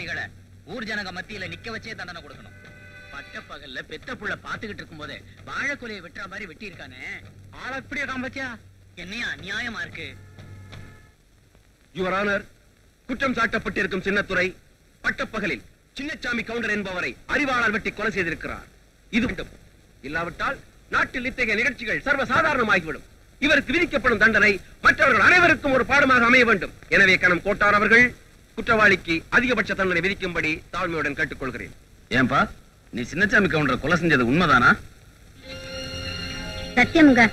கொலகார பாவிகளை ஊர் ஜனங்க மத்தியில நிக்க வச்சே தண்டனை கொடுக்கணும். பட்ட பகல்ல பெத்த புள்ள பாத்துக்கிட்டு இருக்கும் போதே வாழைக்குலையை வெட்டுற மாதிரி வெட்டி இருக்கானே ஆள இப்படியே காம்பச்சியா என்னையா அநியாயமா இருக்கு? யுவர் ஆனர் குற்றம் சாட்டப்பட்டிருக்கும் சின்னத்துறை பட்டப்பகலில் சின்னச்சாமி கவுண்டர் என்பவரை அறிவாளர் வெட்டி கொலை செய்திருக்கிறார். இது மட்டும் இல்லாவிட்டால் நாட்டில் இத்தகைய நிகழ்ச்சிகள் சர்வசாதாரணமாகிவிடும். இவருக்கு விதிக்கப்படும் தண்டனை மற்றவர்கள் அனைவருக்கும் ஒரு பாடமாக அமைய வேண்டும். எனவே கணம் கோட்டார் அவர்கள் குற்றவாளிக்கு அதிகபட்ச தண்டனை விதிக்கும்படி தாழ்மையுடன் கேட்டுக்கொள்கிறேன். ஏன்பா? நீ சின்னச்சாமி கவுண்டர் கொலை செஞ்சது உண்மைதானா? சத்தியமுங்க.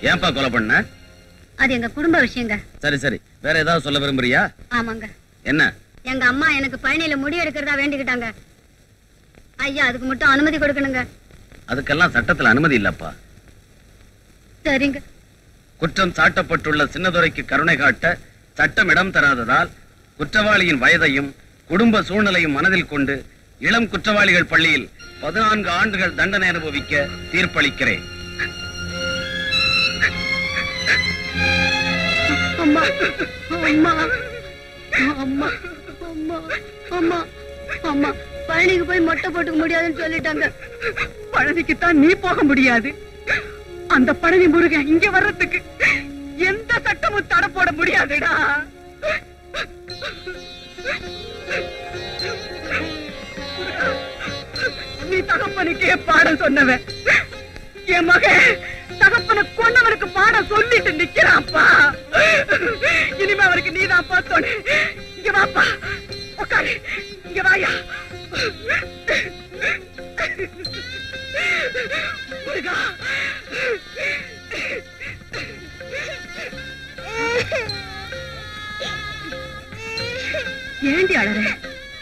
ஏன்பா கொலை பண்ண? அது எங்க குடும்ப விஷயங்க. சரி சரி. வேற ஏதாவது சொல்ல விரும்புறியா? ஆமாங்க. என்ன? எங்க அம்மா எனக்கு பழனியில முடி எடுக்கிறதா வேண்டிக்கிட்டாங்க. ஐயா அதுக்கு மட்டும் அனுமதி கொடுக்கணுங்க. அதுக்கெல்லாம் சட்டத்துல அனுமதி இல்லப்பா. சரிங்க. குற்றம் சாட்டப்பட்டுள்ள சின்னதுரைக்கு கருணை காட்ட சட்டம் இடம் தராததால் குற்றவாளியின் வயதையும் குடும்ப சூழ்நிலையும் மனதில் கொண்டு இளம் குற்றவாளிகள் பள்ளியில் பதினான்கு ஆண்டுகள் தண்டனை அனுபவிக்க தீர்ப்பளிக்கிறேன். அம்மா அம்மா அம்மா அம்மா அம்மா அம்மா பழனிக்கு போய் மொட்டை போட்டுக்க முடியாதுன்னு சொல்லிட்டாங்க. பழனிக்கு தான் நீ போக முடியாது. அந்த பழனி முருகன் இங்க வர்றதுக்கு எந்த சட்டமும் தடை போட முடியாதுடா. நீ தகப்பனுக்கே பாடம் சொன்னவன். என் மகன் தகப்பனை கொண்டவனுக்கு பாடம் சொல்லிட்டு நிக்கிறான்ப்பா. இனிமே அவருக்கு நீதான் பார்த்தோன்னு இங்க வாப்பா. உட்காரு இங்க வாயா. முருகா. ஏண்டி அழற?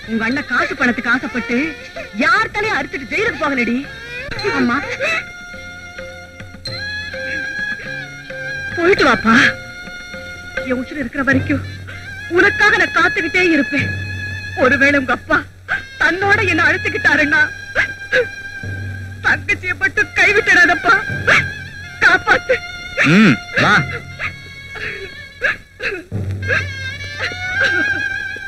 உங்க அண்ணன் காசு பணத்துக்கு ஆசைப்பட்டு யார் தலையை அறுத்துட்டு ஜெயிலுக்கு போகலடி? அம்மா. போயிட்டு வாப்பா. என் உசுறு இருக்கிற வரைக்கும் உனக்காக நான் காத்துக்கிட்டே இருப்பேன். ஒருவேளை உங்க அப்பா தன்னோட என்ன அழுத்துக்கிட்டாருன்னா தங்கச்சியை மட்டும் கைவிட்டுடாதப்பா காப்பாத்து. வா.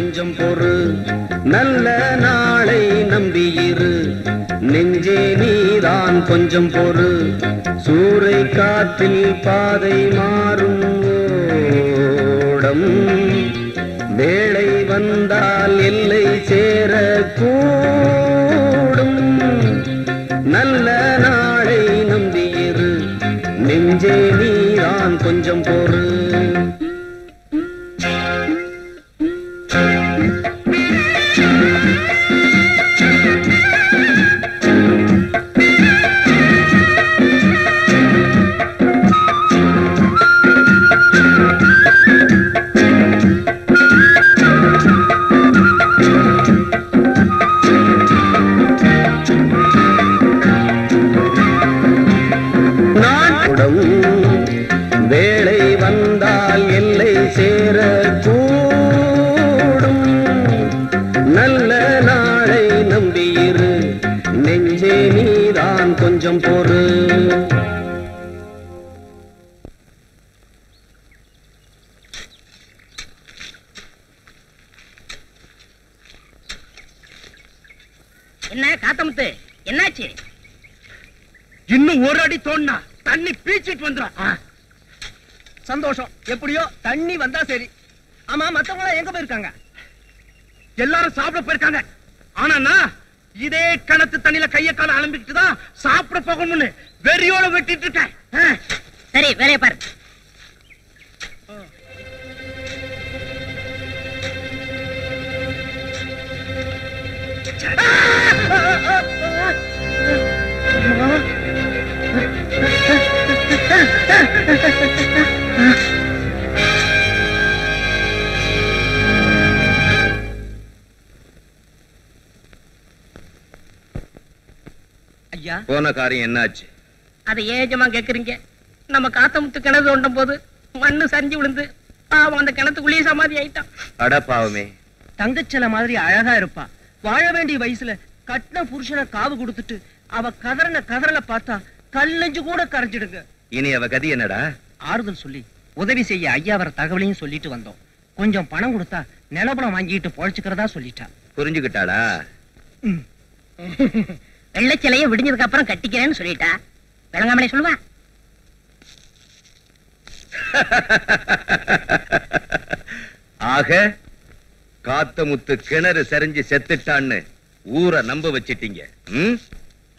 கொஞ்சம் பொறு. நல்ல நாளை நம்பியிரு. நெஞ்சே நீதான் கொஞ்சம் பொறு. சூறை காற்றில் பாதை மாறும் ஓடம். வே காரியம் என்னாச்சு? அதை ஏஜமா கேக்குறீங்க. நம்ம காத்தமுத்து கிணறு தோண்டும் போது மண்ணு சரிஞ்சு விழுந்து பாவம் அந்த கிணத்துக்குள்ளேயே சமாதி ஆயிட்டான். அட பாவமே. தங்கச்சல மாதிரி அழகா இருப்பா. வாழ வேண்டிய வயசுல கட்டின புருஷனை காவு கொடுத்துட்டு அவ கதறன கதறல பார்த்தா கல்லஞ்சு கூட கரைஞ்சிடுங்க. இனி அவ கதி என்னடா? ஆறுதல் சொல்லி உதவி செய்ய ஐயா வர தகவலையும் சொல்லிட்டு வந்தோம். கொஞ்சம் பணம் கொடுத்தா நிலப்பணம் வாங்கிட்டு பொழைச்சுக்கிறதா சொல்லிட்டா. புரிஞ்சுக்கிட்டாளா? வெள்ளச்சிலைய விடிஞ்சதுக்கு அப்புறம் கட்டிக்கிறேன்னு சொல்லிட்டா. விளங்காமலே சொல்லுவா. ஆக காத்தமுத்து கிணறு சரிஞ்சு செத்துட்டான்னு ஊரை நம்ப வச்சிட்டீங்க?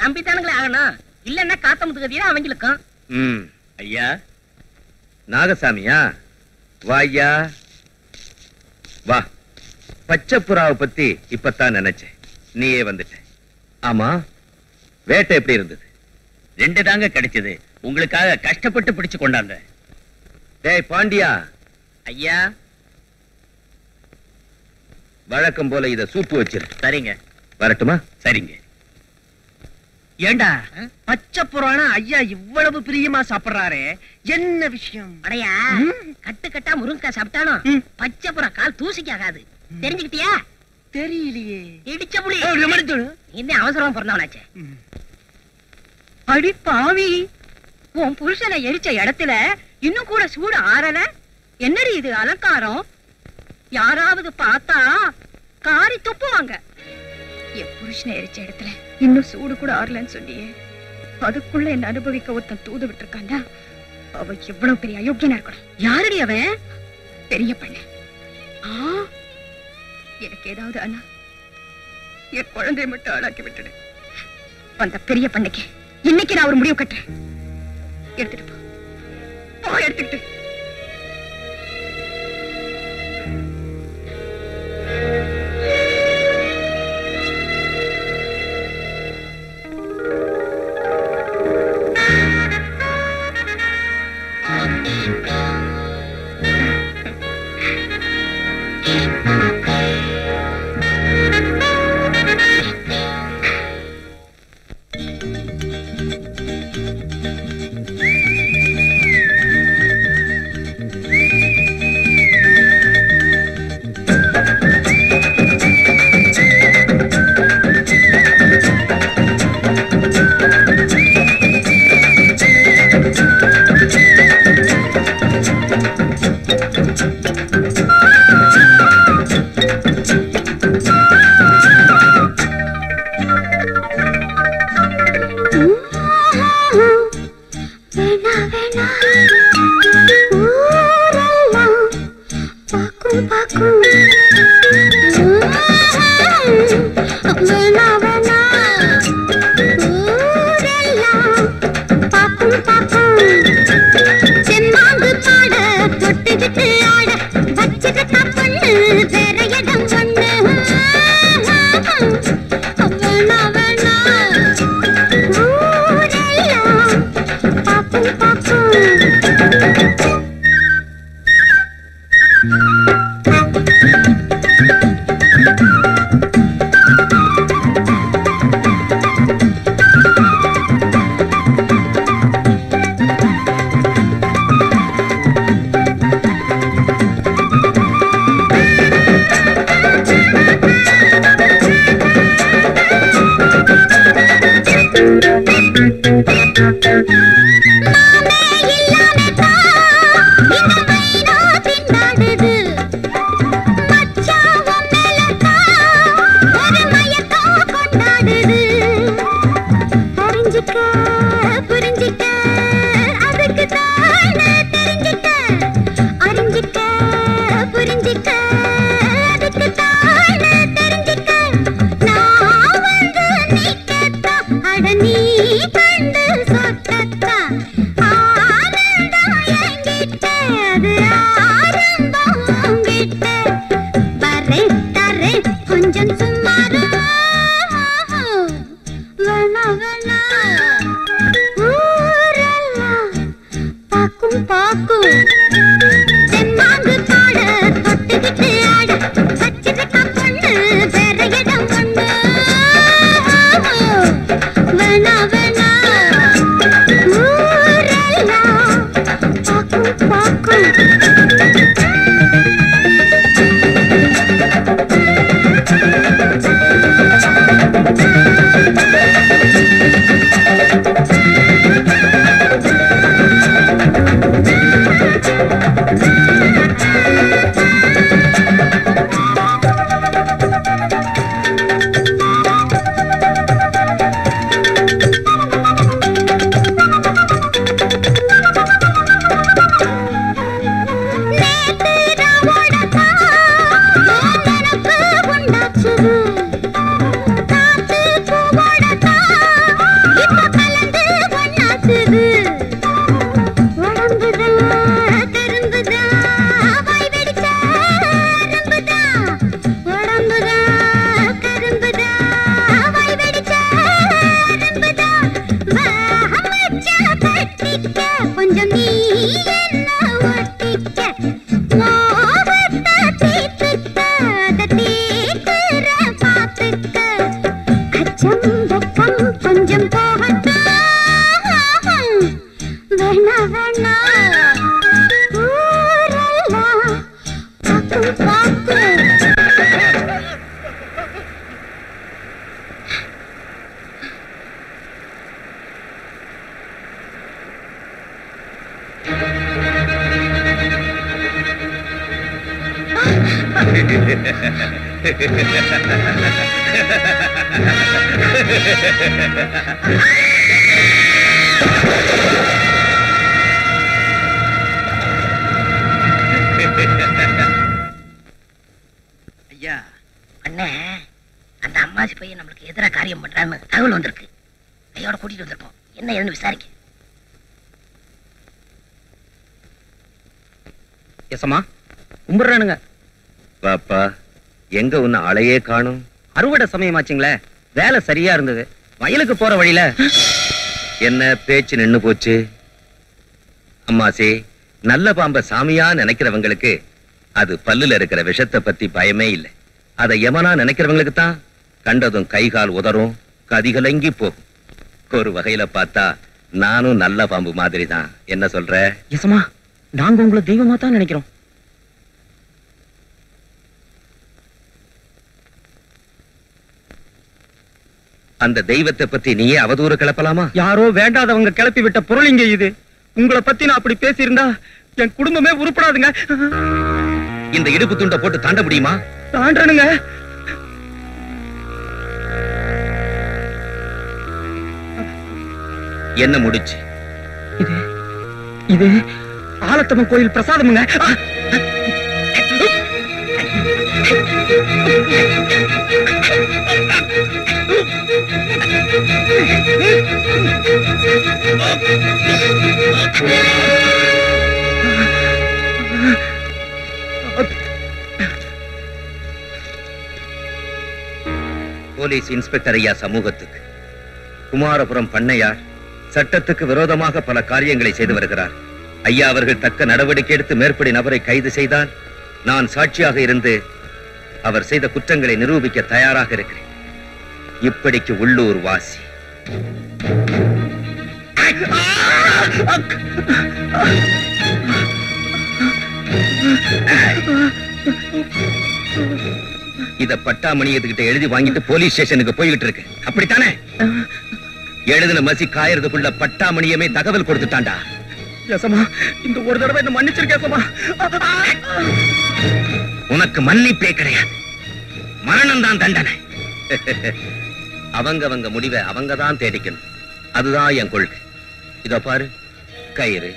நம்பித்தானுங்களே ஆகணும். இல்லன்னா காத்தமுத்து கதியா அவங்களுக்கும். ஐயா நாகசாமியா? வா ஐயா வா. பச்சை புறாவை பத்தி இப்பதான் நினைச்சேன். நீயே வந்துட்ட. ஆமா? வேட்டை எப்படி இருந்தது? ரெண்டு தாங்க கிடைச்சது. உங்களுக்காக கஷ்டப்பட்டு பிடிச்சு கொண்டாந்த டேய் பாண்டியா. ஐயா. வழக்கம் போல இத சூப்பு வச்சிரு. சரிங்க. வரட்டுமா? சரிங்க. ஏண்டா? பச்சை புராணம் ஐயா இவ்வளவு பிரியமா சாப்பிடுறாரே. என்ன விஷயம்? அடையா கட்டு கட்டா முருங்கக்காய் சாப்பிட்டாலும். பச்சை புறம் கால் தூசிக்கு ஆகாது. தெரிஞ்சுக்கிட்டியா? தெரியலையே. இடிச்ச மணிக்கு இன்னும் அவசரமா பிறந்தவனாச்சே அடி பாவி. உன் புருஷனை எரிச்ச இடத்துல இன்னும் கூட சூடு ஆறல? என்னடி இது அலங்காரம்? யாராவது பார்த்தா காரி துப்புவாங்க. என் புருஷனை எரிச்ச இடத்துல இன்னும் சூடு கூட ஆறலன்னு சொன்னியே. அதுக்குள்ள என்ன அனுபவிக்க ஒருத்தன் தூது விட்டுருக்காண்டா அவ எவ்வளவு பெரிய அயோக்கியனா இருக்கணும். யாரடி அவன்? பெரிய பண்ண. ஆ எனக்கு ஏதாவது அண்ணா என் குழந்தையை மட்டும் ஆளாக்கி விட்டுடு. அந்த பெரிய பண்ணைக்கு இன்னைக்கு நான் ஒரு முடிவு கட்டுறேன். எடுத்துட்டு போ எடுத்துக்கிட்டு. ஆளையே காணும். அறுவடை சமயமாச்சுங்களே. வேலை சரியா இருந்தது. வயலுக்கு போற வழியில. என்ன பேச்சு நின்னு போச்சு? அம்மாசி நல்ல பாம்ப சாமியா நினைக்கிறவங்களுக்கு அது பல்லுல இருக்கிற விஷத்தை பத்தி பயமே இல்லை. அதை எமனா நினைக்கிறவங்களுக்கு தான் கண்டதும் கை கால் உதறும் கதிகலங்கி போகும். ஒரு வகையில பார்த்தா நானும் நல்ல பாம்பு மாதிரி தான் என்ன சொல்ற? எசமா நாங்க உங்களை தெய்வமா தான் நினைக்கிறோம். அந்த தெய்வத்தை பத்தி நீயே அவதூறு கிளப்பலாமா? யாரோ வேண்டாதவங்க கிளப்பி விட்ட பொருளிங்க இது. உங்களை பத்தி நான் அப்படி பேசியிருந்தா என் குடும்பமே உருப்படாதுங்க. இந்த இடுப்பு துண்டை போட்டு தாண்ட முடியுமா? தாண்டனுங்க என்ன முடிச்சு? இது இது ஆலத்தம்மன் கோயில் பிரசாதமுங்க! போலீஸ் இன்ஸ்பெக்டர் ஐயா சமூகத்துக்கு. குமாரபுரம் பண்ணையார் சட்டத்துக்கு விரோதமாக பல காரியங்களை செய்து வருகிறார். ஐயா அவர்கள் தக்க நடவடிக்கை எடுத்து மேற்படி நபரை கைது செய்தால் நான் சாட்சியாக இருந்து அவர் செய்த குற்றங்களை நிரூபிக்க தயாராக இருக்கிறேன். இப்படிக்கு உள்ளூர் வாசி. இத பட்டாமணியத்துக்கிட்ட எழுதி வாங்கிட்டு போலீஸ் ஸ்டேஷனுக்கு போய்கிட்டு இருக்கு. அப்படித்தானே? எழுதின மசி காயறதுக்குள்ள பட்டாமணியமே தகவல் கொடுத்துட்டான்டா. எசமா இந்த ஒரு தடவை என்ன உனக்கு மன்னிப்பே கிடையாது. மரணம் தான் தண்டனை. அவங்க அவங்க முடிவை அவங்க தான் தேடிக்கணும். அதுதான் என் கொள்கை. இதோ பாரு கயிறு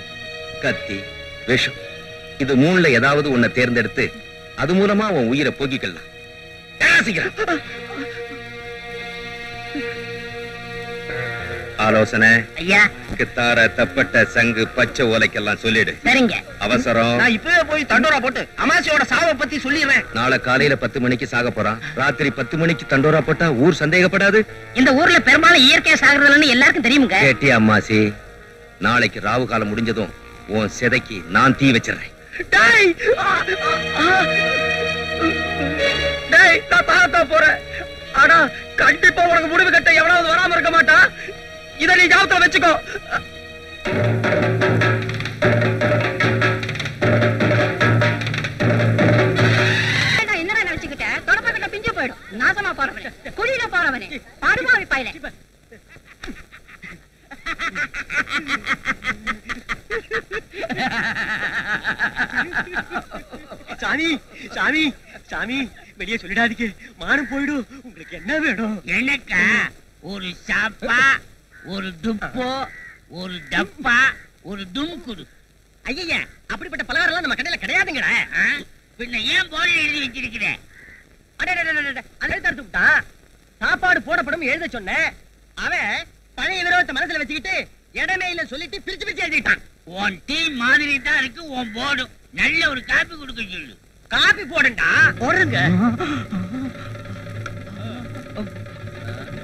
கத்தி விஷம். இது மூணுல ஏதாவது உன்னை தேர்ந்தெடுத்து அது மூலமா உன் உயிரை போக்கிக்கலாம். சீக்கிரம்? ஆலோசனை. ஐயா. கித்தார தப்பட்ட சங்கு பச்சை ஓலைக்கெல்லாம் சொல்லிடு. சரிங்க. அவசரம். நான் இப்பவே போய் தண்டோரா போட்டு அமாசியோட சாவை பத்தி சொல்லிடுறேன். நாளை காலையில பத்து மணிக்கு சாக போறான். ராத்திரி பத்து மணிக்கு தண்டோரா போட்டா ஊர் சந்தேகப்படாது. இந்த ஊர்ல பெரும்பாலும் இயற்கையா சாகுறதுன்னு எல்லாருக்கும் தெரியுமுங்க. கேட்டி அம்மாசி? நாளைக்கு ராவு காலம் முடிஞ்சதும் உன் சிதைக்கு நான் தீ வச்சிடுறேன். போறேன். ஆனா கண்டிப்பா உனக்கு முடிவு கட்ட இத நீ ஞாபகத்துல வச்சுக்கோ. நாசமா போறவனே. குழியில போறவனே. படுபாவி பையல சாமி சாமி சாமி வெளியே சொல்லிடாதீங்க. மானம் போயிடும். உங்களுக்கு என்ன வேணும்? எனக்கா ஒரு சாப்பா ஒரு துப்போ ஒரு டப்பா ஒரு தும்குடு ஐயா அப்படிப்பட்ட பலகாரம் நம்ம கடையில கிடையாதுங்கடா? பின்ன ஏன் போர்டில் எழுதி வச்சிருக்கிற? சாப்பாடு போடப்படும் எழுத சொன்னேன் அவன் பழைய விரோதத்தை மனசுல வச்சுக்கிட்டு இடமே இல்ல சொல்லிட்டு பிரிச்சு பிரிச்சு எழுதிட்டான். உன் டீ மாதிரி தான் இருக்கு உன் போர்டும். நல்ல ஒரு காப்பி கொடுக்க சொல்லு. காபி போடுண்டா. போடுங்க.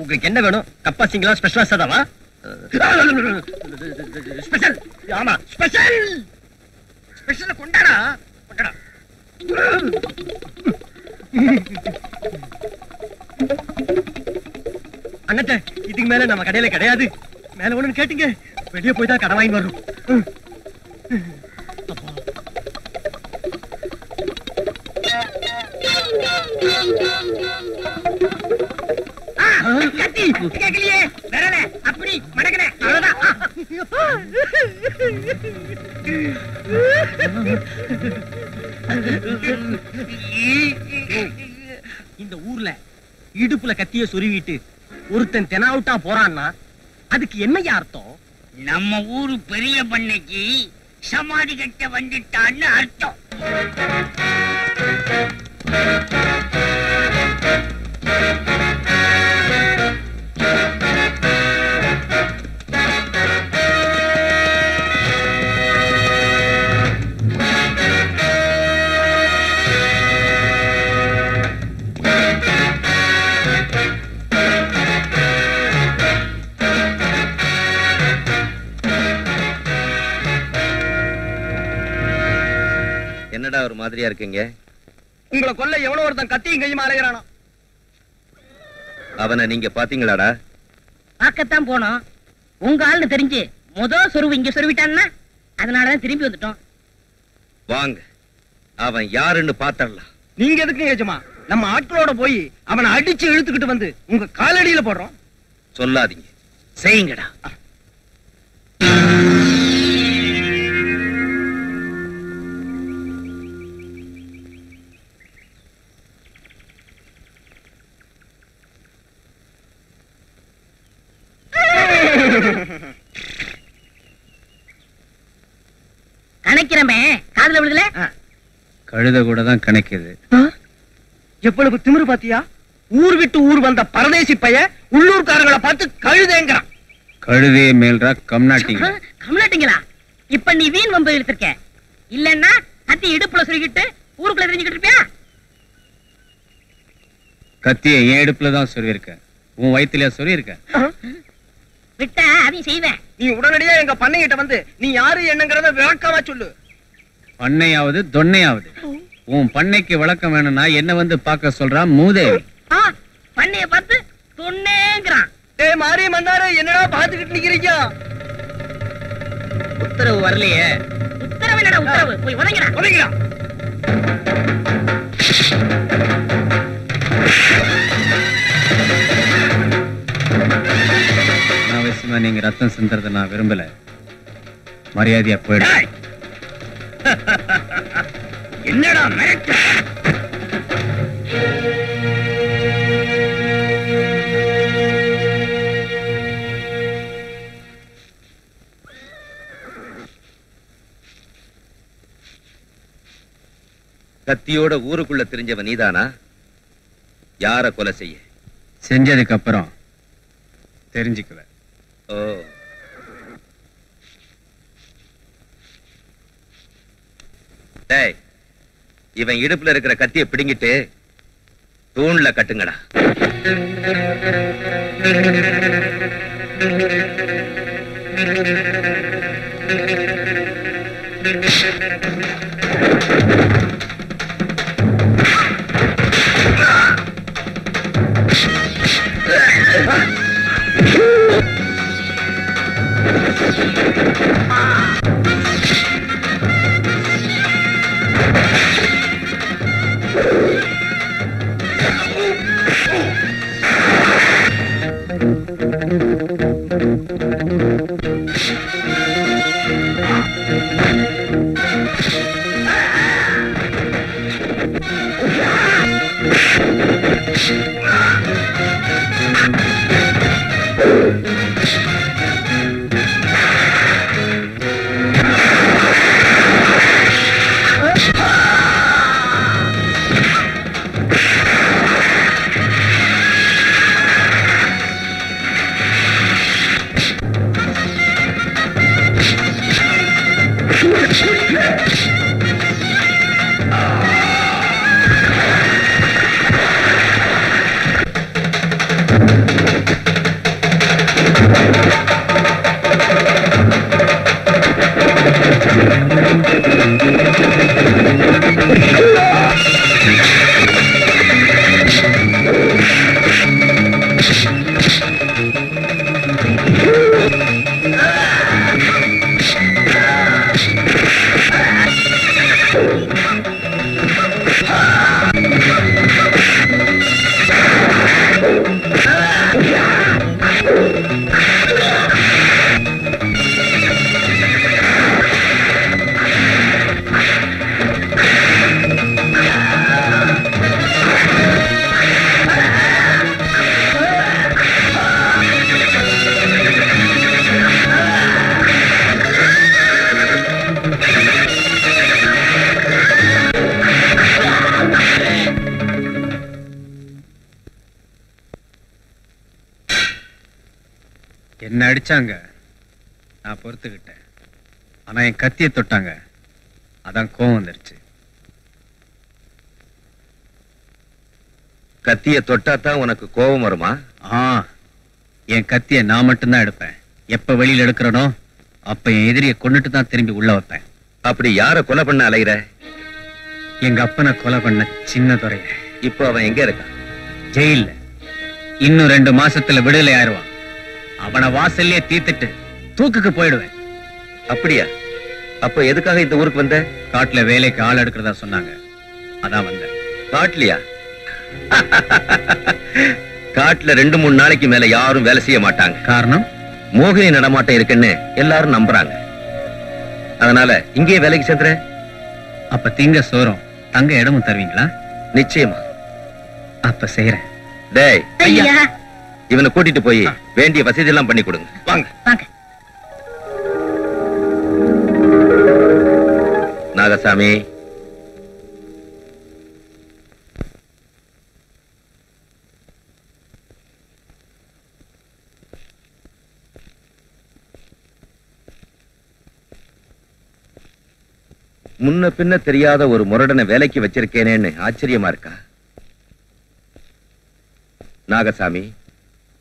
உங்களுக்கு என்ன வேணும்? கப்பா சிங்களா ஸ்பெஷலா சதாவா ஸ்பெஷல் ஆமா ஸ்பெஷல் ஸ்பெஷல் கொண்டாடா கொண்டாடா. அண்ணட்ட இதுக்கு மேல நம்ம கடையில கிடையாது. மேல ஒண்ணு கேட்டீங்க வெளியே போய் தான் கடை வாங்கி வரும் கத்தி கேட்கலையே விரல அப்படி மடக்கல அவ்வளவுதான் இந்த ஊர்ல இடுப்புல கத்திய சொருவிட்டு ஒருத்தன் தெனாவுட்டா போறான்னா அதுக்கு என்னையா அர்த்தம்? நம்ம ஊரு பெரிய பண்ணைக்கு சமாதி கட்ட வந்துட்டான்னு அர்த்தம். என்னடா ஒரு மாதிரியா இருக்கீங்க? உங்களை கொல்ல எவ்வளவு ஒருத்தன் கத்தியும் கையும் அலைகிறானோ அவனை நீங்க பாத்தீங்களாடா? பார்க்கத்தான் போனோம். உங்க ஆள்னு தெரிஞ்சு முத சொருவு இங்க சொருவிட்டான்னா அதனாலதான் திரும்பி வந்துட்டோம். வாங்க. அவன் யாருன்னு பாத்தரலாம். நீங்க எதுக்கு ஏஜமா நம்ம ஆட்களோட போய் அவனை அடிச்சு இழுத்துக்கிட்டு வந்து உங்க காலடியில போடுறோம். சொல்லாதீங்க. செய்யுங்கடா. கணக்கிறமே காதுல விழுதுல கழுத கூட தான் கணக்குது. எவ்வளவு திமிரு பாத்தியா? ஊர் விட்டு ஊர் வந்த பரதேசி பைய உள்ளூர்காரங்களை பார்த்து கழுதேங்கிறான். கழுதைய மேல்ரா கம்நாட்டிங்க. கம்லாட்டிங்களா இப்ப நீ வீண் வம்பு இழுத்திருக்க. இல்லன்னா கத்தி இடுப்புல சொருகிட்டு ஊருக்குள்ள தெரிஞ்சுக்கிட்டு இருப்பியா? கத்திய என் இடுப்புல தான் சொல்லியிருக்க உன் வயிற்றுலயா சொல்லியிருக்க விட்டா அதையும் செய்வேன் நீ உடனடியா எங்க பண்ணைகிட்ட வந்து நீ யாரு என்னங்கறத விளக்கமா சொல்லு. பண்ணையாவது தொன்னையாவது உன் பண்ணைக்கு விளக்கம் வேணும்னா என்ன வந்து பார்க்க சொல்றான் மூதேவி. ஆ, பண்ணைய பார்த்து தொன்னேங்கிறான் ஏ மாரி மன்னாரு என்னடா பாத்துக்கிட்டு நிக்கிறீங்க? உத்தரவு வரலையே. உத்தரவு என்னடா உத்தரவு? போய் உதங்கிறான் உதைக்கிறான் அனாவசியமா நீங்க ரத்தம் சிந்துறத நான் விரும்பல. மரியாதையா போயிடு. என்னடா மிரட்டு கத்தியோட ஊருக்குள்ள தெரிஞ்சவன் நீதானா? யார கொலை செய்ய? செஞ்சதுக்கு அப்புறம் தெரிஞ்சுக்குவேன் ஓ. டேய் இவன் இடுப்புல இருக்கிற கத்திய பிடுங்கிட்டு தூண்ல கட்டுங்கடா. Ah! Ah! கத்தியை தொட்டாங்க. அதான் கோவம் வந்துருச்சு. கத்திய தொட்டாதான் உனக்கு கோபம் வருமா? ஆ என் கத்தியை நான் மட்டும்தான் எடுப்பேன். எப்ப வெளியில எடுக்கிறனோ அப்ப என் எதிரியை கொண்டுட்டு தான் திரும்பி உள்ள வைப்பேன். அப்படி யார கொலை பண்ண அலைகிற எங்க அப்பனை கொலை பண்ண சின்ன துறைய இப்போ அவன் எங்க இருக்கான்? ஜெயில்ல. இன்னும் ரெண்டு மாசத்துல விடுதலை ஆயிருவான். அவனை வாசல்லே தீத்துட்டு தூக்குக்கு போயிடுவேன். அப்படியா? அப்ப எதுக்காக இந்த ஊருக்கு வந்த? காட்டுல வேலைக்கு ஆள் எடுக்கிறதா சொன்னாங்க. அதான் வந்தேன். காட்டுலயா? காட்டுல ரெண்டு மூணு நாளைக்கு மேல யாரும் வேலை செய்ய மாட்டாங்க. காரணம்? மோகினி நடமாட்டம் இருக்குன்னு எல்லாரும் நம்புறாங்க. அதனால இங்கேயே வேலைக்கு சேர்ந்துற அப்ப திங்க சோறும் தங்க இடமும் தருவீங்களா? நிச்சயமா. அப்ப செய்யறேன் டேய் ஐயா. இவனை கூட்டிட்டு போய் வேண்டிய வசதி எல்லாம் பண்ணி கொடுங்க. வாங்க. வாங்க. நாகசாமி. முன்ன பின்ன தெரியாத ஒரு முரடனை வேலைக்கு வச்சிருக்கேனேன்னு ஆச்சரியமா இருக்கா? நாகசாமி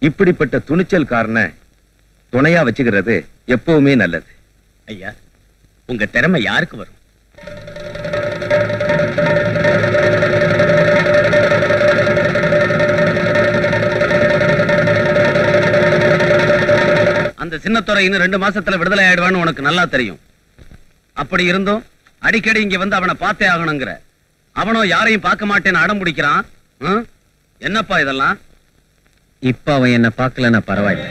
இப்படிப்பட்ட துணிச்சல் காரண துணையா வச்சுக்கிறது எப்பவுமே நல்லது. ஐயா உங்க திறமை யாருக்கு வரும்? அந்த சின்னத்துறை இன்னும் ரெண்டு மாசத்துல விடுதலை ஆயிடுவான்னு உனக்கு நல்லா தெரியும். அப்படி இருந்தும் அடிக்கடி இங்க வந்து அவனை பார்த்தே ஆகணுங்கிற. அவனும் யாரையும் பார்க்க மாட்டேன்னு அடம் பிடிக்கிறான். என்னப்பா இதெல்லாம்? இப்ப அவன் என்ன பார்க்கலன்னா பரவாயில்ல.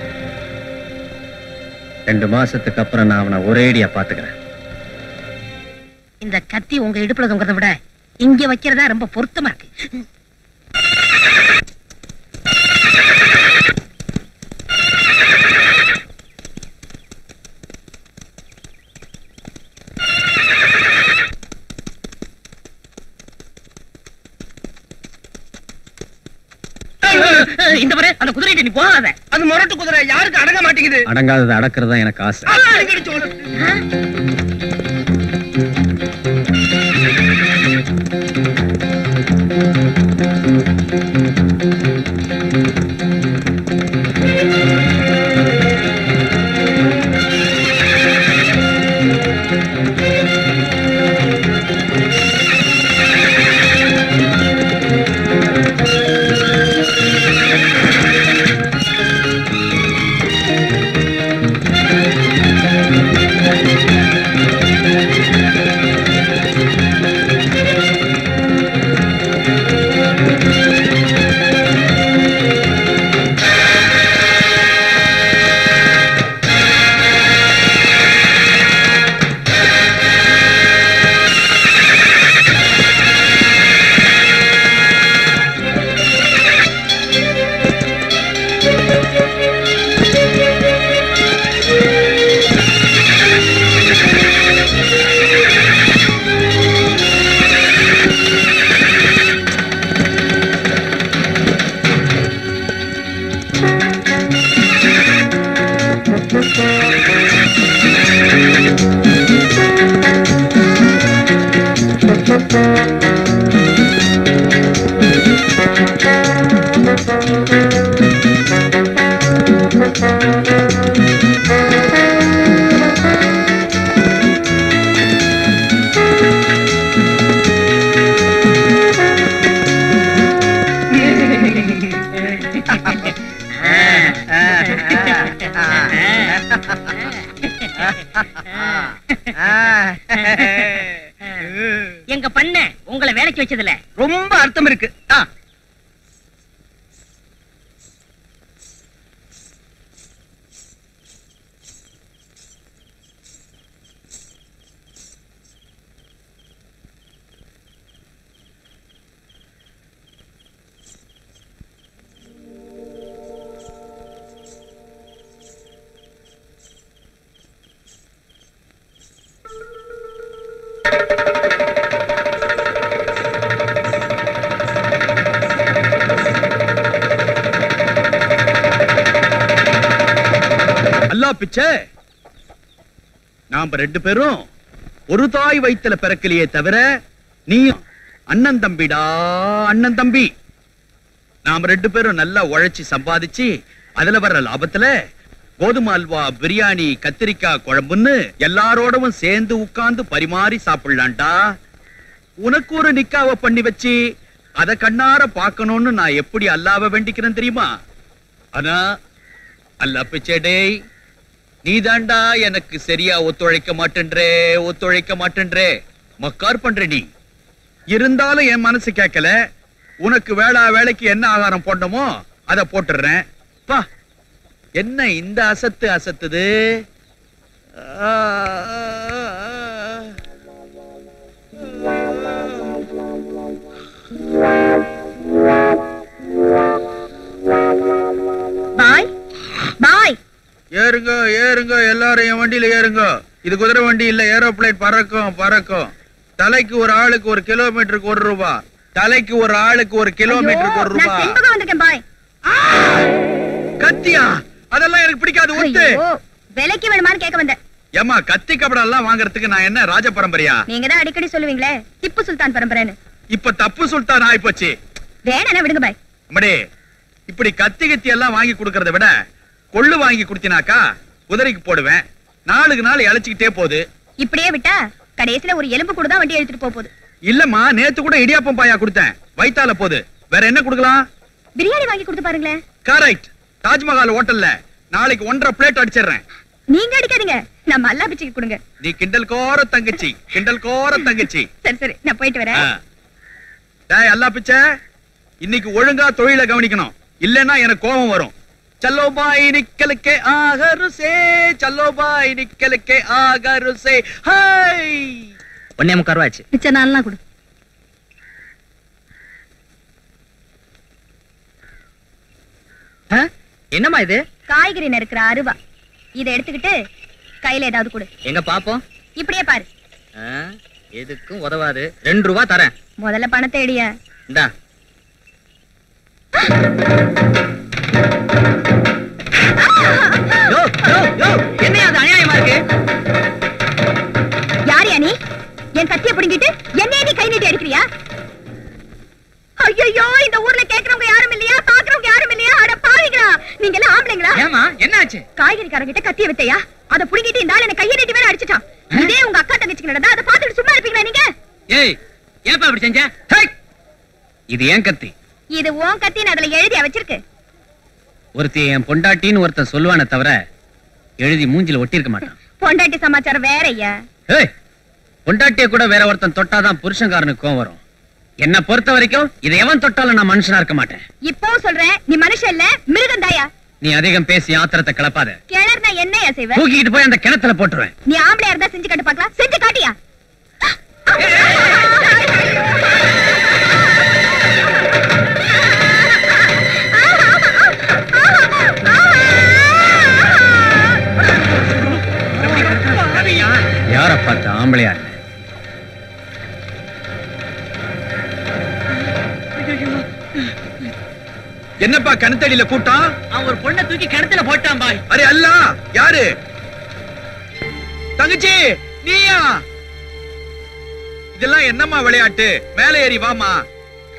ரெண்டு மாசத்துக்கு அப்புறம் நான் அவனை ஒரேடியா பாத்துக்கிறேன் இந்த கத்தி உங்க இடுப்புல தொங்குறத விட இங்க வைக்கிறதா ரொம்ப பொருத்தமா இருக்கு. இந்த முறை அந்த குதிரைகிட்ட நீ போகாத. அது முரட்டு குதிரை யாருக்கு அடங்க மாட்டேங்குது? அடங்காதது அடக்கிறதா எனக்கு ஆசை. உங்களை பிச்சை. நாம ரெண்டு பேரும் ஒரு தாய் வயிற்றுல பிறக்கலையே தவிர நீ அண்ணன் தம்பிடா அண்ணன் தம்பி. நாம ரெண்டு பேரும் நல்லா உழைச்சி சம்பாதிச்சு அதுல வர்ற லாபத்துல கோதுமை அல்வா பிரியாணி கத்திரிக்காய் குழம்புன்னு எல்லாரோடவும் சேர்ந்து உட்கார்ந்து பரிமாறி சாப்பிடலாம்டா. உனக்கு ஒரு நிக்காவ பண்ணி வச்சு அத கண்ணார பார்க்கணும்னு நான் எப்படி அல்லாவ வேண்டிக்கிறேன் தெரியுமா? ஆனா அல்லா பிச்சேடே நீதாண்டா எனக்கு சரியா ஒத்துழைக்க மாட்டேன்றே ஒத்துழைக்க மாட்டேன்றே. மக்கார் பண்ற நீ. இருந்தாலும் என் மனசு கேட்கல. உனக்கு வேளா வேலைக்கு என்ன ஆகாரம் போடணுமோ அதை போட்டுடுறேன். பா. என்ன இந்த அசத்து அசத்துது? பாய். பாய். ஏறுங்க ஏறுங்க எல்லாரும் என் வண்டியில ஏறுங்க. இது குதிரை வண்டி இல்ல ஏரோப்ளேன் பறக்கும் பறக்கும். தலைக்கு ஒரு ஆளுக்கு ஒரு கிலோமீட்டருக்கு ஒரு ரூபா. தலைக்கு ஒரு ஆளுக்கு ஒரு கிலோமீட்டருக்கு ஒரு ரூபா. கத்தியா? அதெல்லாம் எனக்கு பிடிக்காது ஒத்து. விலைக்கு வேணுமான்னு கேட்க வந்தேன். ஏமா கத்தி கபடம் எல்லாம் வாங்குறதுக்கு நான் என்ன ராஜ பரம்பரையா? நீங்க தான் அடிக்கடி சொல்லுவீங்களே திப்பு சுல்தான் பரம்பரைன்னு. இப்ப தப்பு சுல்தான் ஆயிப்போச்சு. வேணா விடுங்க பாய். அம்மாடி இப்படி கத்தி கத்தி எல்லாம் வாங்கி கொடுக்கறத விட கொள்ளு வாங்கி கொடுத்தினாக்கா குதிரைக்கு போடுவேன். நாளுக்கு நாள் இழைச்சிக்கிட்டே போகுது. இப்படியே விட்டா கடைசியில ஒரு எலும்பு கூட தான் வண்டி எடுத்துட்டு போக போகுது. இல்லம்மா நேத்து கூட இடியாப்பம் பாயா கொடுத்தேன். வயித்தால போகுது. வேற என்ன கொடுக்கலாம்? பிரியாணி வாங்கி கொடுத்து பாருங்களேன். கரெக்ட் தாஜ்மஹால் ஹோட்டல்ல நாளைக்கு ஒன்றரை பிளேட் அடிச்சிடுறேன். நீங்க அடிக்காதீங்க. நம்ம அல்லா பிச்சுக்கு கொடுங்க. நீ கிண்டல் கோர தங்கச்சி கிண்டல் கோர தங்கச்சி. சரி சரி. நான் போயிட்டு வரேன். டேய் அல்லா பிச்சை. இன்னைக்கு ஒழுங்கா தொழிலை கவனிக்கணும். இல்லைன்னா எனக்கு கோபம் வரும். चलो भाई निकल के आगर से चलो भाई निकल के आगर से हाय ஒன்னே முக்கால் ரூபாச்சு மிச்ச நாள்லாம் கொடு ஆ? என்னம்மா இது காய்கறி நறுக்கிற அருவா இதை எடுத்துக்கிட்டு கையில ஏதாவது கொடு எங்க பாப்போம் இப்படியே பாரு ஆ, எதுக்கும் உதவாது ரெண்டு ரூபா தரேன் முதல்ல பணத்தை எடிய இந்தா என் கத்திய புடுங்கிட்டு என்னைய நீ கை நீட்டி அடிக்கிறியா? ஐயோ இந்த ஊர்ல கேக்குறவங்க யாரும் இல்லையா? பாக்குறவங்க யாரும் இல்லையா? அட பாவிங்களா நீங்க எல்லாம் ஆம்பளைங்களா? ஏமா என்னாச்சு? காய்கறிக்காரங்கிட்ட கத்திய வித்தையா? அத புடுங்கிட்டு இந்த ஆள் என்ன கையை நீட்டி வேற அடிச்சிட்டான் இதே உங்க அக்கா தங்கச்சிக்கு நடந்தா அதை பார்த்துட்டு சும்மா இருப்பீங்களா நீங்க? ஏய் ஏப்பா அப்படி செஞ்ச? ஹேய்! இது ஏன் கத்தி? இது உன் கத்தின்னு அதுல எழுதியா வச்சிருக்கு ஒருத்தி என் பொண்டாட்டின்னு ஒருத்தன் சொல்லுவானே தவிர எழுதி மூஞ்சில ஒட்டியிருக்க மாட்டான் பொண்டாட்டி சமாச்சாரம் வேற ஐயா ஏய் பொண்டாட்டிய கூட வேற ஒருத்தன் தொட்டாதான் புருஷன்காரனுக்கு கோவம் வரும் என்ன பொறுத்த வரைக்கும் இதை எவன் தொட்டாலும் நான் மனுஷனா இருக்க மாட்டேன் இப்பவும் சொல்றேன் நீ மனுஷன் இல்ல மிருகம் தாயா நீ அதிகம் பேசி ஆத்திரத்தை கிளப்பாத கிளர்னா என்னையா செய்வ தூக்கிட்டு போய் அந்த கிணத்துல போட்டுருவேன் நீ ஆம்பளையா இருந்தா செஞ்சு காட்டு பார்க்கலாம் செஞ்சு காட்டியா யார பார்த்த ஆம்பளையா இருக்க? என்னப்பா கணத்தடியில கூட்டம்? அவன் ஒரு பொண்ணை தூக்கி கிணத்துல போட்டான் பாய். அரே அல்ல யாரு? தங்கச்சி நீயா? இதெல்லாம் என்னம்மா விளையாட்டு? மேல ஏறி வாமா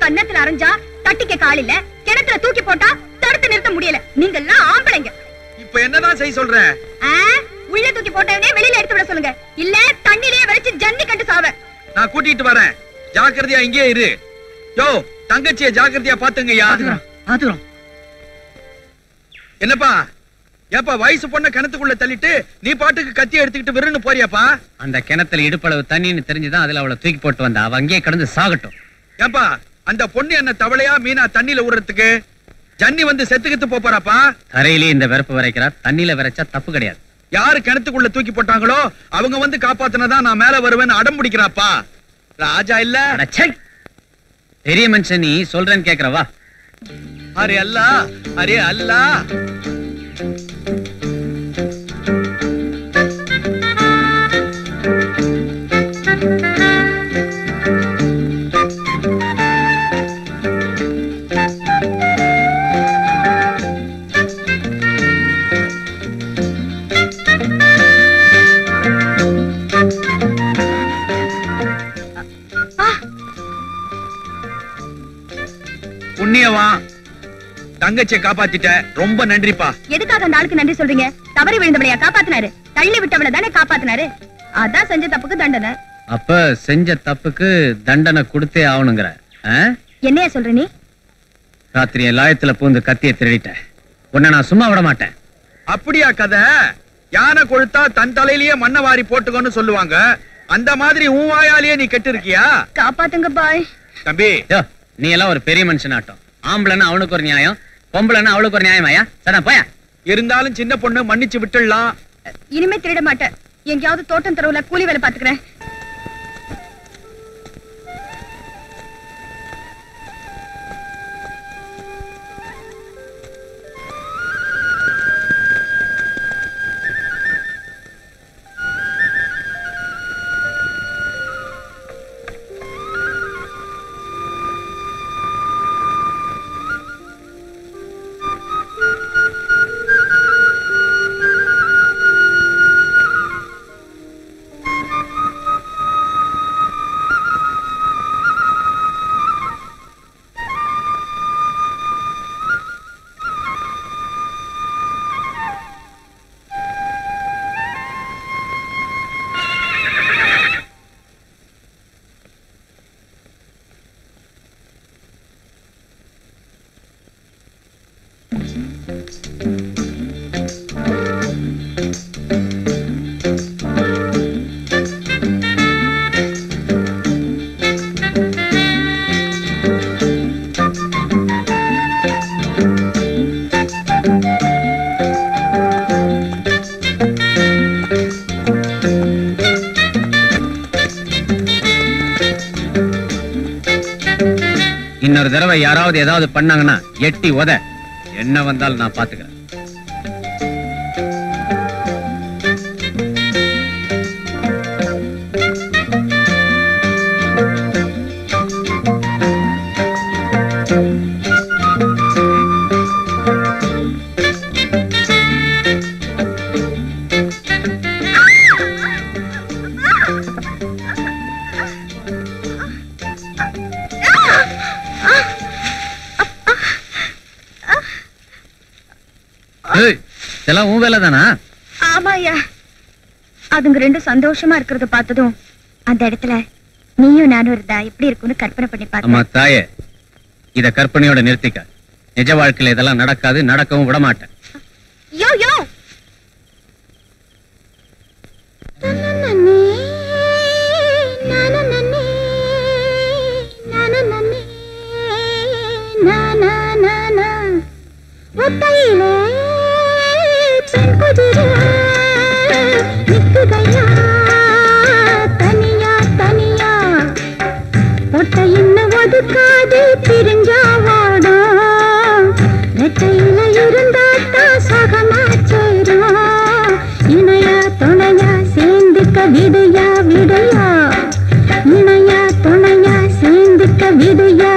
கன்னத்துல அரைஞ்சா தட்டிக்க கால் இல்ல கிணத்துல தூக்கி போட்டா தடுத்து நிறுத்த முடியல. நீங்க எல்லாம் ஆம்பளைங்க. இப்ப என்னதான் செய்ய சொல்ற? ஆ? உள்ள தூக்கி போட்டவனே வெளியில எடுத்து விட சொல்லுங்க. இல்ல தண்ணிலேயே வலிச்சு ஜன்னி கண்டு சாவ. நான் கூட்டிட்டு வரேன். ஜாக்கிரதையா இங்கே இரு. யோ தங்கச்சிய ஜாக்கிரதையா பாத்துங்கய்யா பாத்துறோம் என்னப்பா? ஏப்பா வயசு பொண்ண கிணத்துக்குள்ள தள்ளிட்டு நீ பாட்டுக்கு கத்தி எடுத்துக்கிட்டு விருன்னு போறியாப்பா? அந்த கிணத்துல இடுப்பளவு தண்ணின்னு தெரிஞ்சுதான் அதுல அவளை தூக்கி போட்டு வந்தா. அவ அங்கேயே கடந்து சாகட்டும். ஏப்பா அந்த பொண்ணு என்ன தவளையா மீனா தண்ணியில விடுறதுக்கு ஜன்னி வந்து செத்துக்கிட்டு போறாப்பா? தரையிலே இந்த வெறுப்பு வரைக்கிறா. தண்ணியில விரைச்சா தப்பு கிடையாது. யாரு கிணத்துக்குள்ள தூக்கி போட்டாங்களோ அவங்க வந்து காப்பாத்தினதான் நான் மேல வருவேன்னு அடம் பிடிக்கிறாப்பா. ராஜா இல்ல! பெரிய மனுஷன் நீ சொல்றேன்னு கேக்குறவா? அரே அல்லா அரே அல்லா. புண்ணியவான் தங்கச்சியை காப்பாத்திட்ட ரொம்ப நன்றிப்பா. எதுக்காக அந்த ஆளுக்கு நன்றி சொல்றீங்க? தவறி விழுந்தவளையா? காப்பாத்தினாரு. தள்ளி விட்டவளை தானே காப்பாத்தினாரு? அதான் செஞ்ச தப்புக்கு தண்டனை. அப்ப செஞ்ச தப்புக்கு தண்டனை கொடுத்தே ஆகணுங்கிற? என்னைய சொல்ற நீ? ராத்திரி லாயத்துல பூந்து கத்திய திருடிட்டேன் உன்னை நான் சும்மா விட மாட்டேன். அப்படியா கதை? யானை கொழுத்தா தன் தலையிலேயே மண்ணை வாரி போட்டுக்கோன்னு சொல்லுவாங்க. அந்த மாதிரி உன் வாயாலேயே நீ கெட்டு இருக்கியா காப்பாத்துங்க பாய். தம்பி. நீ எல்லாம் ஒரு பெரிய மனுஷன் ஆட்டம் ஆம்பளைன்னா அவனுக்கு ஒரு நியாயம் பொம்பளைன்னா அவளுக்கு ஒரு நியாயமாயா சடா போயா. இருந்தாலும் சின்ன பொண்ணு மன்னிச்சு விட்டுடலாம். இனிமே திருட மாட்டேன். எங்கேயாவது தோட்டம் தெருவுல கூலி வேலை பாத்துக்கிறேன் இன்னொரு தடவை யாராவது ஏதாவது பண்ணாங்கன்னா எட்டி உத. என்ன வந்தாலும் நான் பாத்துக்கிறேன் அதுங்க ரெண்டும் சந்தோஷமா இருக்கிறத பார்த்ததும் அந்த இடத்துல நீயும் நானும் இருந்தா எப்படி இருக்கும்னு கற்பனை பண்ணி அம்மா பார்த்தேன் தாயே இத கற்பனையோட நிறுத்திக்க நிஜ வாழ்க்கையில இதெல்லாம் நடக்காது நடக்கவும் விட மாட்டேன் யோ யோ ஒத்தையிலே பெண் குதிரை நிக்குதையா தனியா தனியா. பொட்டை இன்னும் ஒதுக்காது பிரிஞ்சா வாடும் நெட்டையில இருந்தாத்தான் சகமா சேரும் இணையா துணையா சேர்ந்துக்க விடுயா விடையா இணையா துணையா சேர்ந்துக்க விடையா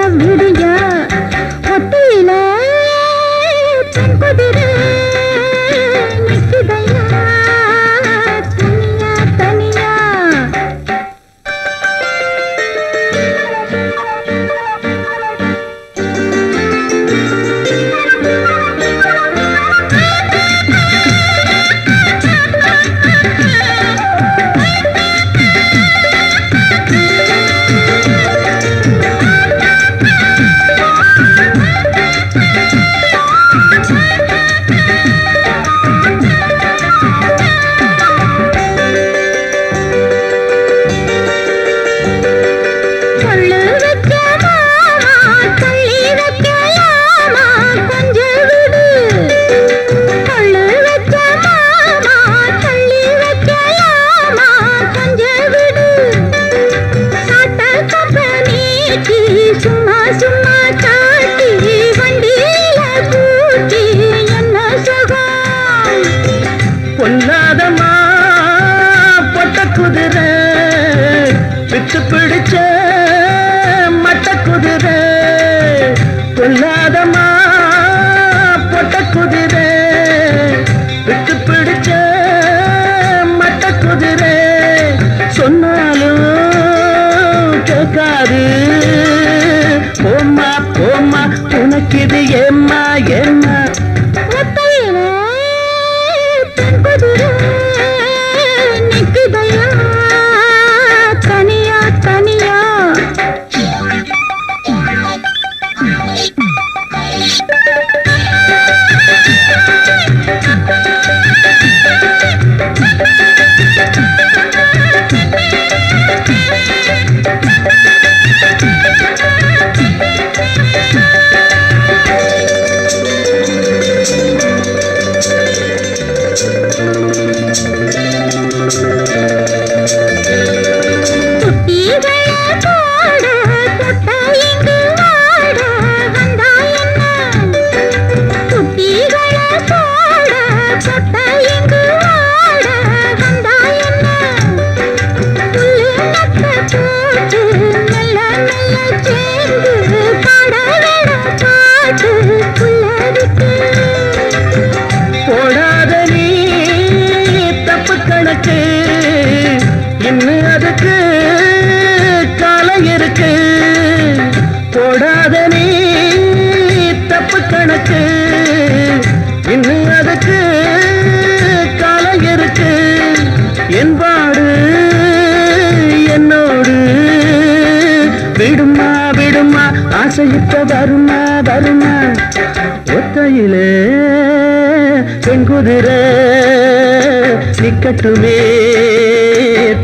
நிக்கட்டுமே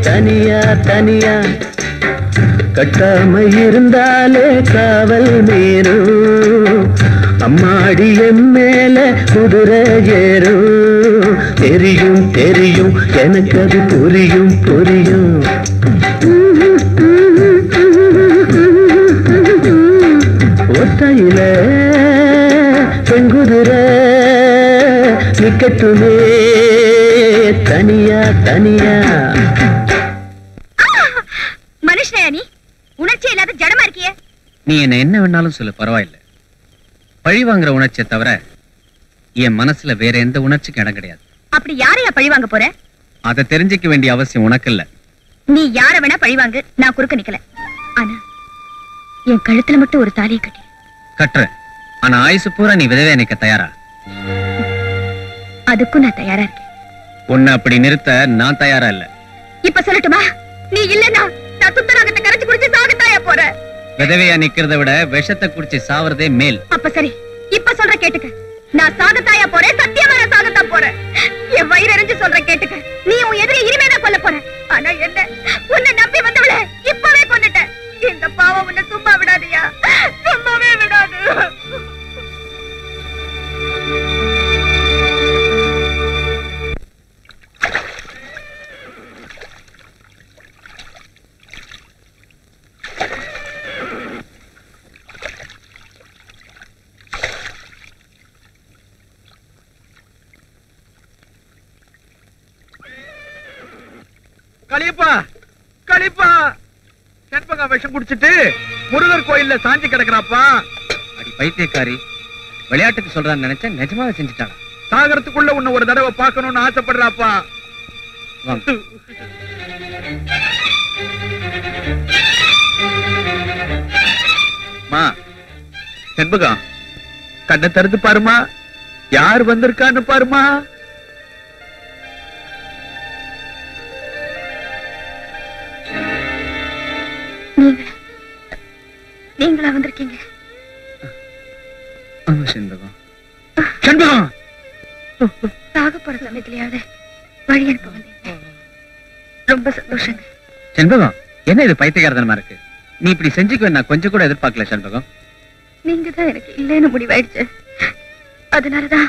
தனியா தனியா. கட்டாம இருந்தாலே காவல் மீறும் அம்மாடி மேல குதிரை ஏறும். தெரியும் தெரியும் எனக்கு அது புரியும் புரியும். ஒத்தையில பெண்குதிரை நிக்கட்டுமே. தனியா தனியா. மனுஷனையா நீ உணர்ச்சி இல்லாத ஜடமா இருக்கியே. நீ என்ன என்ன வேணாலும் சொல்லு பரவாயில்லை. பழி வாங்குற உணர்ச்சியை தவிர என் மனசுல வேற எந்த உணர்ச்சிக்கும் இடம் கிடையாது. அப்படி யாரையா பழி வாங்க போற? அதை தெரிஞ்சுக்க வேண்டிய அவசியம் உனக்கு இல்ல நீ யார வேணா பழி வாங்கு நான் குறுக்க நிக்கல. ஆனா என் கழுத்துல மட்டும் ஒரு தாலியை கட்டி. கட்டுறேன். ஆனா ஆயுசு பூரா நீ விதவை நிக்க தயாரா? அதுக்கும் நான் தயாரா இருக்கேன். உன்னை அப்படி நிறுத்த நான் தயாரா இல்ல. இப்ப சொல்லட்டுமா? நீ இல்லன்னா நான் துத்தராகத்தை கரைச்சு குடிச்சு சாகத்தாயா போற? விதவையா நிக்கிறத விட விஷத்தை குடிச்சு சாவறதே மேல். அப்ப சரி இப்ப சொல்ற கேட்டுக்க. நான் சாகத்தாயா போறேன் சத்தியமா நான் சாகத்தான் போறேன். என் வயிறு எரிஞ்சு சொல்ற கேட்டுக்க. நீ உன் எதிரி இனிமேதான் கொல்ல போற. ஆனா என்ன? உன்னை நம்பி வந்தவள இப்பவே கொண்டுட்ட இந்த பாவம் உன்னை சும்மா விடாதியா? சும்மாவே விடாது. களியப்பா களிப்பா செண்பகா விஷம் குடிச்சிட்டு முருகர் கோயில்ல சாஞ்சி கிடக்குறாப்பா. அடி பைத்தியக்காரி. விளையாட்டுக்கு சொல்றான்னு நினைச்சேன் நிஜமாவே செஞ்சுட்டாளா? சாகரத்துக்குள்ள உன்னை ஒரு தடவை பார்க்கணும்னு ஆசைப்படுறாப்பா. மா செண்பகா கண்ணை திறந்து பாருமா. யார் வந்திருக்கான்னு பாருமா. நீங்களா நீங்களா வந்திருக்கீங்க. ஆமா செண்பகம். செண்பகம்! சாக போற சமயத்திலேயாவது வழி அனுப்ப வந்தீங்க. ரொம்ப சந்தோஷங்க. செண்பகம் என்ன இது பைத்தியக்காரத்தனமா இருக்கு? நீ இப்படி செஞ்சுக்க நான் கொஞ்சம் கூட எதிர்பார்க்கல செண்பகம். நீங்க தான் எனக்கு இல்லைன்னு முடிவாயிடுச்சு. அதனாலதான்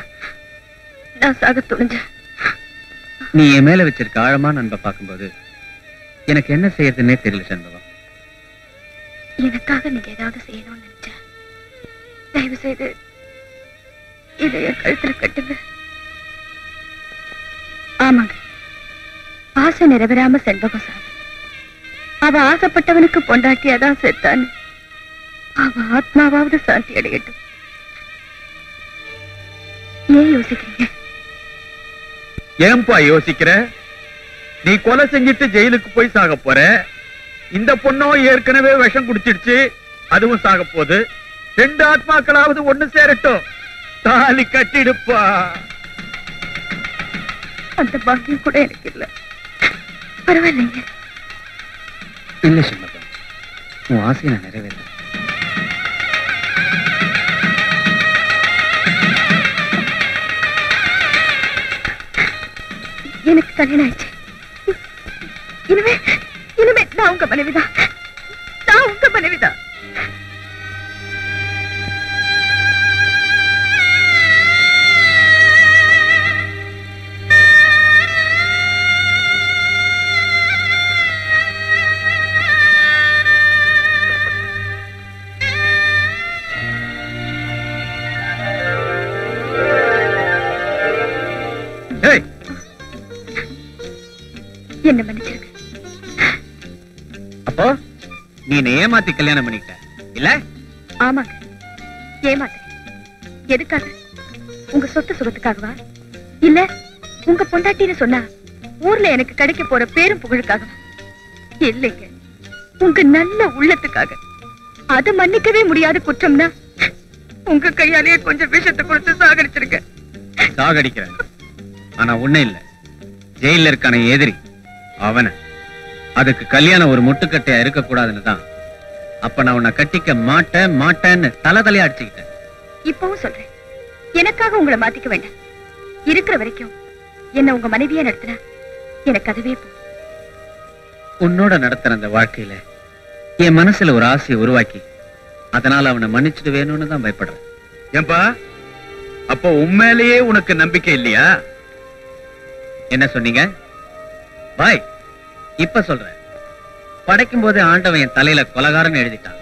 நான் சாக துணிஞ்சேன். நீ என் மேல வச்சிருக்க ஆழமான அன்பை பார்க்கும்போது எனக்கு என்ன செய்யறதுன்னே தெரியல செண்பகம். எனக்காக நீங்க ஏதாவது செய்யணும்னு நினைச்சேன். தயவு செய்து இதை என் கழுத்துல கட்டுங்க. ஆமாங்க. ஆசை நிறைவேறாம செண்பகம் சாமி அவ ஆசைப்பட்டவனுக்கு பொண்டாட்டியாதான் செத்தான் அவ ஆத்மாவாவது சாந்தி அடையட்டும். ஏன் யோசிக்கிறீங்க? ஏன்பா யோசிக்கிற? நீ கொலை செஞ்சிட்டு ஜெயிலுக்கு போய் சாக போற? இந்த பொண்ணும் ஏற்கனவே விஷம் குடிச்சிடுச்சு அதுவும் சாக போகுது ரெண்டு ஆத்மாக்களாவது ஒண்ணு சேரட்டும். தாலி கட்டிடுப்பா. அந்த பாக்கியம் கூட எனக்கு இல்ல. பரவாயில்லைங்க இல்ல சண்முகம். உன் ஆசையை நான் நிறைவேறேன். எனக்கு கல்யாணம் ஆயிடுச்சு. இனிமே இனிமே நான் உங்க மனைவிதான். நான் உங்க மனைவிதான். என்ன மன்னிச்சிருங்க. அப்போ நீ ஏமாத்தி கல்யாணம் பண்ணிக்கிட்ட. இல்ல? ஆமாங்க ஏமாத்தேன் எதுக்காக? உங்க சொத்து சுகத்துக்காகவா? இல்ல உங்க பொண்டாட்டின்னு சொன்னா ஊர்ல எனக்கு கிடைக்க போற பேரும் புகழுக்காகவா? இல்லைங்க. உங்க நல்ல உள்ளத்துக்காக. அத மன்னிக்கவே முடியாத குற்றம்னா உங்க கையாலேயே கொஞ்சம் விஷத்தை கொடுத்து சாகடிச்சிருக்க சாகடிக்கிறேன். ஆனா ஒண்ணு இல்ல. ஜெயில இருக்கான எதிரி அவன. அதுக்கு கல்யாணம் ஒரு முட்டுக்கட்டையா இருக்க கூடாதுன்னு தான். அப்ப நான் உன்னை கட்டிக்க மாட்டேன் மாட்டேன்னு தலை தலையா அடிச்சுக்கிட்டேன். இப்பவும் சொல்றேன். எனக்காக உங்களை மாத்திக்க வேண்டாம். இருக்கிற வரைக்கும் என்ன உங்க மனைவியா நடத்தினா எனக்கு அதுவே உன்னோட நடத்துற அந்த வாழ்க்கையில என் மனசுல ஒரு ஆசையை உருவாக்கி அதனால அவனை மன்னிச்சுட்டு வேணும்னு தான் பயப்படுறேன். ஏன்பா? அப்போ உண்மையிலேயே உனக்கு நம்பிக்கை இல்லையா? என்ன சொன்னீங்க? பாய். இப்ப சொல்றேன். படைக்கும் போதே ஆண்டவன் என் தலையில கொலகாரன் எழுதிட்டான்.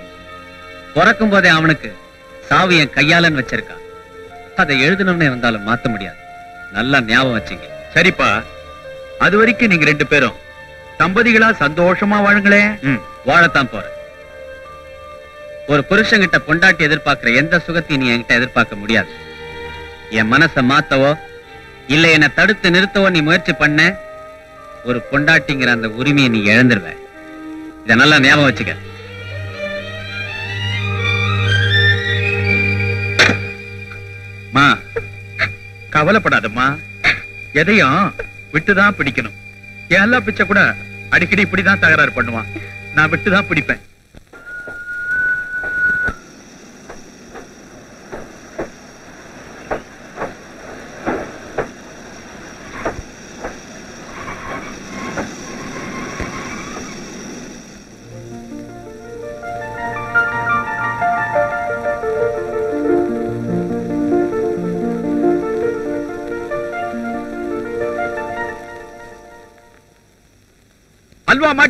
பிறக்கும் போதே அவனுக்கு சாவு என் கையாலன்னு வச்சிருக்கான். அதை எழுதணும்னு இருந்தாலும் மாத்த முடியாது. நல்லா ஞாபகம் வச்சுங்க. சரிப்பா. அது வரைக்கும் நீங்க ரெண்டு பேரும் தம்பதிகளா சந்தோஷமா வாழுங்களே. ம், வாழத்தான் போறேன். ஒரு புருஷன்கிட்ட பொண்டாட்டி எதிர்பார்க்கிற எந்த சுகத்தையும் நீ என்கிட்ட எதிர்பார்க்க முடியாது. என் மனசை மாத்தவோ இல்ல என்னை தடுத்து நிறுத்தவோ நீ முயற்சி பண்ண ஒரு பொண்டாட்டிங்கிற அந்த உரிமையை நீ இழந்துருவ. இத நல்லா ஞாபகம் வச்சுக்க. மா கவலைப்படாதம்மா. எதையும் விட்டுதான் பிடிக்கணும். எல்லாம் பிச்சை கூட அடிக்கடி இப்படிதான் தகராறு பண்ணுவான். நான் விட்டுதான் பிடிப்பேன்.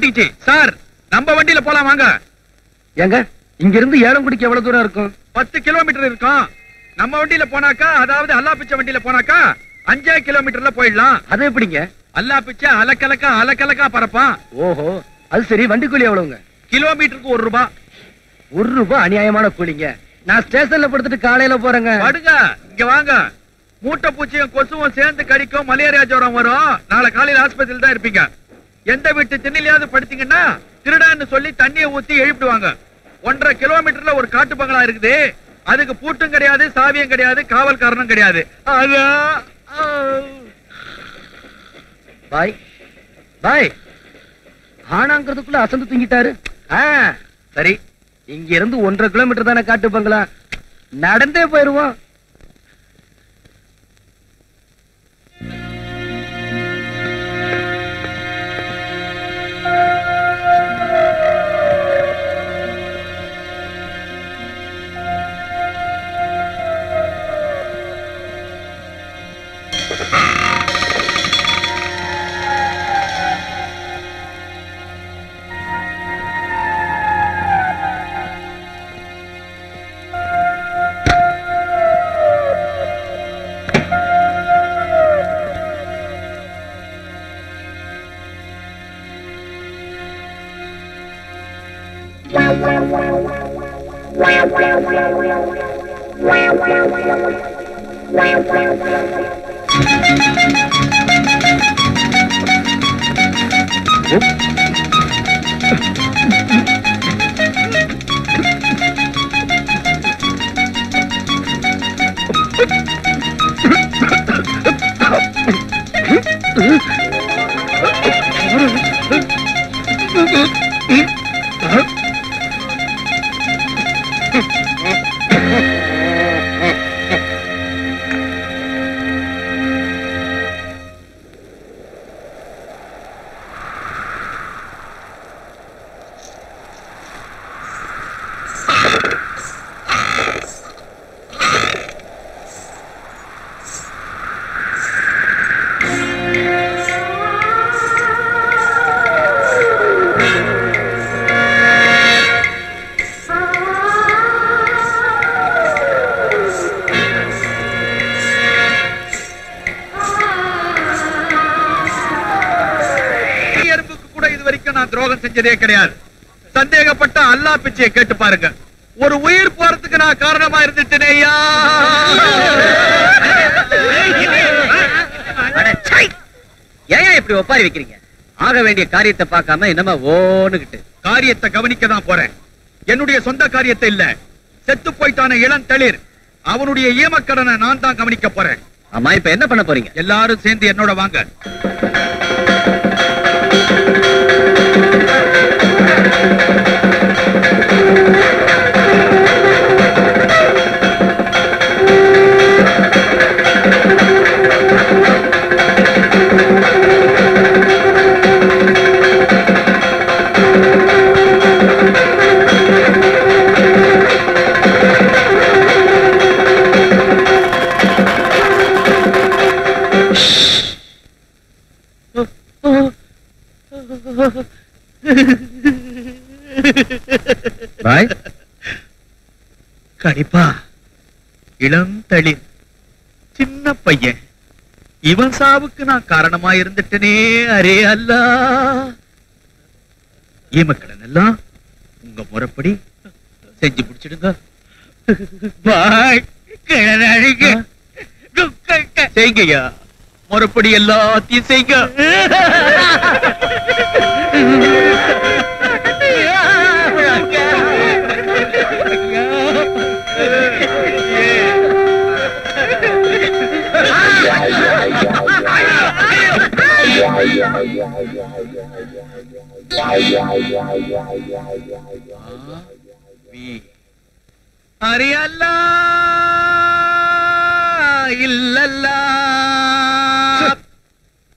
மாட்டிக்கிச்சு சார் நம்ம வண்டியில போலாம் வாங்க. ஏங்க இங்க இருந்து ஏலங்குடிக்கு எவ்வளவு தூரம் இருக்கும்? பத்து கிலோமீட்டர் இருக்கும். நம்ம வண்டியில போனாக்கா அதாவது அல்லா பிச்சை வண்டியில போனாக்கா அஞ்சே கிலோமீட்டர்ல போயிடலாம். அது எப்படிங்க? அல்லா பிச்சை அலக்கலக்கா அலக்கலக்கா பறப்பான். ஓஹோ அது சரி வண்டி கூலி எவ்வளவுங்க? கிலோமீட்டருக்கு ஒரு ரூபாய் ஒரு ரூபாய் அநியாயமான கூலிங்க. நான் ஸ்டேஷன்ல படுத்துட்டு காலையில போறேங்க. படுங்க இங்க வாங்க. மூட்டை பூச்சியும் கொசுவும் சேர்ந்து கடிக்கும் மலேரியா ஜுரம் வரும். நாளை காலையில ஆஸ்பத்திரியில தான் இருப்பீங்க. எந்த வீட்டு திண்ணிலையாவது படுத்தீங்கன்னா திருடான்னு சொல்லி தண்ணியை ஊத்தி எழுப்பிடுவாங்க. ஒன்றரை கிலோமீட்டர்ல ஒரு காட்டு பங்களா இருக்குது. அதுக்கு பூட்டும் கிடையாது சாவியும் கிடையாது காவல்காரனும் கிடையாது. ஆ. பாய் பாய். ஆனாங்கிறதுக்குள்ள அசந்து தூங்கிட்டாரு. ஆ, சரி. இங்க இருந்து ஒன்றரை கிலோமீட்டர் தானே காட்டு பங்களா. நடந்தே போயிருவோம். Thank you. செஞ்சதே கிடையாது. சந்தேகப்பட்ட அல்லா பிச்சையை கேட்டு பாருங்க. ஒரு உயிர் போறதுக்கு நான் காரணமா ஏன் இப்படி ஒப்பாரி வைக்கிறீங்க? ஆக வேண்டிய காரியத்தை பார்க்காம என்னமா ஓனுகிட்டு காரியத்தை கவனிக்க தான் போறேன். என்னுடைய சொந்த காரியத்தை இல்ல. செத்து போயிட்டான இளம் தளிர். அவனுடைய ஈமக்கடனை நான் தான் கவனிக்க போறேன். அம்மா இப்ப என்ன பண்ண போறீங்க? எல்லாரும் சேர்ந்து என்னோட வாங்க. இவன் சாவுக்கு நான் காரணமா இருந்துட்டனே அரே அல்லா. ஏமக்கடன் எல்லாம் உங்க முறைப்படி செஞ்சு முடிச்சிடுங்க. பாய் கிழநாழிக்கு செய்ங்கய்யா முறைப்படி எல்லாத்தையும் செய்ய இல்லல்லா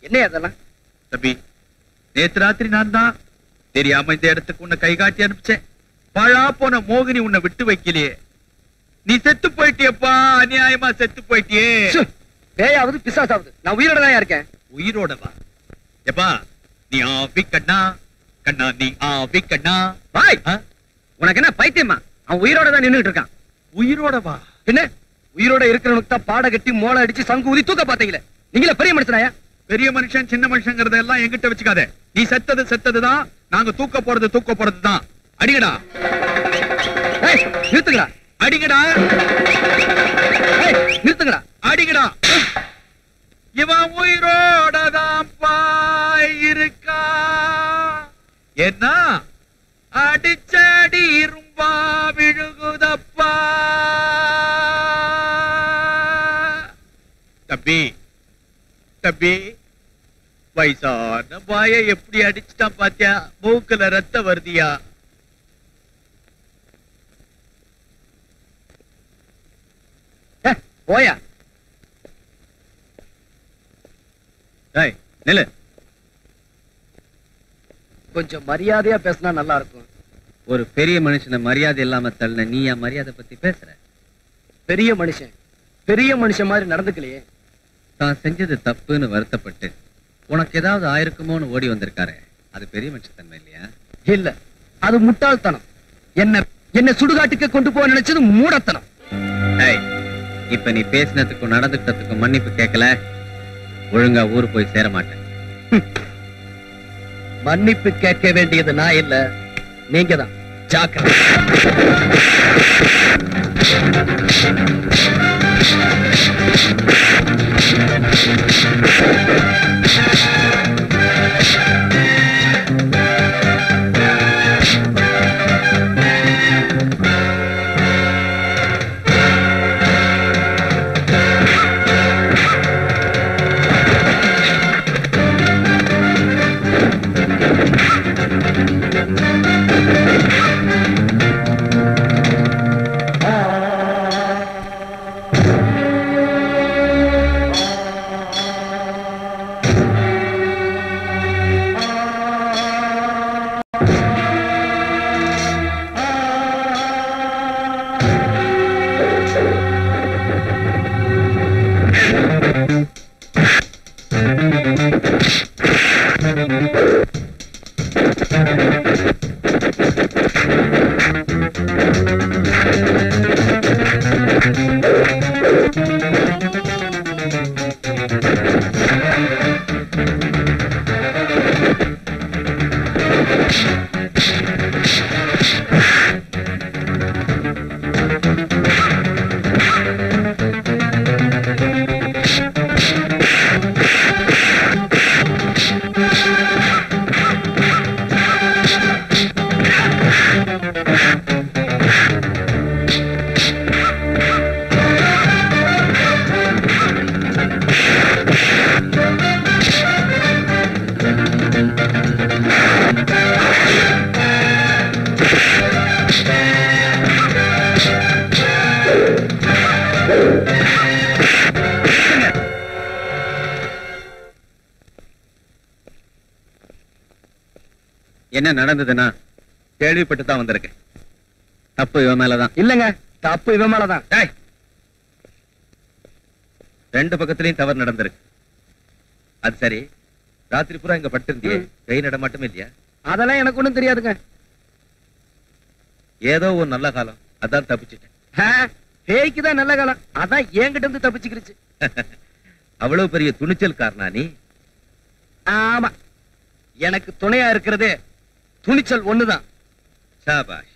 என்ன அதெல்லாம் தம்பி நேத்து ராத்திரி நான் தான் தெரியாம இந்த இடத்துக்கு உன்னை கை காட்டி அனுப்பிச்சேன் பழா போன மோகினி உன்னை விட்டு வைக்கலையே நீ செத்து போயிட்டியப்பா அநியாயமா செத்து போயிட்டியே பேயாவது பிசாசாவது நான் உயிரோட தான் இருக்கேன் உயிரோட வா எப்பா நீ ஆவி கண்ணா கண்ணா நீ ஆவி கண்ணா. பாய்? உனக்கு என்ன பைத்தியமா? அவன் உயிரோட தான் நின்னுட்டு இருக்கான். உயிரோட வா என்ன உயிரோட இருக்கிறவனுக்கு தான் பாட கட்டி மோளை அடிச்சு சங்கு ஊதி தூக்க பாத்தீங்களே நீங்களே பெரிய மனுஷனாயா? பெரிய மனுஷன் சின்ன மனுஷங்கிறத எல்லாம் எங்கிட்ட வச்சுக்காத. நீ செத்தது செத்ததுதான் நாங்க தூக்க போறது தூக்க போறது தான். அடிங்கடா. நிறுத்துங்கடா. அடிங்கடா. நிறுத்துங்கடா. அடிங்கடா. இவன் உயிரோடதான் பாயிருக்கா பாய் இருக்கா என்ன? அடிச்சடி இரும்பா விழுகுதப்பா? தம்பி தம்பி வயசான பாய எப்படி அடிச்சுட்டான் பாத்தியா? மூக்குல ரத்த வருதியா? போயா டேய் நில்லு. கொஞ்சம் மரியாதையா பேசினா நல்லா இருக்கும் ஒரு பெரிய மனுஷனை மரியாதை இல்லாம தள்ள நீ என் மரியாதை பத்தி பேசுற? பெரிய மனுஷன். பெரிய மனுஷன் மாதிரி நடந்துக்கலையே. தான் செஞ்சது தப்புன்னு வருத்தப்பட்டு உனக்கு ஏதாவது ஆயிருக்குமோன்னு ஓடி வந்திருக்காரு. அது பெரிய மனுஷத்தன்மை இல்லையா? இல்ல. அது முட்டாள்தனம். என்ன என்ன சுடுகாட்டுக்கு கொண்டு போக நினைச்சது மூடத்தனம். இப்ப நீ பேசினதுக்கும் நடந்துக்கிட்டதுக்கும் மன்னிப்பு கேட்கல? ஒழுங்கா ஊர் போய் சேர மாட்டேன் மன்னிப்பு கேட்க வேண்டியது நான் இல்ல நீங்க தான் ஜாக்கிரதை. Thank you. என்ன நடந்ததுன்னா கேள்விப்பட்டு தான் வந்திருக்கேன். தப்பு இவன் மேலதான். இல்லங்க தப்பு இவன் மேலதான். ரெண்டு பக்கத்துலயும் தவறு நடந்திருக்கு. அது சரி. ராத்திரி பூரா இங்க படுத்திருந்தியே. கை நட மட்டும் இல்லையா? அதெல்லாம் எனக்கு ஒண்ணும் தெரியாதுங்க. ஏதோ ஒரு நல்ல காலம். அதான் தப்பிச்சிட்டேன். பேய்க்கு தான் நல்ல காலம். அதான் என்கிட்ட இருந்து தப்பிச்சுக்கிருச்சு. அவ்வளவு பெரிய துணிச்சல் காரணா நீ? ஆமா. எனக்கு துணையா இருக்கிறதே துணிச்சல் ஒண்ணுதான். சாபாஷ்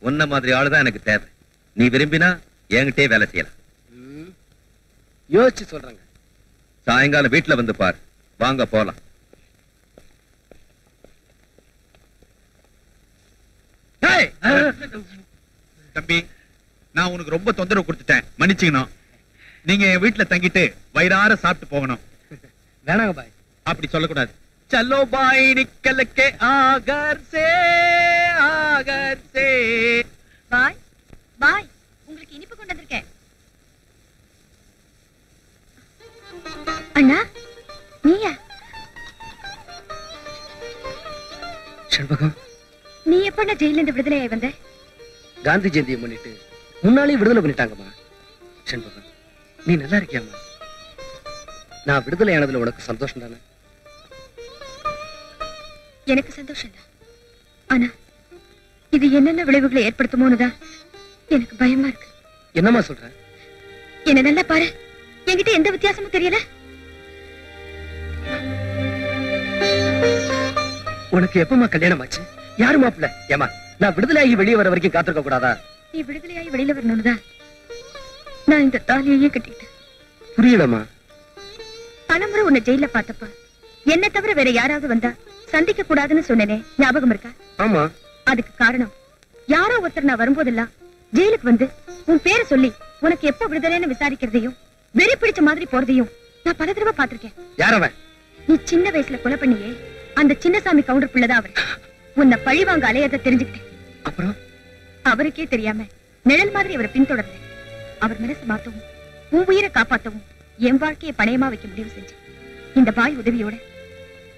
உன்ன மாதிரி ஆளுதான் எனக்கு தேவை. நீ விரும்பினா என்கிட்டே வேலை செய்யலாம். யோசிச்சு சொல்றேங்க. சாயங்காலம் வீட்டுல வந்து பார். வாங்க போலாம்! தம்பி நான் உனக்கு ரொம்ப தொந்தரவு கொடுத்துட்டேன். மன்னிச்சுக்கணும். நீங்க என் வீட்டுல தங்கிட்டு வயிறார சாப்பிட்டு போகணும். வேணாங்க பாய். அப்படி சொல்லக்கூடாது. चलो भाई निकल के आगर से आगर से பாய் பாய் உங்களுக்கு இனிப்பு கொண்டு வந்திருக்கேன் அண்ணா நீயா செண்பகம் நீ எப்ப ஜெயில இருந்து விடுதலையாய் வந்த காந்தி ஜெயந்தியை முன்னிட்டு முன்னாலே விடுதலை பண்ணிட்டாங்கம்மா செண்பகம் நீ நல்லா இருக்கியாம்மா நான் விடுதலை ஆனதுல உனக்கு சந்தோஷம் தானே எனக்கு சந்தோஷம் தான் ஆனா இது என்னென்ன விளைவுகளை ஏற்படுத்துமோன்னுதான் எனக்கு பயமா இருக்கு. என்னம்மா சொல்ற? என்ன நல்லா பாரு. என்கிட்ட எந்த வித்தியாசமும் தெரியல. உனக்கு எப்பமா கல்யாணம் ஆச்சு? யாரு மாப்பிள்ள? ஏமா நான் விடுதலை ஆகி வெளியே வர வரைக்கும் காத்திருக்க கூடாதா? நீ விடுதலையாகி வெளியில வரணும்னுதான் நான் இந்த தாலியையே கட்டிட்டேன். புரியலம்மா. பலமுறை உன்னை ஜெயில பார்த்தப்ப என்ன தவிர வேற யாராவது வந்தா சந்திக்க கூடாதுன்னு சொன்னேனே. ஞாபகம் இருக்கா? ஆமா. அதுக்கு காரணம் யாரோ ஒருத்தர் நான் வரும்போதெல்லாம் ஜெயிலுக்கு வந்து உன் பேரை சொல்லி உனக்கு எப்ப விடுதலைன்னு விசாரிக்கிறதையும் வெறி பிடிச்ச மாதிரி போறதையும் நான் பல தடவை பார்த்திருக்கேன். யாரவன் நீ சின்ன வயசுல கொலை பண்ணியே அந்த சின்னசாமி கவுண்டர் பிள்ளைதான் அவர். உன்னை பழி வாங்க அலையறத தெரிஞ்சுக்கிட்டேன். அப்புறம்? அவருக்கே தெரியாம நிழல் மாதிரி அவரை பின்தொடர்ந்தேன். அவர் மனசு மாத்தவும் உன் உயிரை காப்பாத்தவும் என் வாழ்க்கையை பணயமா வைக்க முடிவு செஞ்சேன். இந்த பாய் உதவியோட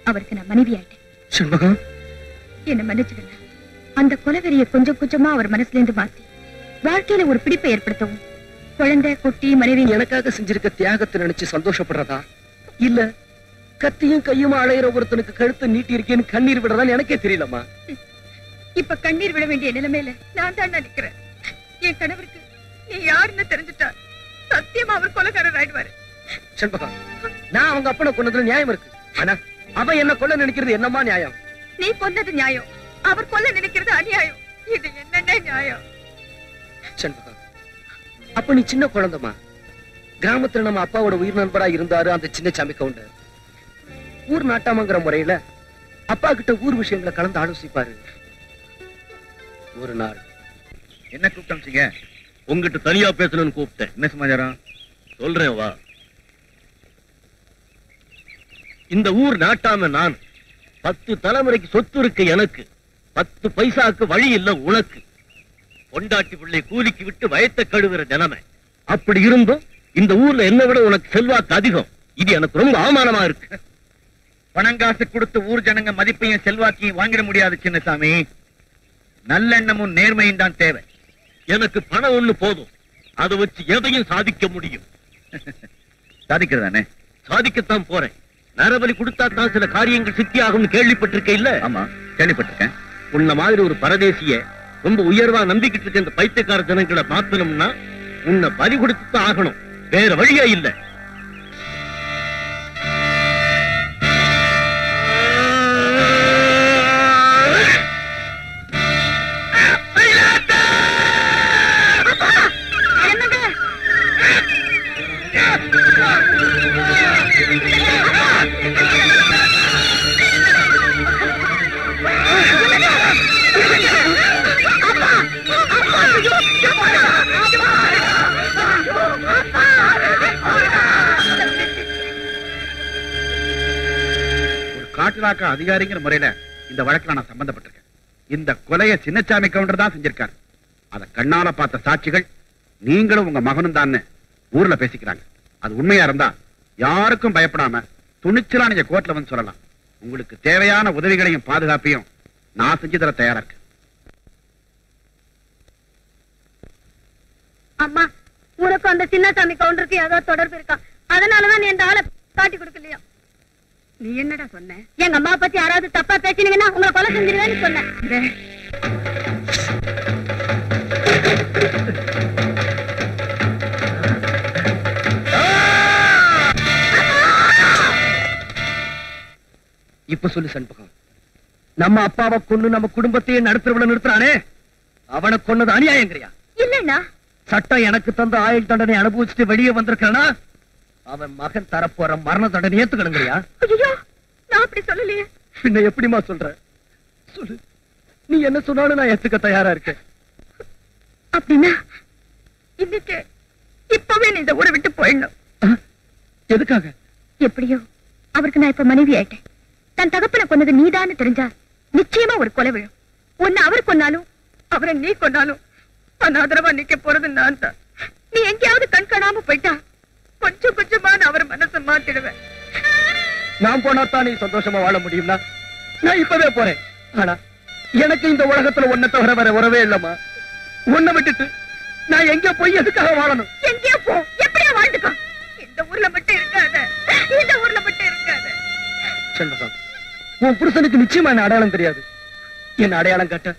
அவருக்கு நான் மனைவி ஆயிட்டேன் செண்பகம் என்ன மன்னிச்சிடுங்க. அந்த கொலவெறியை கொஞ்சம் கொஞ்சமா அவர் மனசுல இருந்து மாத்தி வாழ்க்கையில ஒரு பிடிப்பை ஏற்படுத்தவும். குழந்தை குட்டி மனைவி. எனக்காக செஞ்சிருக்க தியாகத்தை நினைச்சு சந்தோஷப்படுறதா? இல்ல கத்தியும் கையுமா அலையிற ஒருத்தனுக்கு கழுத்தை நீட்டி இருக்கேன்னு கண்ணீர் விடுறதான்னு எனக்கே தெரியலம்மா. இப்ப கண்ணீர் விட வேண்டிய நிலைமையில நான் தான் நினைக்கிறேன் என் கணவருக்கு நீ யாருன்னு தெரிஞ்சுட்டா சத்தியமா அவர் கொலைகாரர் ஆயிடுவாரு. செண்பகம் நான் அவங்க அப்பனை கொன்னதுல நியாயம் இருக்கு. ஆனா அவன் என்ன கொல்ல நினைக்கிறது என்னமா நியாயம்? நீ கொன்னது நியாயம். அவர் கொல்ல நினைக்கிறது அநியாயம். இது என்னென்ன நியாயம்? அப்ப நீ சின்ன குழந்தைமா கிராமத்துல நம்ம அப்பாவோட உயிர் நண்பரா இருந்தாரு அந்த சின்னசாமி கவுண்டர். ஊர் நாட்டாமங்கிற முறையில அப்பா கிட்ட ஊர் விஷயங்களை கலந்து ஆலோசிப்பாரு. ஒரு நாள். என்ன கூப்பிட்டீங்க உங்ககிட்ட தனியா பேசணும்னு கூப்பிட்டேன். என்ன சமாச்சாரம்? சொல்றேன் வா. இந்த ஊர் நாட்டாம நான். பத்து தலைமுறைக்கு சொத்து இருக்கு எனக்கு. பத்து பைசாக்கு வழி இல்ல உனக்கு. பொண்டாட்டி பிள்ளை கூலிக்கு விட்டு வயத்த கழுவுற நிலைமை. அப்படி இருந்தும் இந்த ஊர்ல என்ன விட உனக்கு செல்வாக்கு அதிகம். இது எனக்கு ரொம்ப அவமானமா இருக்கு. பணங்காசு கொடுத்து ஊர் ஜனங்க மதிப்பையும் செல்வாக்கையும் வாங்கிட முடியாது சின்னசாமி. நல்லெண்ணமும் நேர்மையும் தான் தேவை. எனக்கு பணம் ஒண்ணு போதும். அதை வச்சு எதையும் சாதிக்க முடியும். சாதிக்கிறதானே? சாதிக்கத்தான் போறேன். நரபலி கொடுத்தா தான் சில காரியங்கள் சித்தியாகும்னு கேள்விப்பட்டிருக்க இல்ல? ஆமா கேள்விப்பட்டிருக்கேன். உன்ன மாதிரி ஒரு பரதேசிய ரொம்ப உயர்வா நம்பிக்கிட்டு இருக்க இந்த பைத்தியக்கார ஜனங்களை மாத்தணும்னா உன்னை பலி கொடுத்து ஆகணும். வேற வழியா இல்ல. காட்டுலாக்க அதிகாரிங்கிற முறையில இந்த வழக்கில் நான் சம்பந்தப்பட்டிருக்கேன். இந்த கொலைய சின்னச்சாமி கவுண்டர் தான் செஞ்சிருக்காரு. அதை கண்ணால பார்த்த சாட்சிகள் நீங்களும் உங்க மகனும் தான் ஊர்ல பேசிக்கிறாங்க. அது உண்மையா இருந்தா யாருக்கும் பயப்படாம துணிச்சலா நீங்க கோர்ட்ல வந்து சொல்லலாம். உங்களுக்கு தேவையான உதவிகளையும் பாதுகாப்பையும் நான் செஞ்சு தர தயாரா இருக்கு அம்மா உனக்கு அந்த சின்னசாமி கவுண்டருக்கு ஏதாவது தொடர்பு இருக்கா? அதனாலதான் நீ இந்த ஆளை காட்டி கொடுக்கலையா? நீ என்னடா சொன்ன? எங்க அம்மா பத்தி யாராவது தப்பா பேசினீங்கன்னா உங்களை கொலை செஞ்சிருவேன்னு சொன்னேன். இப்ப சொல்லு சண்பகம் நம்ம அப்பாவை கொன்னு நம்ம குடும்பத்தையே நடுத்தரவுல நிறுத்துறானே? அவனை கொன்னது அநியாயங்கிறியா? இல்லண்ணா. சட்டம் எனக்கு தந்த ஆயுள் தண்டனை அனுபவிச்சுட்டு வெளியே வந்திருக்கானா அவன் மகன் தரப்போற மரண தண்டனை ஏத்துக்கணுங்கிறியா ஐயோ நான் அப்படி சொல்லலையே. பின்ன எப்படிமா சொல்ற? சொல்லு. நீ என்ன சொன்னாலும் நான் ஏத்துக்க தயாரா இருக்கேன். அப்படின்னா இன்னைக்கு இப்பவே நீ இந்த ஊரை விட்டு போயிடணும். எதுக்காக? எப்படியோ அவருக்கு நான் இப்ப மனைவி ஆயிட்டேன். தன் தகப்பனை கொன்னது நீதான்னு தெரிஞ்சா நிச்சயமா ஒரு கொலை விழும். உன்னை அவர் கொன்னாலும் அவரை நீ கொன்னாலும் அனாதரவா நிக்க போறது நான் தான் நீ எங்கேயாவது கண் காணாம போயிட்டா கொஞ்சம் கொஞ்சமா நான் அவர் மனசை மாத்திடுவேன். நான் போனா தான் நீ சந்தோஷமா வாழ முடியும்னா? நான் இப்பவே போறேன். ஆனா எனக்கு இந்த உலகத்துல ஒன்ன தவிர வேற உறவே இல்லம்மா. உன்னை விட்டுட்டு நான் எங்க போய் எதுக்காக வாழணும்? எங்கேயோ போ. எப்படியா வாழ்ந்துக்கோ? இந்த ஊர்ல மட்டும் இருக்காத. இந்த ஊர்ல மட்டும் இருக்காத. செண்பகம் உன் புருஷனுக்கு நிச்சயமா என்ன அடையாளம் தெரியாது. என்ன அடையாளம் காட்ட?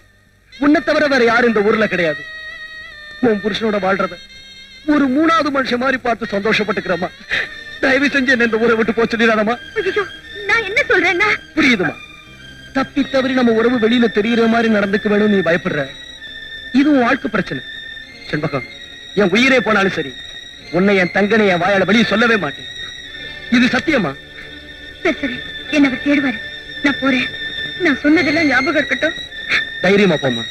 உன்னை தவிர வேற யாரும் இந்த ஊர்ல கிடையாது. உன் புருஷனோட வாழ்றத ஒரு மூணாவது மனுஷன் மாதிரி பார்த்து சந்தோஷப்பட்டுக்கிறமா தயவு செஞ்சு என்ன இந்த ஊரை விட்டு போக சொல்லிடாதம்மா. ஐயோ நான் என்ன சொல்றேன்னா? புரியுதுமா தப்பி தவறி நம்ம உறவு வெளியில தெரியுற மாதிரி நடந்துக்க வேணும் நீ பயப்படுற. இது உன் வாழ்க்கை பிரச்சனை. செண்பகம் என் உயிரே போனாலும் சரி உன்னை என் தங்கனை என் வாயால வெளியே சொல்லவே மாட்டேன். இது சத்தியமா? சரி சரி. என்ன அவர் தேடுவாரு நான் போறேன். நான் சொன்னதெல்லாம் ஞாபகம் இருக்கட்டும். தைரியமா போமா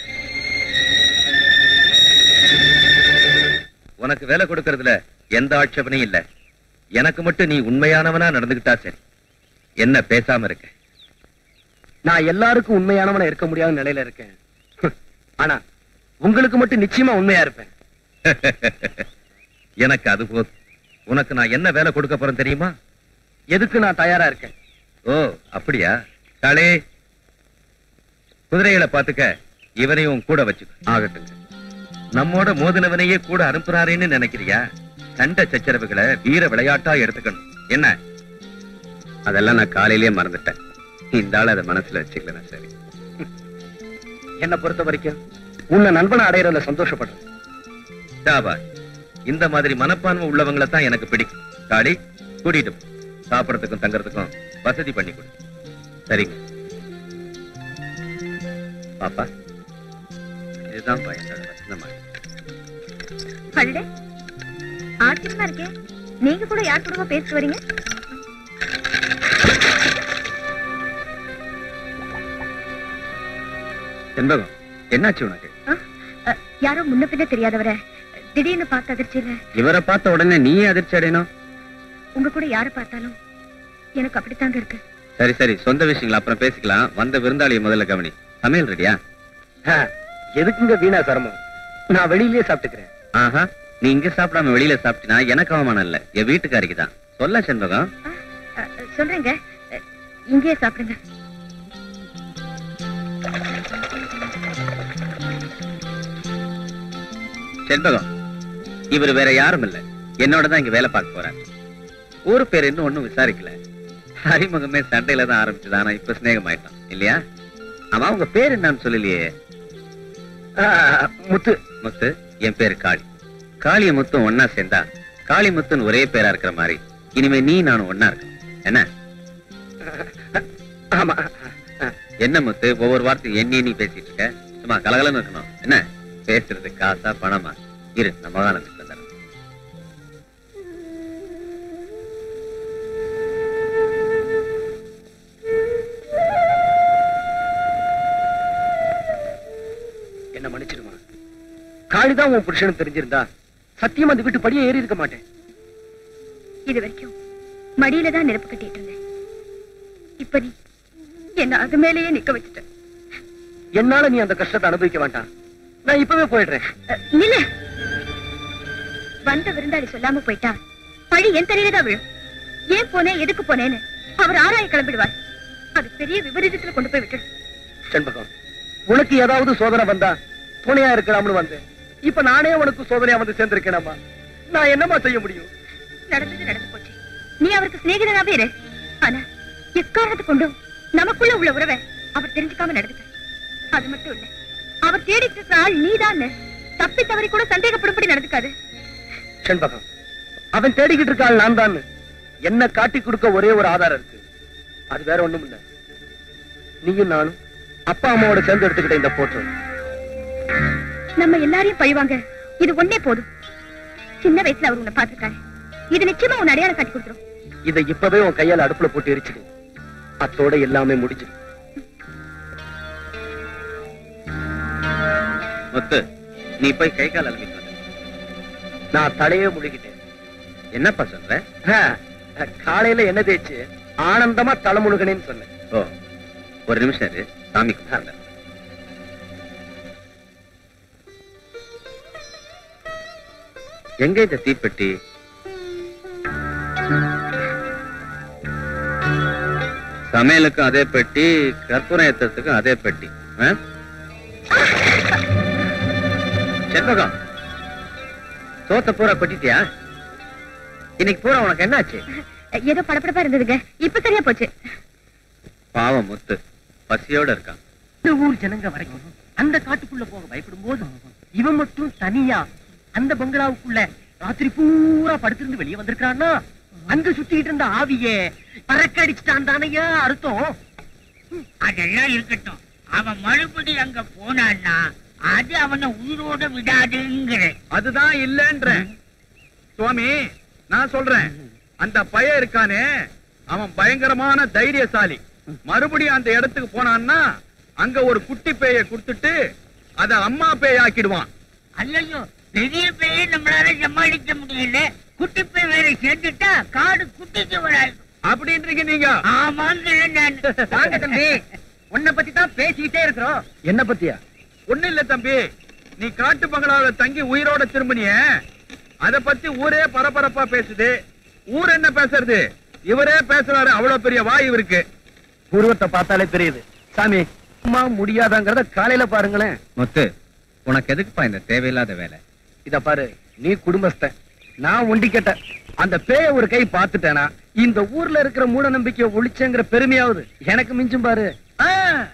உனக்கு வேலை கொடுக்கறதுல எந்த ஆட்சேபனையும் இல்ல. எனக்கு மட்டும் நீ உண்மையானவனா நடந்துகிட்டா சரி. என்ன பேசாம இருக்க. நான் எல்லாருக்கும் உண்மையானவனா இருக்க முடியாத நிலையில இருக்கேன். ஆனா உங்களுக்கு மட்டும் நிச்சயமா உண்மையா இருப்பேன். எனக்கு அது போதும். உனக்கு நான் என்ன வேலை கொடுக்க போறேன் தெரியுமா? எதுக்கு நான் தயாரா இருக்கேன்? ஓ அப்படியா? காளே குதிரைகளை பாத்துக்க இவனையும் கூட வச்சுக்க. ஆகட்டுங்க. நம்மோட மோதினவனையே கூட அனுப்புறாரேன்னு நினைக்கிறியா? சண்டை சச்சரவுகளை வீர விளையாட்டா எடுத்துக்கணும். என்ன? அதெல்லாம் நான் காலையிலேயே மறந்துட்டேன். இந்த ஆள் அதை மனசுல வச்சுக்கல சரி. என்ன பொறுத்த வரைக்கும் உன்னை நண்பனை அடையறதுல சந்தோஷப்படுறேன். டாபா இந்த மாதிரி மனப்பான்மை உள்ளவங்களை தான் எனக்கு பிடிக்கும். காளி கூட்டிட்டு. சாப்பிடறதுக்கும் தங்கறதுக்கும் வசதி பண்ணி கொடு. சரிங்க. பாப்பா. இதுதான் வசந்தமா அடடே. ஆச்சரியமா இருக்கே. நீங்க கூட யார் கூடவோ பேசிட்டு வரீங்க? செண்பகம் என்னாச்சு உனக்கு? யாரோ முன்ன பின்ன தெரியாதவரை திடீர்னு பார்த்த அதிர்ச்சியில. இவரை பார்த்த உடனே நீயே அதிர்ச்சி அடையணும். உங்க கூட யாரை பார்த்தாலும் எனக்கு அப்படித்தாங்க இருக்கு. சரி சரி சொந்த விஷயங்களை அப்புறம் பேசிக்கலாம். வந்த விருந்தாளியை முதல்ல கவனி. சமையல் ரெடியா எதுக்குங்க வீணா சிரமம்? நான் வெளியிலேயே சாப்பிட்டுக்கிறேன். ஆஹா நீ இங்க சாப்பிடாம வெளியில சாப்பிட்டினா எனக்கு அவமானம் இல்ல. என் வீட்டுக்காரிக்கு தான். சொல்ல செண்பகம். சொல்றேங்க. இங்கேயே சாப்பிடுங்க. செண்பகம் இவர் வேற யாரும் இல்ல. என்னோட தான் இங்க வேலை பார்க்க போறாரு. ஊரு பேர் இன்னும் ஒண்ணும் விசாரிக்கல. அறிமுகமே சண்டையில தான் ஆரம்பிச்சது. ஆனா இப்ப சிநேகம் ஆயிட்டான் இல்லையா? ஆமா உங்க பேர் என்னன்னு சொல்லலையே. முத்து. முத்து? என் பேரு காளி. காளிய முத்தும் ஒன்னா சேர்ந்தா காளி முத்துன்னு ஒரே பேரா இருக்கிற மாதிரி இனிமே நீ நானும் ஒன்னா இருக்கணும். என்ன? ஆமா. என்ன முத்து ஒவ்வொரு வார்த்தையும் எண்ணி நீ பேசிட்டு இருக்க? சும்மா கலகலன்னு இருக்கணும். என்ன? பேசுறது காசா பணமா? இரு நம்ம வந்துடுறேன் என்ன மன்னிச்சிடுமா காளிதான் உன் புருஷனுக்கு தெரிஞ்சிருந்தா. சத்தியமா அந்த வீட்டு படியே ஏறி இருக்க மாட்டேன். இது வரைக்கும் மடியில தான் நெருப்பு கட்டிட்டு இருந்தேன். இப்ப நீ என்ன அது மேலேயே நிக்க வச்சுட்ட. என்னால நீ அந்த கஷ்டத்தை அனுபவிக்க வேண்டாம் நான் இப்பவே போயிடுறேன். அ, நில்லு. வந்த விருந்தாளி சொல்லாம போயிட்டா பழி என் தலையில தான் விழும். ஏன் போனேன் எதுக்கு போனேன்னு அவர் ஆராய கிளம்பிடுவார். அது பெரிய விபரீதத்துல கொண்டு போய் விட்டுடும் செண்பகம் உனக்கு ஏதாவது சோதனை வந்தா துணையா இருக்கலாம்னு வந்தேன். இப்ப நானே உனக்கு சோதனையா வந்து சேர்ந்திருக்கேனம்மா. நான் என்னம்மா செய்ய முடியும்? நடந்தது நடந்து போச்சு. நீ அவருக்கு சிநேகிதனாவே இரு. ஆனா எக்காரணத்தை கொண்டும் நமக்குள்ள உள்ள உறவை அவர் தெரிஞ்சுக்காம நடந்துக்க அது மட்டும் இல்ல அவர் தேடிட்டு இருக்கிற ஆள் நீதான் தப்பி தவறி கூட சந்தேகப்படும்படி நடந்துக்காது. செண்பகம் அவன் தேடிக்கிட்டு இருக்காள் நான் தான் என்ன காட்டி கொடுக்க ஒரே ஒரு ஆதாரம் இருக்கு. அது வேற ஒண்ணும் இல்ல. நீயும் நானும் அப்பா அம்மாவோட சேர்ந்து எடுத்துக்கிட்ட இந்த போட்டோ நம்ம எல்லாரையும் பழிவாங்க இது ஒண்ணே போதும். சின்ன வயசுல அவர் உன்னை பார்த்திருக்காரு. இது நிச்சயமா உன் அடையாளம் காட்டி கொடுத்துரும். இதை இப்பவே உன் கையால அடுப்புல போட்டு எரிச்சிடு. அத்தோட எல்லாமே முடிஞ்சிடும். முத்து நீ போய் கை கால் அலம்பிட்டு நான் தலையே முழுகிட்டேன். என்னப்பா சொல்ற? காலையில என்ன தேய்ச்சு ஆனந்தமா தலை முழுகனேன்னு சொன்னேன். ஓ ஒரு நிமிஷம் சாமி கும்பிட்டு எங்க இந்த தீப்பெட்டி? சமையலுக்கும் அதே பெட்டி கற்பூரம் ஏத்துறதுக்கும் அதே பெட்டி? செண்பகம். சோத்த பூரா கொட்டிட்டியா? இன்னைக்கு பூரா உனக்கு என்னாச்சு? ஏதோ படப்படப்பா இருந்ததுங்க. இப்ப சரியா போச்சு. பாவம் முத்து. பசியோட இருக்கான். இந்த ஊர் ஜனங்க வரைக்கும் அந்த காட்டுக்குள்ள போக பயப்படும் போது இவன் மட்டும் தனியா அந்த பங்களாவுக்குள்ள ராத்திரி பூரா படுத்திருந்து வெளியே வந்திருக்கான்னா அங்க சுத்திட்டு இருந்த ஆவியே பறக்கடிச்சிட்டான் தானையா அர்த்தம்? அதெல்லாம் இருக்கட்டும். அவன் மறுபடி அங்க போனான்னா அது அவனை உயிரோட விடாதுங்கிற. அதுதான் இல்லன்றேன் சுவாமி நான் சொல்றேன். அந்த பையன் இருக்கானே. அவன் பயங்கரமான தைரியசாலி. மறுபடியும் அந்த இடத்துக்கு போனான்னா அங்க ஒரு குட்டி பேய கொடுத்துட்டு அத அம்மா பேய் ஆக்கிடுவான் ஐயோ பெரிய பேயை நம்மளால சமாளிக்க முடியல. குட்டி பேய் வேற சேர்ந்துட்டா காடு குட்டிக்கு வராது. அப்படின்றீங்க நீங்க? ஆமாங்க நான். வாங்க தம்பி. உன்னை பத்தி தான் பேசிக்கிட்டே இருக்கிறோம். என்ன பத்தியா? ஒண்ணு இல்ல தம்பி. நீ காட்டு பங்களாவில தங்கி உயிரோட திரும்பினிய. அத பத்தி ஊரே பரபரப்பா பேசுது. ஊர் என்ன பேசுறது? இவரே பேசுறாரு அவ்வளவு பெரிய வாய் இவருக்கு. உருவத்தை பார்த்தாலே தெரியுது. சாமி அம்மா முடியாதாங்கிறத காலையில பாருங்களேன். முத்து உனக்கு எதுக்குப்பா இந்த தேவையில்லாத வேலை? இத பாரு நீ குடும்பஸ்த. நான் ஒண்டிக்கிட்ட. அந்த பேய ஒரு கை பார்த்துட்டேனா இந்த ஊர்ல இருக்கிற மூட நம்பிக்கையை ஒழிச்சங்கிற பெருமையாவது எனக்கு மிஞ்சும் பாரு. ஆ.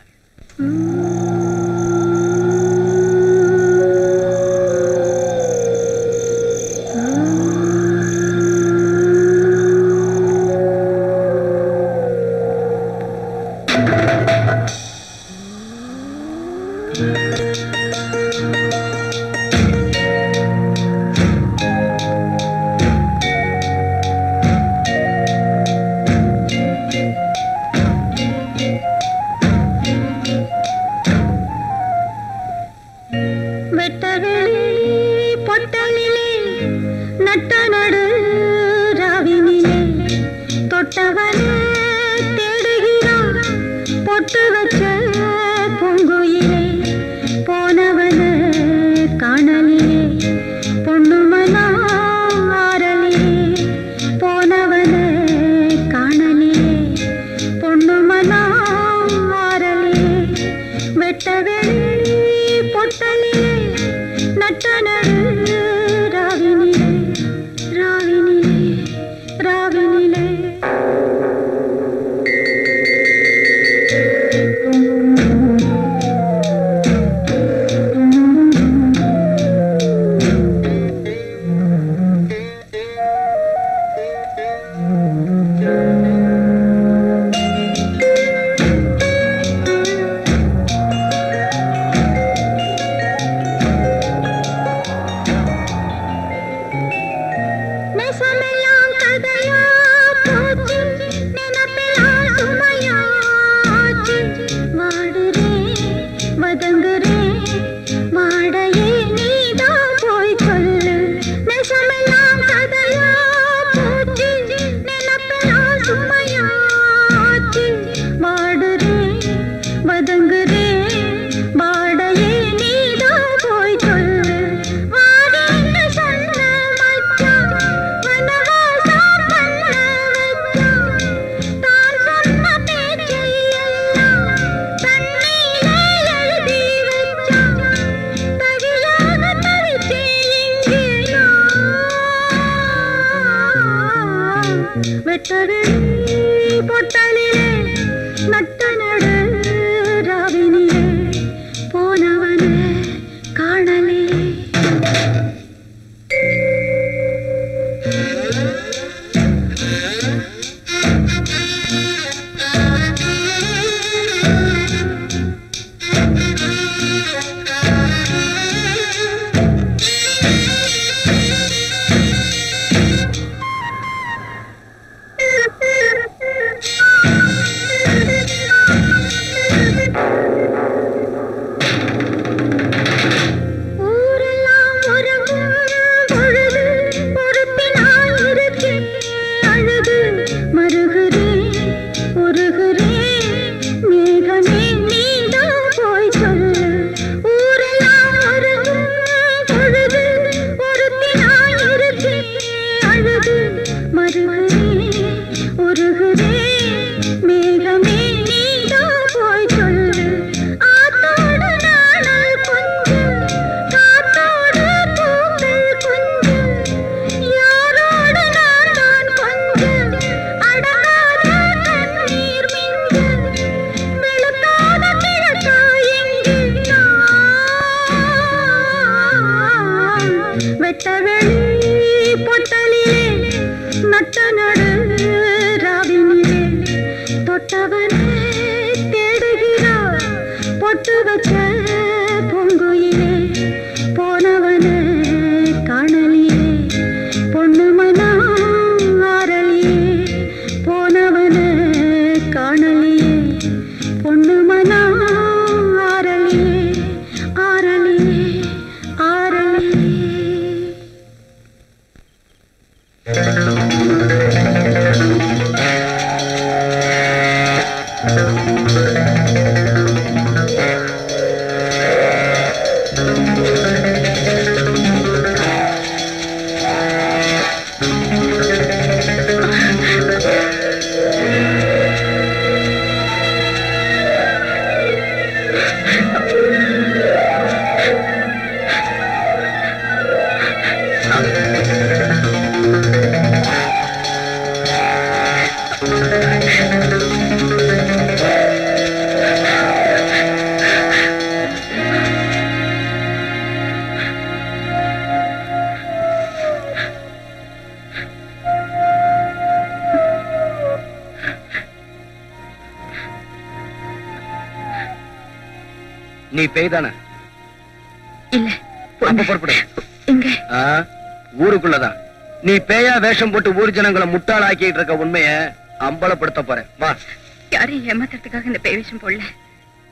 நீ பேய் தானே இல்ல அப்ப புறப்படு. எங்க ஆ, ஊருக்குள்ளதான். நீ பேயா வேஷம் போட்டு ஊர் ஜனங்களை முட்டாளாக்கிட்டு இருக்க உண்மைய அம்பலப்படுத்த போறேன். வா. யாரையும் ஏமாத்துறதுக்காக இந்த பேய் வேஷம் போடல.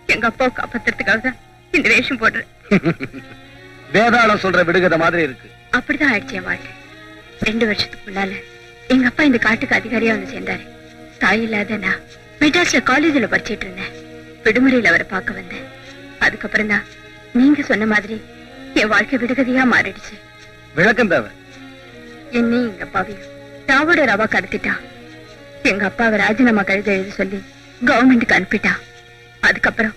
எங்க அப்பாவை காப்பாத்துறதுக்காக தான் இந்த வேஷம் போடுறேன். வேதாளம் சொல்ற விடுகதை மாதிரி இருக்கு. அப்படிதான் ஆயிடுச்சு என் வாழ்க்கை. ரெண்டு வருஷத்துக்கு முன்னால எங்க அப்பா இந்த காட்டுக்கு அதிகாரியா வந்து சேர்ந்தாரு. தாய் இல்லாத நான் மெட்ராஸ்ல காலேஜ்ல படிச்சிட்டு இருந்தேன். விடுமுறையில அவரை பார்க்க வந்தேன். அதுக்கப்புறம் தான் நீங்க சொன்ன மாதிரி என் வாழ்க்கை விடுகதையா மாறிடுச்சு. விளக்கம் தேவை. என்னையும் எங்க அப்பாவையும் ராவோட ரவா கடத்திட்டான் எங்க அப்பாவை ராஜினாமா கழுத எழுத சொல்லி கவர்மெண்ட்டுக்கு அனுப்பிட்டான் அதுக்கப்புறம்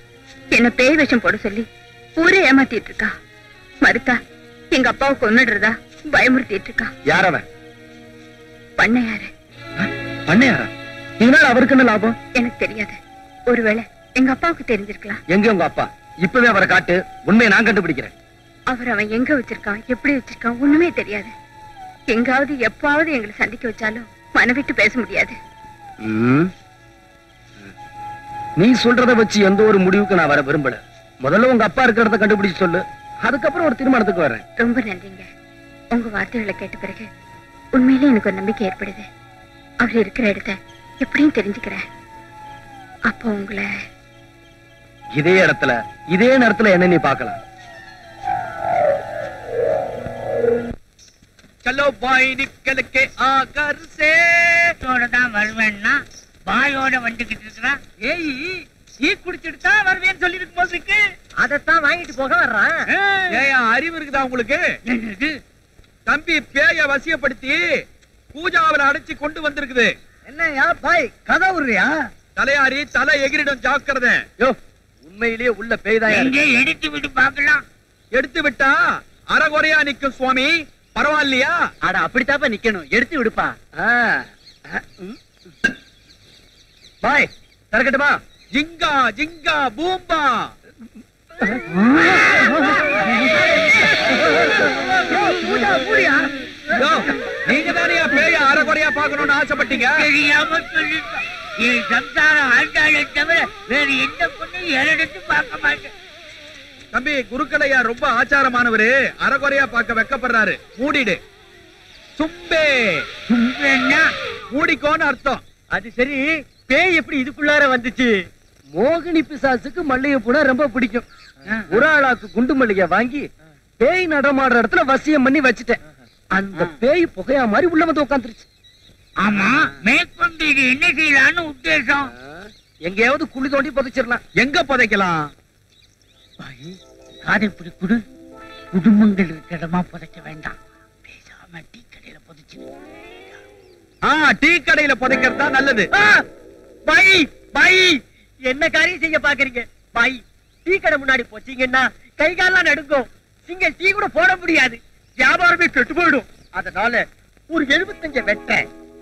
என்ன பேய் வேஷம் போட சொல்லி ஊரே ஏமாத்திட்டு இருக்கா. மறுத்தா எங்க அப்பாவை கொன்னுடுறதா பயமுறுத்திட்டு இருக்கா. யார் அவன்? பண்ணையாரு பண்ணையாரா இதனால அவருக்கு என்ன லாபம்? எனக்கு தெரியாது. ஒருவேளை எங்க அப்பாவுக்கு தெரிஞ்சிருக்கலாம். எங்க உங்க அப்பா? இப்பவே அவரை காட்டு. உண்மையை நான் கண்டுபிடிக்கிறேன். அவர் அவன் எங்க வச்சிருக்கான்? எப்படி வச்சிருக்கான்? ஒண்ணுமே தெரியாது. எங்காவது எப்பாவது எங்களை சந்திக்க வச்சாலும் மனவிட்டு பேச முடியாது. நீ சொல்றத வச்சு எந்த ஒரு முடிவுக்கு நான் வர விரும்பல. முதல்ல உங்க அப்பா இருக்கிறத கண்டுபிடிச்சு சொல்லு. அதுக்கப்புறம் ஒரு தீர்மானத்துக்கு வரேன் ரொம்ப நன்றிங்க. உங்க வார்த்தைகளை கேட்ட பிறகு உண்மையிலே எனக்கு ஒரு நம்பிக்கை ஏற்படுது. அவர் இருக்கிற இடத்த எப்படியும் தெரிஞ்சுக்கிறேன். அப்போ உங்களை இதே இடத்துல இதே நேரத்துல என்ன நீ பார்க்கலாம். சலோ பாய் நிக்கலுக்கே ஆகர் சே தான் வருவேன்னா பாயோட வந்துகிட்டு இருக்கிறான் ஏய் டீ குடிச்சிட்டு தான் வருவேன்னு சொல்லி இருக்கும் போதுக்கு அதைத்தான் வாங்கிட்டு போக வர்றான். ஏன் அறிவு இருக்குதா உங்களுக்கு? தம்பி பேய வசியப்படுத்தி பூஜாவில் அடைச்சு கொண்டு வந்திருக்குது. என்னையா பாய் கதை விடுறியா தலையாரி தலை எகிரிடம் ஜாக்கிரதை. உண்மையிலேயே உள்ள பேய்தான் எடுத்து விட்டு பார்க்கலாம். எடுத்து விட்டா அறகுறையா நிக்கும் சுவாமி. பரவாயில்லையா? அட அப்படித்தாப்ப நிக்கணும். எடுத்து விடுப்பா. பாய் திறக்கட்டுமா ஜிங்கா ஜிங்கா பூம்பா. நீங்க தானே பேய அரைகுறையா பார்க்கணும்னு ஆசைப்பட்டீங்க? தெரியாம என் சம்சாரம் ஆண்டாளை தவிர வேற எந்த பொண்ணையும் ஏறெடுத்து பார்க்க மாட்டேன். தம்பி குருக்களையா ரொம்ப ஆச்சாரமானவரு. அரைகுறையா பார்க்க வெக்கப்படுறாரு. மூடிடு. சும்பே. சும்பேன்னா? மூடிக்கோன்னு அர்த்தம். அது சரி பேய் எப்படி இதுக்குள்ளார வந்துச்சு? மோகினி பிசாசுக்கு மல்லிகை பூனா ரொம்ப பிடிக்கும். ஒரு ஆளாக்கு குண்டு மல்லிகை வாங்கி பேய் நடமாடுற இடத்துல வசியம் பண்ணி வச்சுட்டேன். அந்த பேய் புகையா மாதிரி உள்ள வந்து உட்காந்துருச்சு ஆமா மேற்கொண்டு இது என்ன செய்யலான்னு உத்தேசம் எங்கேயாவது குழி தோண்டி புதைச்சிடலாம். எங்க புதைக்கலாம்? காதை இப்படி குடு. குடும்பங்கள் இருக்கிற இடமா புதைக்க வேண்டாம். பேசாம டீ கடையில புதைச்சு ஆ டீ கடையில புதைக்கிறது தான் நல்லது. பை பை என்ன காரியம் செய்ய பாக்குறீங்க? பை டீ கடை முன்னாடி போச்சீங்கன்னா கை கால்லாம் நடுங்கும். நீங்க டீ கூட போட முடியாது. வியாபாரமே கெட்டு போயிடும். அதனால ஒரு எழுபத்தஞ்ச வெட்ட.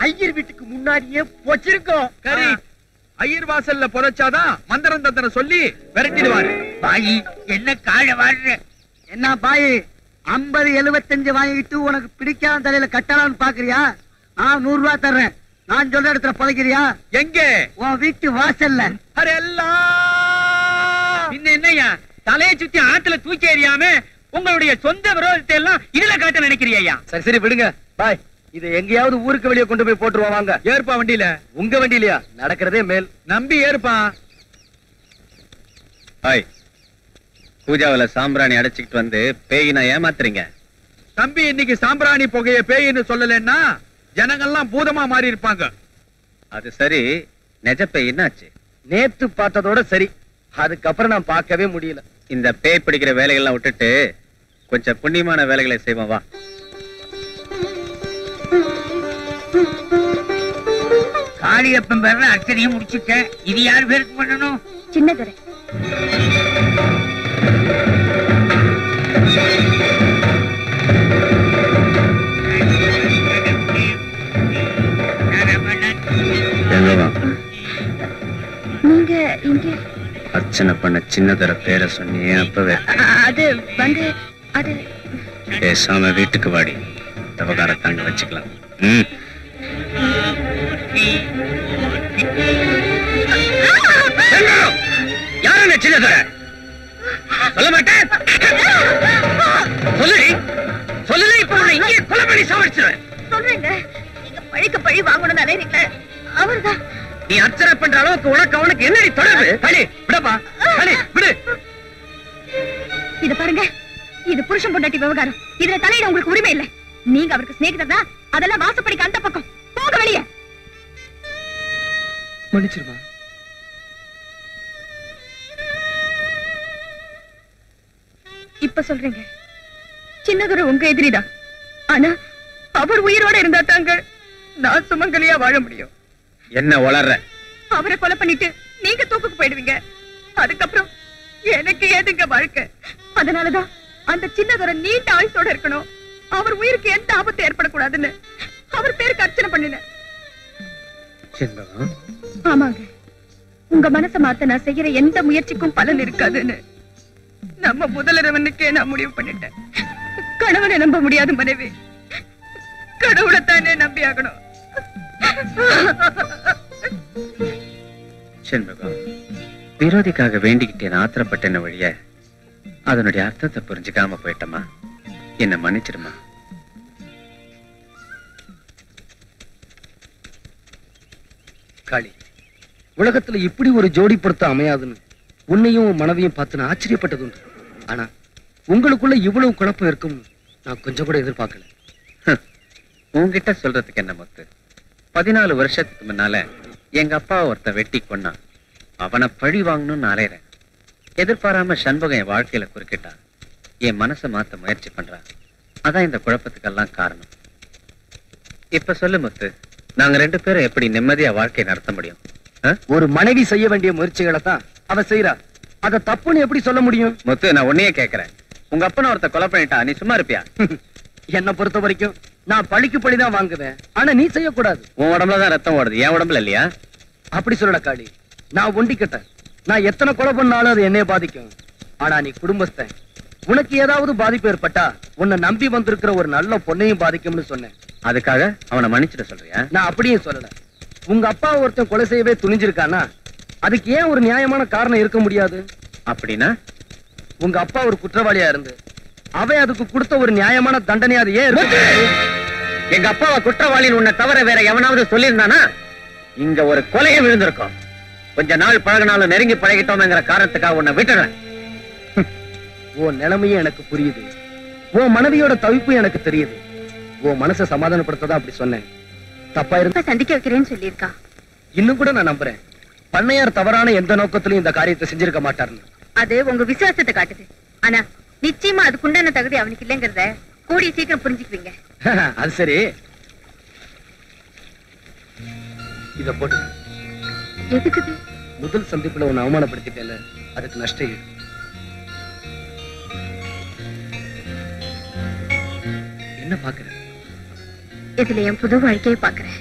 ஐயர் வீட்டுக்கு முன்னாடியே போச்சிருக்கோம். கரி ஐயர் வாசல்ல புதைச்சாதான் மந்திரம் தந்திரம் சொல்லி விரட்டிடுவாரு. பாயி என்ன காழ வாடுற என்ன பாய் ஐம்பது எழுபத்தஞ்சு வாங்கிட்டு உனக்கு பிடிக்காத தலையில கட்டலாம்னு பாக்குறியா? நான் நூறு ரூபாய் தர்றேன். நான் சொல்ற இடத்துல புதைக்கிறியா? எங்க? உன் வீட்டு வாசல்ல. அரே எல்லாம் பின்ன என்னய்யா? தலையை சுத்தி ஆத்துல தூக்கி எறியாம உங்களுடைய சொந்த விரோதத்தை எல்லாம் இதுல காட்ட நினைக்கிறியா சரி சரி விடுங்க. பாய். இது எங்கேயாவது ஊருக்கு வெளியே கொண்டு போய் போட்டுருவா வாங்க. ஏற்பா வண்டியில? உங்க வண்டியிலயா? நடக்கிறதே மேல். நம்பி ஏறுப்பா. ஹாய். பூஜாவுல சாம்பிராணி அடைச்சிக்கிட்டு வந்து பேயினா ஏமாத்துறீங்க. தம்பி இன்னைக்கு சாம்பிராணி புகைய பேயின்னு சொல்லலன்னா ஜனங்கள்லாம் பூதமா மாறி இருப்பாங்க அது சரி. நெஜ பேய் என்னாச்சு? நேத்து பார்த்ததோட சரி. அதுக்கப்புறம் நான் பார்க்கவே முடியல. இந்த பேய் பிடிக்கிற வேலைகள்லாம் விட்டுட்டு கொஞ்சம் புண்ணியமான வேலைகளை செய்வோம் வா. காளியப்பன் பேர்ல அர்ச்சனையும் முடிச்சுட்டேன் இது யார் பேருக்கு பண்ணணும்? சின்னதுரை. நீங்க இங்க. அர்ச்சனை பண்ண சின்னதர பேரை சொன்னியே அப்பவே. அது வந்து அது. பேசாம வீட்டுக்கு வாடி. தவகாரத்தாங்க வச்சுக்கலாம். ம். யார் என்ன சின்னதர சொல்ல மாட்டேன் சொல்லுடி சொல்லல இப்ப உன்னை இங்கே கொலை பண்ணி சாவடிச்சிருவேன் சொல்றேங்க. நீங்க பழிக்கு பழி வாங்கணும்னு நினைக்கிறீங்க அவர்தான். நீ அர்ச்சனை பண்ற அளவுக்கு உனக்கு அவனுக்கு என்னடி தொடர்பு? களி விடப்பா. விடு. இத பாருங்க. இது புருஷன் பொண்டாட்டி விவகாரம். இதுல தலையிட உங்களுக்கு உரிமை இல்ல. நீங்க அவருக்கு சிநேகிதர் தான். அதெல்லாம் வாசப்படிக்கு அந்த பக்கம். போக வெளியே. மன்னிச்சிருமா? இப்ப சொல்றீங்க. சின்னதொரு உங்க எதிரிதான். ஆனா அவர் உயிரோட இருந்தா தாங்க நான் சுமங்கலியா வாழ முடியும். என்ன வளர்ற? அவரை கொலை பண்ணிட்டு நீங்க தூக்குக்கு போயிடுவீங்க. அதுக்கப்புறம் எனக்கு ஏதுங்க வாழ்க்கை? அதனாலதான் அந்த சின்னதொரு நீண்ட ஆயுசோட இருக்கணும். அவர் உயிருக்கு எந்த ஆபத்து ஏற்படக்கூடாதுன்னு அவர் பேருக்கு அர்ச்சனை பண்ணினேன். செண்பகம் ஆமாங்க. உங்க மனச மாத்த நான் செய்யற எந்த முயற்சிக்கும் பலன் இருக்காதுன்னு. நம்ம முதலிரவனுக்கே நான் முடிவு பண்ணிட்டேன். கணவனை நம்ப முடியாத மனைவி. கடவுளைத்தானே நம்பி ஆகணும் செண்பகம் விரோதிக்காக வேண்டிக்கிட்டேன் ஆத்திரப்பட்டேன வழிய அதனுடைய அர்த்தத்தை புரிஞ்சுக்காம போயிட்டமா என்ன மன்னிச்சிடுமா காளி உலகத்துல இப்படி ஒரு ஜோடி பொருத்தம் அமையாதுன்னு உன்னையும் மனைவியும் பார்த்து நான் ஆச்சரியப்பட்டது உண்டு ஆனா உங்களுக்குள்ள இவ்வளவு குழப்பம் இருக்கும் நான் கொஞ்சம் கூட எதிர்பார்க்கல. உன்கிட்ட சொல்றதுக்கு என்ன முத்து? பதினாலு வருஷத்துக்கு முன்னால எங்க அப்பா ஒருத்தன் வெட்டி கொன்னான் அவனை பழி வாங்கணும்னு அலையறேன் எதிர்பாராம சண்பகம் என் வாழ்க்கையில குறுக்கிட்டான் என் மனசை மாத்த முயற்சி பண்றான் அதான் இந்த குழப்பத்துக்கெல்லாம் காரணம். இப்ப சொல்லு முத்து நாங்க ரெண்டு பேரும் எப்படி நிம்மதியா வாழ்க்கையை நடத்த முடியும்? ஒரு மனைவி செய்ய வேண்டிய முயற்சிகளை தான் அவ செய்யறா அத தப்புன்னு எப்படி சொல்ல முடியும்? முத்து நான் உன்னையே கேக்குறேன். உங்க அப்பனை ஒருத்த கொலை பண்ணிட்டா நீ சும்மா இருப்பியா? என்னை பொறுத்த வரைக்கும் நான் பழிக்கு பழி தான் வாங்குவேன். ஆனா நீ செய்யக்கூடாது. உன் உடம்புல தான் ரத்தம் ஓடுது. என் உடம்புல இல்லையா? அப்படி சொல்லல காளி. நான் ஒண்டிக்கிட்டேன். நான் எத்தனை கொலை பண்ணாலும் அது என்னைய பாதிக்கும். ஆனா நீ குடும்பஸ்தன். உனக்கு ஏதாவது பாதிப்பு ஏற்பட்டா உன்னை நம்பி வந்திருக்கிற ஒரு நல்ல பொண்ணையும் பாதிக்கும்னு சொன்னேன். அதுக்காக அவனை மன்னிச்சிட சொல்றியா? நான் அப்படியும் சொல்லல. உங்க அப்பா ஒருத்தன் கொலை செய்யவே துணிஞ்சிருக்கானா? அதுக்கு ஏன் ஒரு நியாயமான காரணம் இருக்க முடியாது? அப்படின்னா? உங்க அப்பா ஒரு குற்றவாளியா இருந்து அவன் அதுக்கு கொடுத்த ஒரு நியாயமான தண்டனை அது ஏன் எங்க அப்பாவை குற்றவாளின்னு உன்னை தவிர வேற எவனாவது சொல்லியிருந்தானா? இங்க ஒரு கொலையை விழுந்திருக்கும். கொஞ்ச நாள் பழகினாலும் நெருங்கி பழகிட்டோம்ங்கிற காரணத்துக்காக உன்னை விட்டுறேன் உன் நிலைமையும் எனக்கு புரியுது. உன் மனைவியோட தவிப்பு எனக்கு தெரியுது. உன் மனசை சமாதானப்படுத்ததான் அப்படி சொன்னேன். தப்பா இருந்தா சந்திக்க வைக்கிறேன்னு சொல்லியிருக்கா. இன்னும் கூட நான் நம்புறேன். பண்ணையார் தவறான எந்த நோக்கத்திலும் இந்த காரியத்தை செஞ்சிருக்க மாட்டாருன்னு அது உங்க விசுவாசத்தை காட்டுது. ஆனா நிச்சயமா அதுக்குண்டான தகுதி அவனுக்கு இல்லைங்கிறத கூடிய சீக்கிரம் புரிஞ்சுக்குவீங்க. அது சரி. இத போட்டு எதுக்குது முதல் சந்திப்புல உன்னை அவமானப்படுத்திட்டேல அதுக்கு நஷ்ட ஈடு. என்ன பாக்குற இதுல என் புது வாழ்க்கையை பாக்குறேன்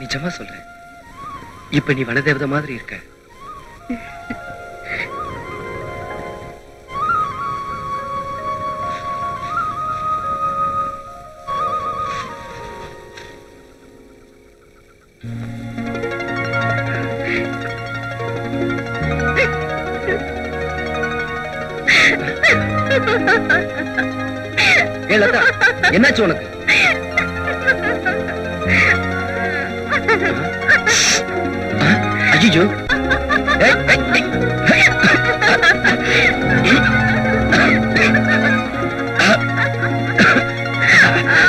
நிஜமா சொல்றேன் இப்ப நீ வனதேவதை மாதிரி இருக்க. ஏய் லதா, என்னாச்சு உனக்கு? ஐயோ ha!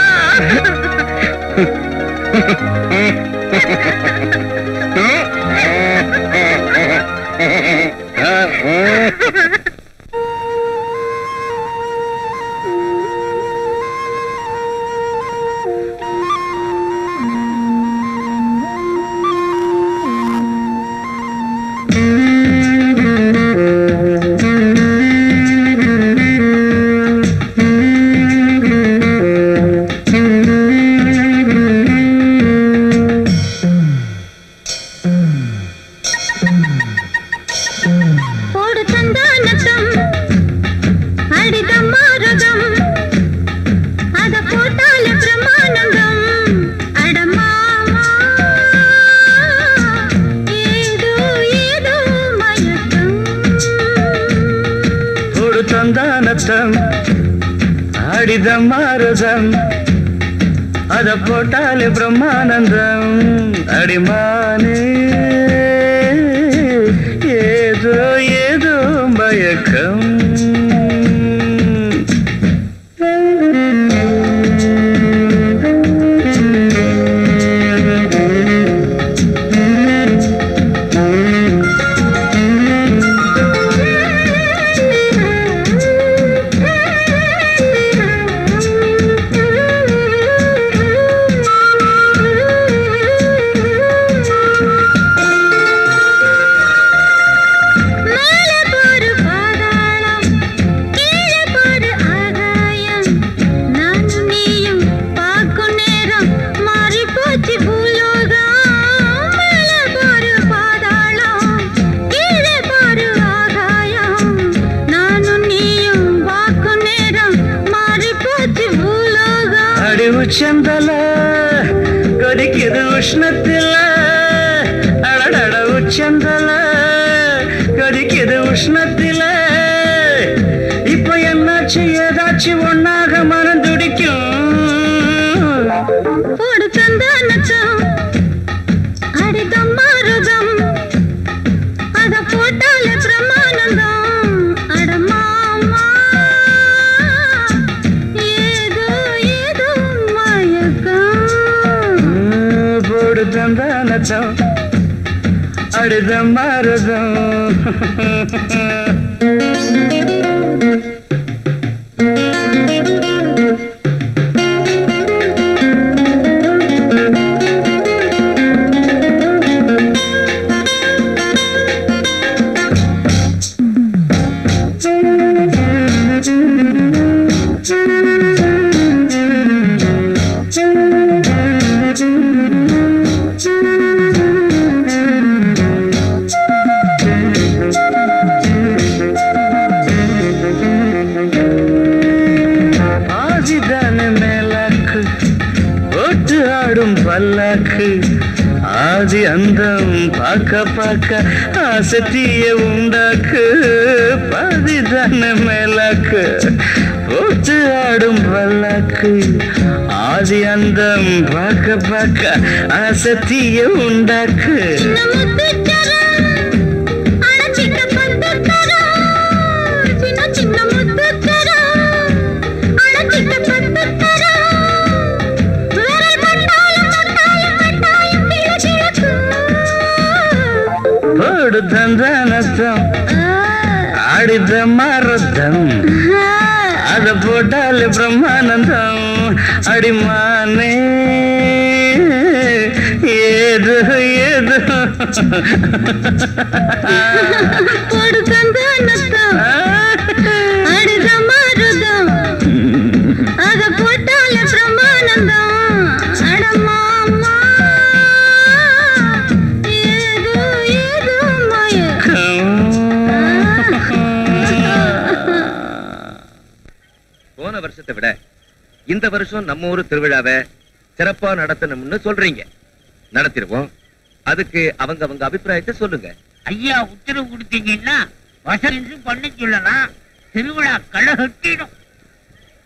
ஆடித மரத்தம் அத போட்டாலே பிரம்மானந்தம். அடிமானே. ஏது ஏது. வருஷத்தை விட இந்த வருஷம் நம்ம ஊரு திருவிழாவை சிறப்பா நடத்தணும்னு சொல்றீங்க. நடத்திடுவோம் அதுக்கு அவங்க அவங்க அபிப்பிராயத்தை சொல்லுங்க. ஐயா உத்தரவு கொடுத்தீங்கன்னா வசதி பண்ண சொல்லலாம். திருவிழா களைகட்டிடும்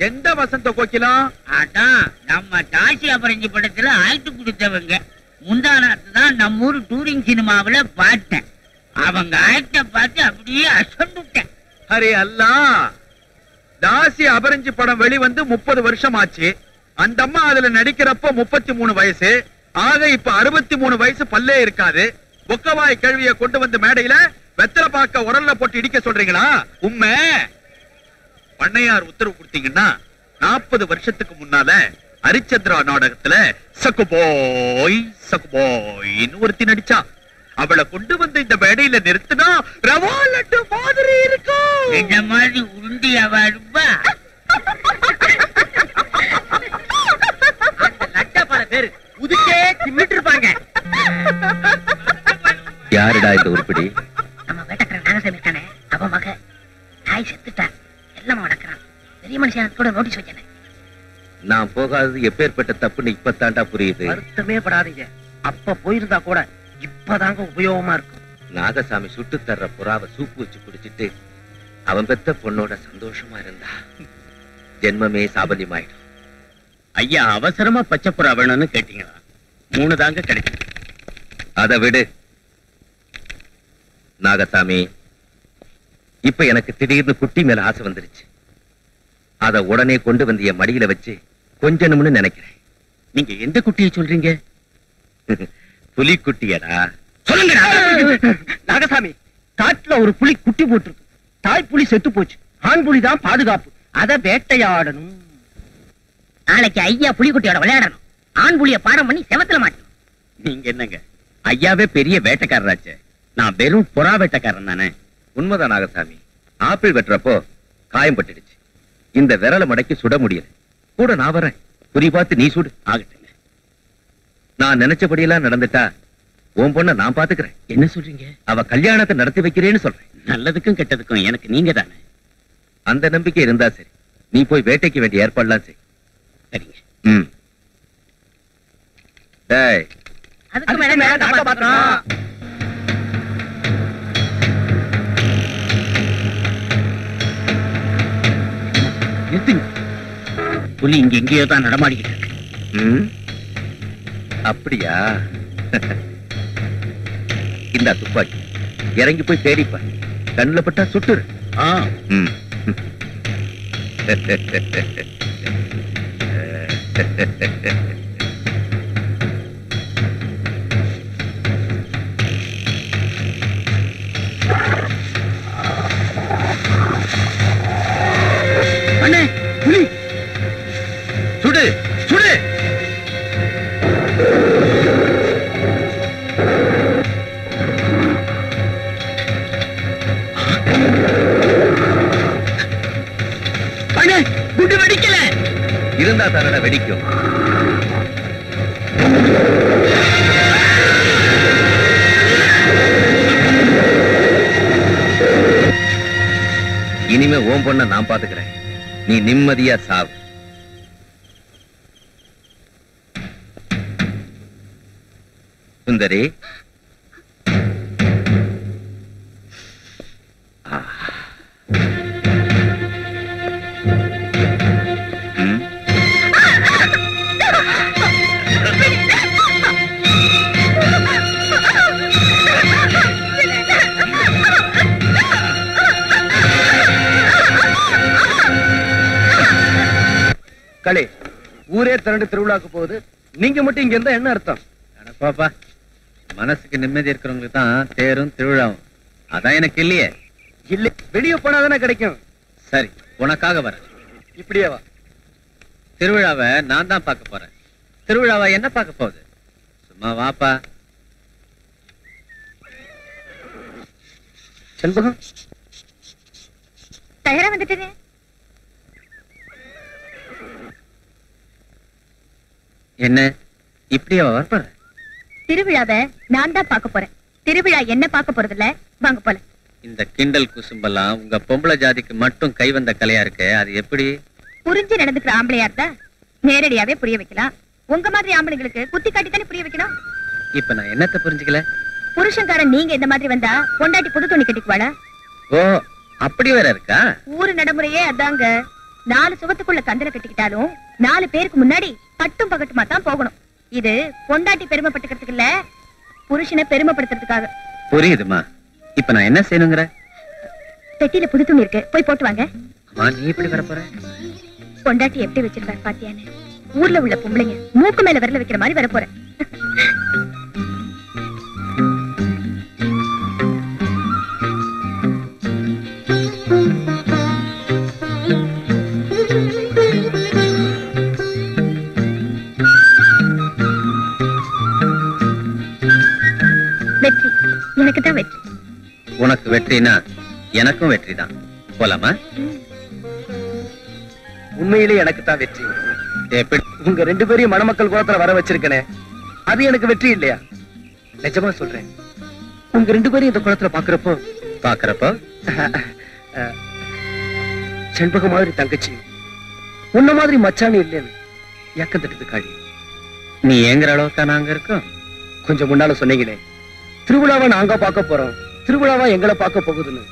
எந்த வசந்த கோக்கிலம்? அதான் நம்ம தாசி அபரஞ்சி படத்துல ஆக்ட் கொடுத்தவங்க. முந்தானாத்து தான் நம்ம ஊர் டூரிங் சினிமாவுல பார்த்தேன். அவங்க ஆக்ட பார்த்து அப்படியே அசந்துட்டேன். அரே அல்லா தாசி அபரஞ்சி படம் வெளிவந்து முப்பது வருஷம் ஆச்சு அந்த அம்மா அதுல நடிக்கிறப்ப முப்பத்தி மூணு வயசு. ஆக இப்ப அறுபத்தி மூணு வயசு பல்லே இருக்காது. ஒக்கவாய் கேள்விய கொண்டு வந்து மேடையில வெத்தலை பாக்க உரல்ல போட்டு இடிக்க சொல்றீங்களா? உண்மை பண்ணையார் உத்தரவு கொடுத்தீங்கன்னா நாற்பது வருஷத்துக்கு முன்னால ஹரிச்சந்திரா நாடகத்துல சக்குபோய் சக்குபோய்னு ஒருத்தி நடிச்சா. அவளை கொண்டு வந்து இந்த மேடையில நிறுத்தினா ரவா லட்டு மாதிரி இருக்கும் இந்த மாதிரி உருண்டியாவா இருப்பா லட்டா பல பேரு உதுக்கே திம்மிட்டு இருப்பாங்க. யாருடா இந்த உருப்படி? நம்ம வேட்டக்காரன் நாகசாமி இருக்கானே அவன் மக. தாய் செத்துட்டா எல்லாம் நடக்கிறான். பெரிய மனுஷன் கூட நோட்டீஸ் வச்சானே நான் போகாதது எப்பேற்பட்ட தப்புன்னு இப்பத்தாண்டா புரியுது. வருத்தமே படாதீங்க. அப்ப போயிருந்தா கூட இப்பதாங்க உபயோகமா இருக்கும் நாகசாமி சுட்டு தர்ற புறாவை சூப்பு வச்சு குடிச்சிட்டு அவன் பெத்த பொண்ணோட சந்தோஷமா இருந்தா ஜென்மமே சாபல்யமாயிடும். ஐயா அவசரமா பச்சை புறா வேணும்னு கேட்டீங்களா? மூணு தாங்க கிடைக்கும் அதை விடு. நாகசாமி இப்ப எனக்கு திடீர்னு குட்டி மேல ஆசை வந்துருச்சு. அத உடனே கொண்டு வந்து என் மடியில வச்சு கொஞ்சணும்னு நினைக்கிறேன். நீங்க எந்த குட்டியை சொல்றீங்க? புலிக்குட்டியடா நாகசாமி. காட்டுல ஒரு புலி குட்டி போட்டிருக்கு. தாய் புலி செத்து போச்சு. ஆண் புலி தான் பாதுகாப்பு. அத வேட்டையாடணும். நாளைக்கு ஐயா புலிக்குட்டியோட விளையாடணும். ஆண் புலிய பாடம் பண்ணி செவத்துல மாட்டணும். நீங்க என்னங்க? ஐயாவே பெரிய வேட்டைக்காரராச்சே. நான் வெறும் புறா வேட்டைக்காரன் தானே. உண்மைதான் நாகசாமி. ஆப்பிள் வெட்டுறப்போ காயம் பட்டுடுச்சு. இந்த விரலை மடக்கி சுட முடியல. கூட நான் வரேன். குறி பார்த்து நீ சுடு. ஆகட்டுங்க நான் நினைச்சபடியெல்லாம் நடந்துட்டா உன் பொண்ண நான் பாத்துக்கிறேன். என்ன சொல்றீங்க? அவ கல்யாணத்தை நடத்தி வைக்கிறேன்னு சொல்றேன். நல்லதுக்கும் கெட்டதுக்கும் எனக்கு நீங்க தானே? அந்த நம்பிக்கை இருந்தா சரி. நீ போய் வேட்டைக்கு வேண்டிய ஏற்பாடுலாம் செய். சரிங்க. ம். டேய். அதுக்கு மேல நாங்க பாக்குறோம் நிறுத்துங்க. புலி இங்க எங்கேயோ தான் நடமாடிக்கிட்டு இருக்கு. ம். அப்படியா? இந்த துப்பாக்கி. இறங்கி போய் தேடிப்பா. கண்ணுல பட்டா சுட்டுரு. ஆ. இருந்தா தானே வெடிக்கும். இனிமே ஓம் பொண்ண நான் பாத்துக்கிறேன். நீ நிம்மதியா சாவு. சுந்தரி நீங்க மட்டும் இங்க இருந்தா என்ன அர்த்தம்? பாப்பா மனசுக்கு நிம்மதி இருக்கிறவங்களுக்கு தான் தேரும் திருவிழாவும். அதான் எனக்கு இல்லையே. இல்ல வெளிய போனாதானே கிடைக்கும். சரி உனக்காக வரேன். இப்படியே வா. திருவிழாவை நான் தான் பார்க்க போறேன். திருவிழாவை என்ன பார்க்க போகுது? சும்மா வாப்பா. செண்பகம்? தயாரா வந்துட்டேங்க என்ன? இப்படியா வரப்போற திருவிழாவை நான் தான் பார்க்க போறேன். திருவிழா என்ன பார்க்க போறது இல்ல வாங்க போல இந்த கிண்டல் குசும்பெல்லாம் உங்க பொம்பளை ஜாதிக்கு மட்டும் கை வந்த கலையா இருக்கு? அது எப்படி? புரிஞ்சு நடந்துக்கிற ஆம்பளையா இருந்தா நேரடியாவே புரிய வைக்கலாம். உங்க மாதிரி ஆம்பளைங்களுக்கு குத்தி காட்டித்தானே புரிய வைக்கணும்? இப்ப நான் என்னத்த புரிஞ்சுக்கல? புருஷன்காரன் நீங்க இந்த மாதிரி வந்தா பொண்டாட்டி புது துணி கட்டிக்குவாளா ஓ அப்படி வேற இருக்கா? ஊரு நடைமுறையே அதாங்க. நாலு சுவத்துக்குள்ள கந்தல கட்டிக்கிட்டாலும் நாலு பேருக்கு முன்னாடி பட்டும் பகட்டுமா தான் போகணும். இது பொண்டாட்டி பெருமைப்பட்டுக்கிறதுக்கு இல்ல புருஷனை பெருமைப்படுத்துறதுக்காக. புரியுதுமா. இப்ப நான் என்ன செய்யணுங்கிற? பெட்டியில புது துணி இருக்கு போய் போட்டு வாங்க. நீ இப்படி வர போற? பொண்டாட்டி எப்படி வச்சிருக்காரு பாத்தியான்னு. ஊர்ல உள்ள பொம்பளைங்க மூக்கு மேல விரல வைக்கிற மாதிரி வர போறேன் வெற்றி எனக்கு தான் வெற்றி. உனக்கு வெற்றினா எனக்கும் வெற்றி தான் போலாமா? உண்மையிலே எனக்கு தான் வெற்றி. உங்க ரெண்டு பேரையும் மணமக்கள் குலத்துல வர வச்சிருக்கனே அது எனக்கு வெற்றி இல்லையா? நிஜமா சொல்றேன். உங்க ரெண்டு பேரையும் இந்த குளத்துல பாக்குறப்போ பாக்குறப்போ? அஹ், செண்பகம் மாதிரி தங்கச்சி உன்ன மாதிரி மச்சானி இல்லைன்னு ஏக்கம் தட்டுது காளி. நீ ஏங்குற அளவுக்கா நாங்க இருக்கோம்? கொஞ்சம் முன்னால சொன்னீங்களே திருவிழாவை நாங்க பார்க்க போறோம். திருவிழாவா எங்களை பார்க்க போகுதுன்னு.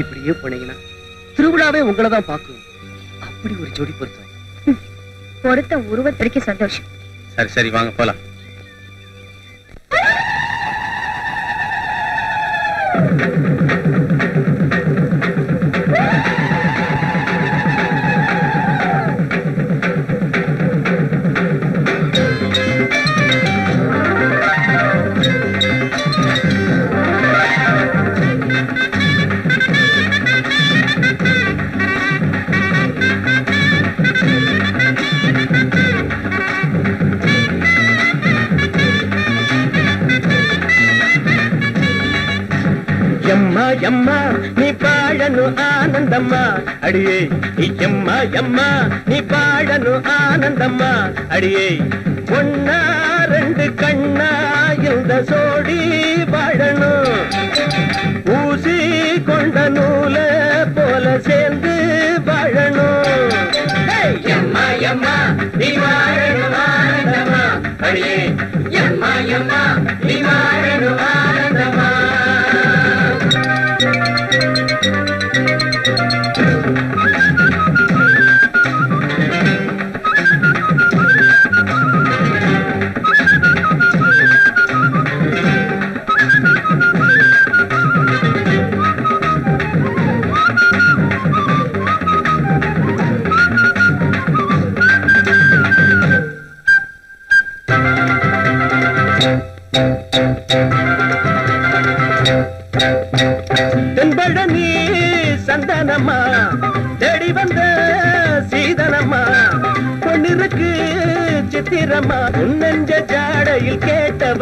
இப்படியே போனீங்கன்னா திருவிழாவே உங்களை தான் பார்க்கும். அப்படி ஒரு ஜோடி பொருத்தம். பொருத்த உருவத்திற்கு சந்தோஷம். சரி சரி வாங்க போலாம். எம்மா ஆனந்தம்மா அடியே இச்சம்மா எம்மா நீ பாழனு ஆனந்தம்மா. அடியே ஒன்னா ரெண்டு கண்ணா இந்த சோடி வாழணும் ஊசி கொண்ட நூல போல சேர்ந்து வாழணும் எம்மா எம்மா நீ வாழணும் ஆனந்தம்மா. அடியே எம்மா எம்மா நீ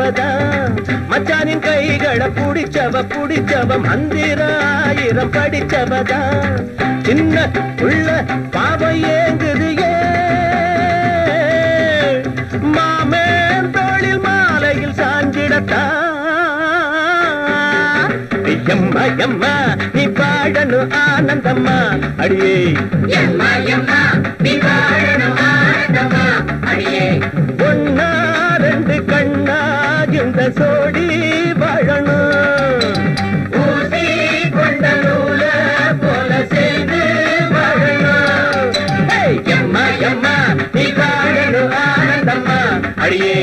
கேட்டவதா மச்சானின் கைகளை புடிச்சவ புடிச்சவ மந்திராயிரம் படிச்சவதா? சின்ன உள்ள பாவம் ஏங்குது ஏன் தோளில் மாலையில் சாஞ்சிடத்தா? எம்மா எம்மா நீ பாடணும் ஆனந்தம்மா. அடியே. எம்மா எம்மா நீ பாடணும் ஆனந்தம்மா. அடியே. ஒன்னா சோடி வாழணும். ஊசி கொண்ட நூல போல சேர்ந்து வாழணும். எம்மா எம்மா நீ வாழணும் ஆனந்தம்மா. அடியே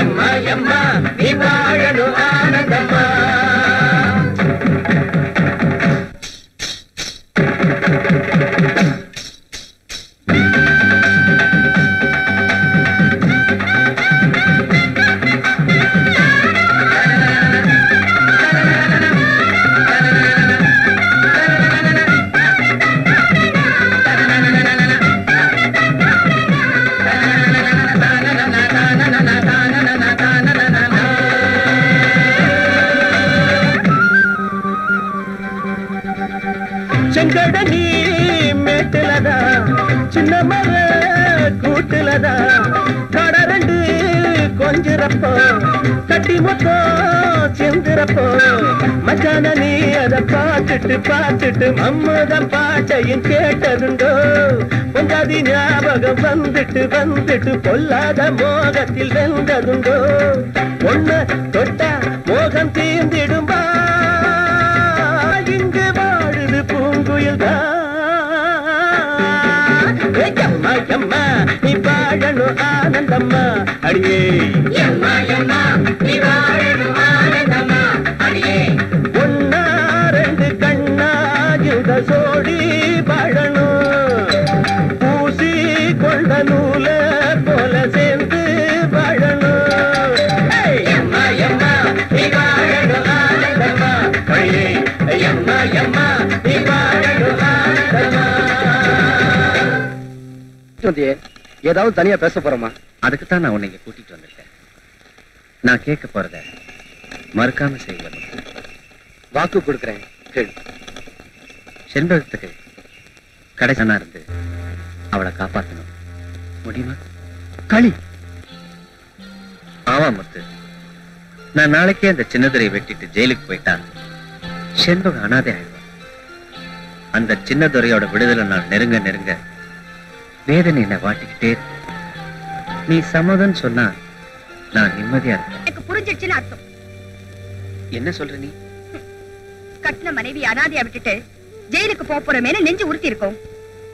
எம்மா எம்மா நீ வாழணும் ஆனந்தம்மா. பார்த்துட்டு பார்த்துட்டு மம்மதம் பாட்டையும் கேட்டதுண்டோ? பொங்காதி ஞாபகம் வந்துட்டு வந்துட்டு பொல்லாத மோகத்தில் வெந்ததுண்டோ ஒண்ணு தொட்டா மோகம் தீர்ந்திடும்பா? இங்கு வாழுது பூங்குயில் தான் எம்மா நீ பாடணும் ஆனந்தம்மா. அடியே. எம்மா எம்மா நீ வாழணும் ஆனந்தம்மா. அடியே. சோடி வாழணும் பூசி கொண்ட நூல போல சேர்ந்து ஏய், எம்மா வந்தியே ஏதாவது தனியா பேச போறோமா? அதுக்கு தான் நான் உன்னை இங்க கூட்டிட்டு வந்திருக்கேன். நான் கேட்க போறத மறுக்காம செய்வேன் வாக்கு கொடுக்குறேன். செண்பகத்துக்கு கடைசனா இருந்து அவளை காப்பாத்தணும். முடியுமா? களி. ஆமா முத்து. நான் நாளைக்கே அந்த சின்னதுரை வெட்டிட்டு ஜெயிலுக்கு போயிட்டா செண்பகம் அனாதை ஆயிடுவா. அந்த சின்னதுரையோட விடுதலை நான் நெருங்க நெருங்க வேதனை என்னை வாட்டிக்கிட்டே. நீ சம்மதம் சொன்னா நான் நிம்மதியா இருப்பேன். எனக்கு புரிஞ்சிடுச்சுன்னு அர்த்தம். என்ன சொல்ற நீ? கட்டின மனைவி அனாதையா விட்டுட்டு ஜெயிலுக்கு போறமேனு நெஞ்சு உறுத்தி இருக்கும்.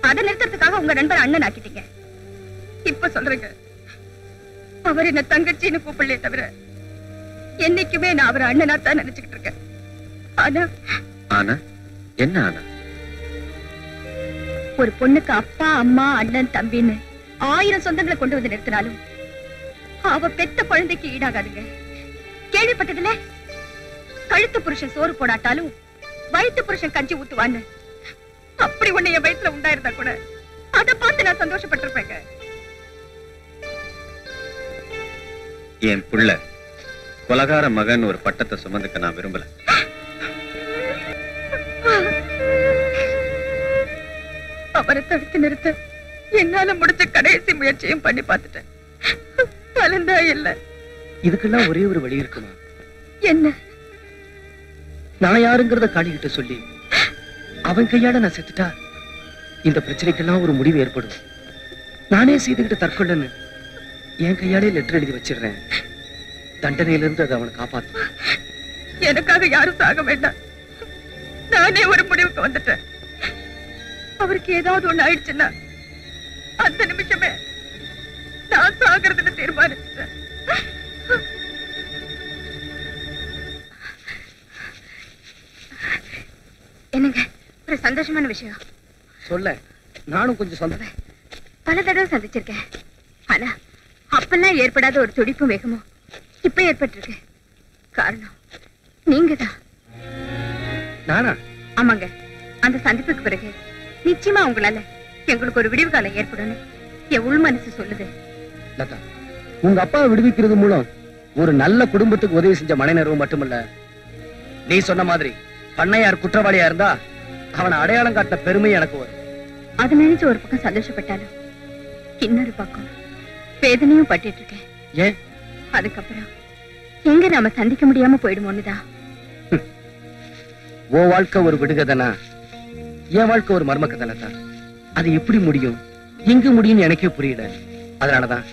அதை நிறுத்தறதுக்காக உங்க நண்பர் அண்ணன் ஆக்கிட்டீங்க. இப்ப சொல்றேங்க. அவர் என்ன தங்கச்சின்னு கூப்பிடலே தவிர என்னைக்குமே நான் அவர் அண்ணனா தான் நினைச்சுக்கிட்டு இருக்கேன். ஆனா ஆனா என்ன ஆனா? ஒரு பொண்ணுக்கு அப்பா அம்மா அண்ணன் தம்பின்னு ஆயிரம் சொந்தங்களை கொண்டு வந்து நிறுத்தினாலும் அவ பெத்த குழந்தைக்கு ஈடாகாதுங்க. கேள்விப்பட்டதுல கழுத்து புருஷன் சோறு போடாட்டாலும் வயித்து புருஷன் கஞ்சி ஊத்துவான்னு. அப்படி ஒண்ணு என் வயித்துல உண்டாயிருந்தா கூட அதை பார்த்து நான் சந்தோஷப்பட்டிருப்பேங்க. என் புள்ள கொலகார மகன் ஒரு பட்டத்தை சுமந்துக்க நான் விரும்பல. அவரை தடுத்து நிறுத்த என்னால முடிஞ்ச கடைசி முயற்சியும் பண்ணி பார்த்துட்டேன். பலந்தா இல்ல. இதுக்கெல்லாம் ஒரே ஒரு வழி இருக்குமா? என்ன? நான் யாருங்கிறத காளிகிட்ட சொல்லி அவன் கையால நான் செத்துட்டா இந்த பிரச்சனைக்கெல்லாம் ஒரு முடிவு ஏற்படும். நானே செய்துகிட்ட தற்கொள்ளன்னு என் கையாலே லெட்டர் எழுதி வச்சிடுறேன். தண்டனையில இருந்து அதை அவனை காப்பாத்து. எனக்காக யாரும் சாக வேண்டாம். நானே ஒரு முடிவுக்கு வந்துட்டேன். அவருக்கு ஏதாவது ஒண்ணு ஆயிடுச்சுன்னா அந்த நிமிஷமே நான் சாகிறதுன்னு தீர்மானிச்சேன் என்னங்க? ஒரு சந்தோஷமான விஷயம். சொல்ல. நானும் கொஞ்சம் சந்தோஷம் பல தடவை சந்திச்சிருக்கேன். ஆனா அப்பெல்லாம் ஏற்படாத ஒரு துடிப்பும் வேகமும் இப்ப ஏற்பட்டிருக்கு. காரணம் நீங்க தான் நானா? ஆமாங்க. அந்த சந்திப்புக்கு பிறகு நிச்சயமா உங்களால எங்களுக்கு ஒரு விடிவு காலம் ஏற்படும் என் உள் மனசு சொல்லுது. லதா உங்க அப்பாவை விடுவிக்கிறது மூலம் ஒரு நல்ல குடும்பத்துக்கு உதவி செஞ்ச மனைநர்வு மட்டுமல்ல நீ சொன்ன மாதிரி பண்ணையார் குற்றவாளியா இருந்தா அவனை அடையாளம் காட்டின பெருமை எனக்கு வரும். அதை நினைச்சு ஒரு பக்கம் சந்தோஷப்பட்டாலும் இன்னொரு பக்கம் வேதனையும் பட்டுட்டு இருக்கேன். ஏன்? அதுக்கப்புறம் எங்க நாம சந்திக்க முடியாம போயிடுமோன்னுதான் உன் வாழ்க்கை ஒரு விடுகதைனா என் வாழ்க்கை ஒரு மர்ம கதை லதா அது எப்படி முடியும்? எங்க முடியும்னு எனக்கே புரியல. அதனாலதான்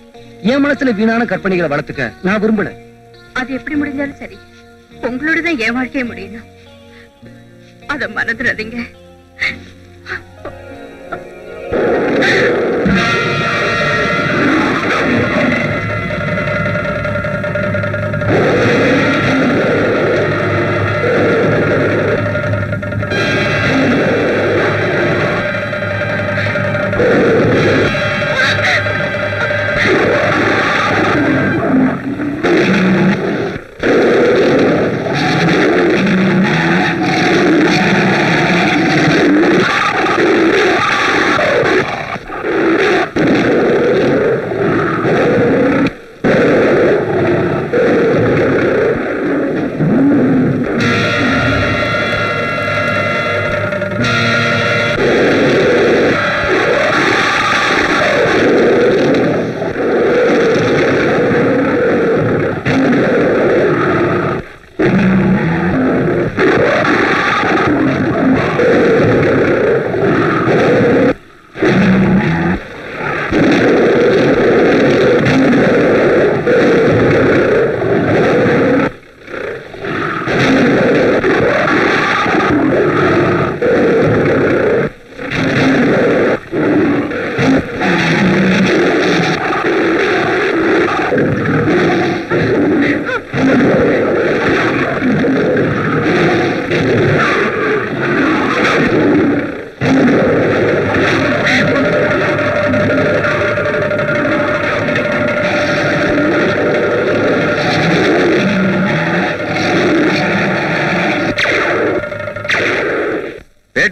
என் மனசுல வீணான கற்பனைகளை வளர்த்துக்க நான் விரும்பல. அது எப்படி முடிஞ்சாலும் சரி. உங்களோட தான் என் வாழ்க்கைய முடியணும். அத மறந்துடாதீங்க.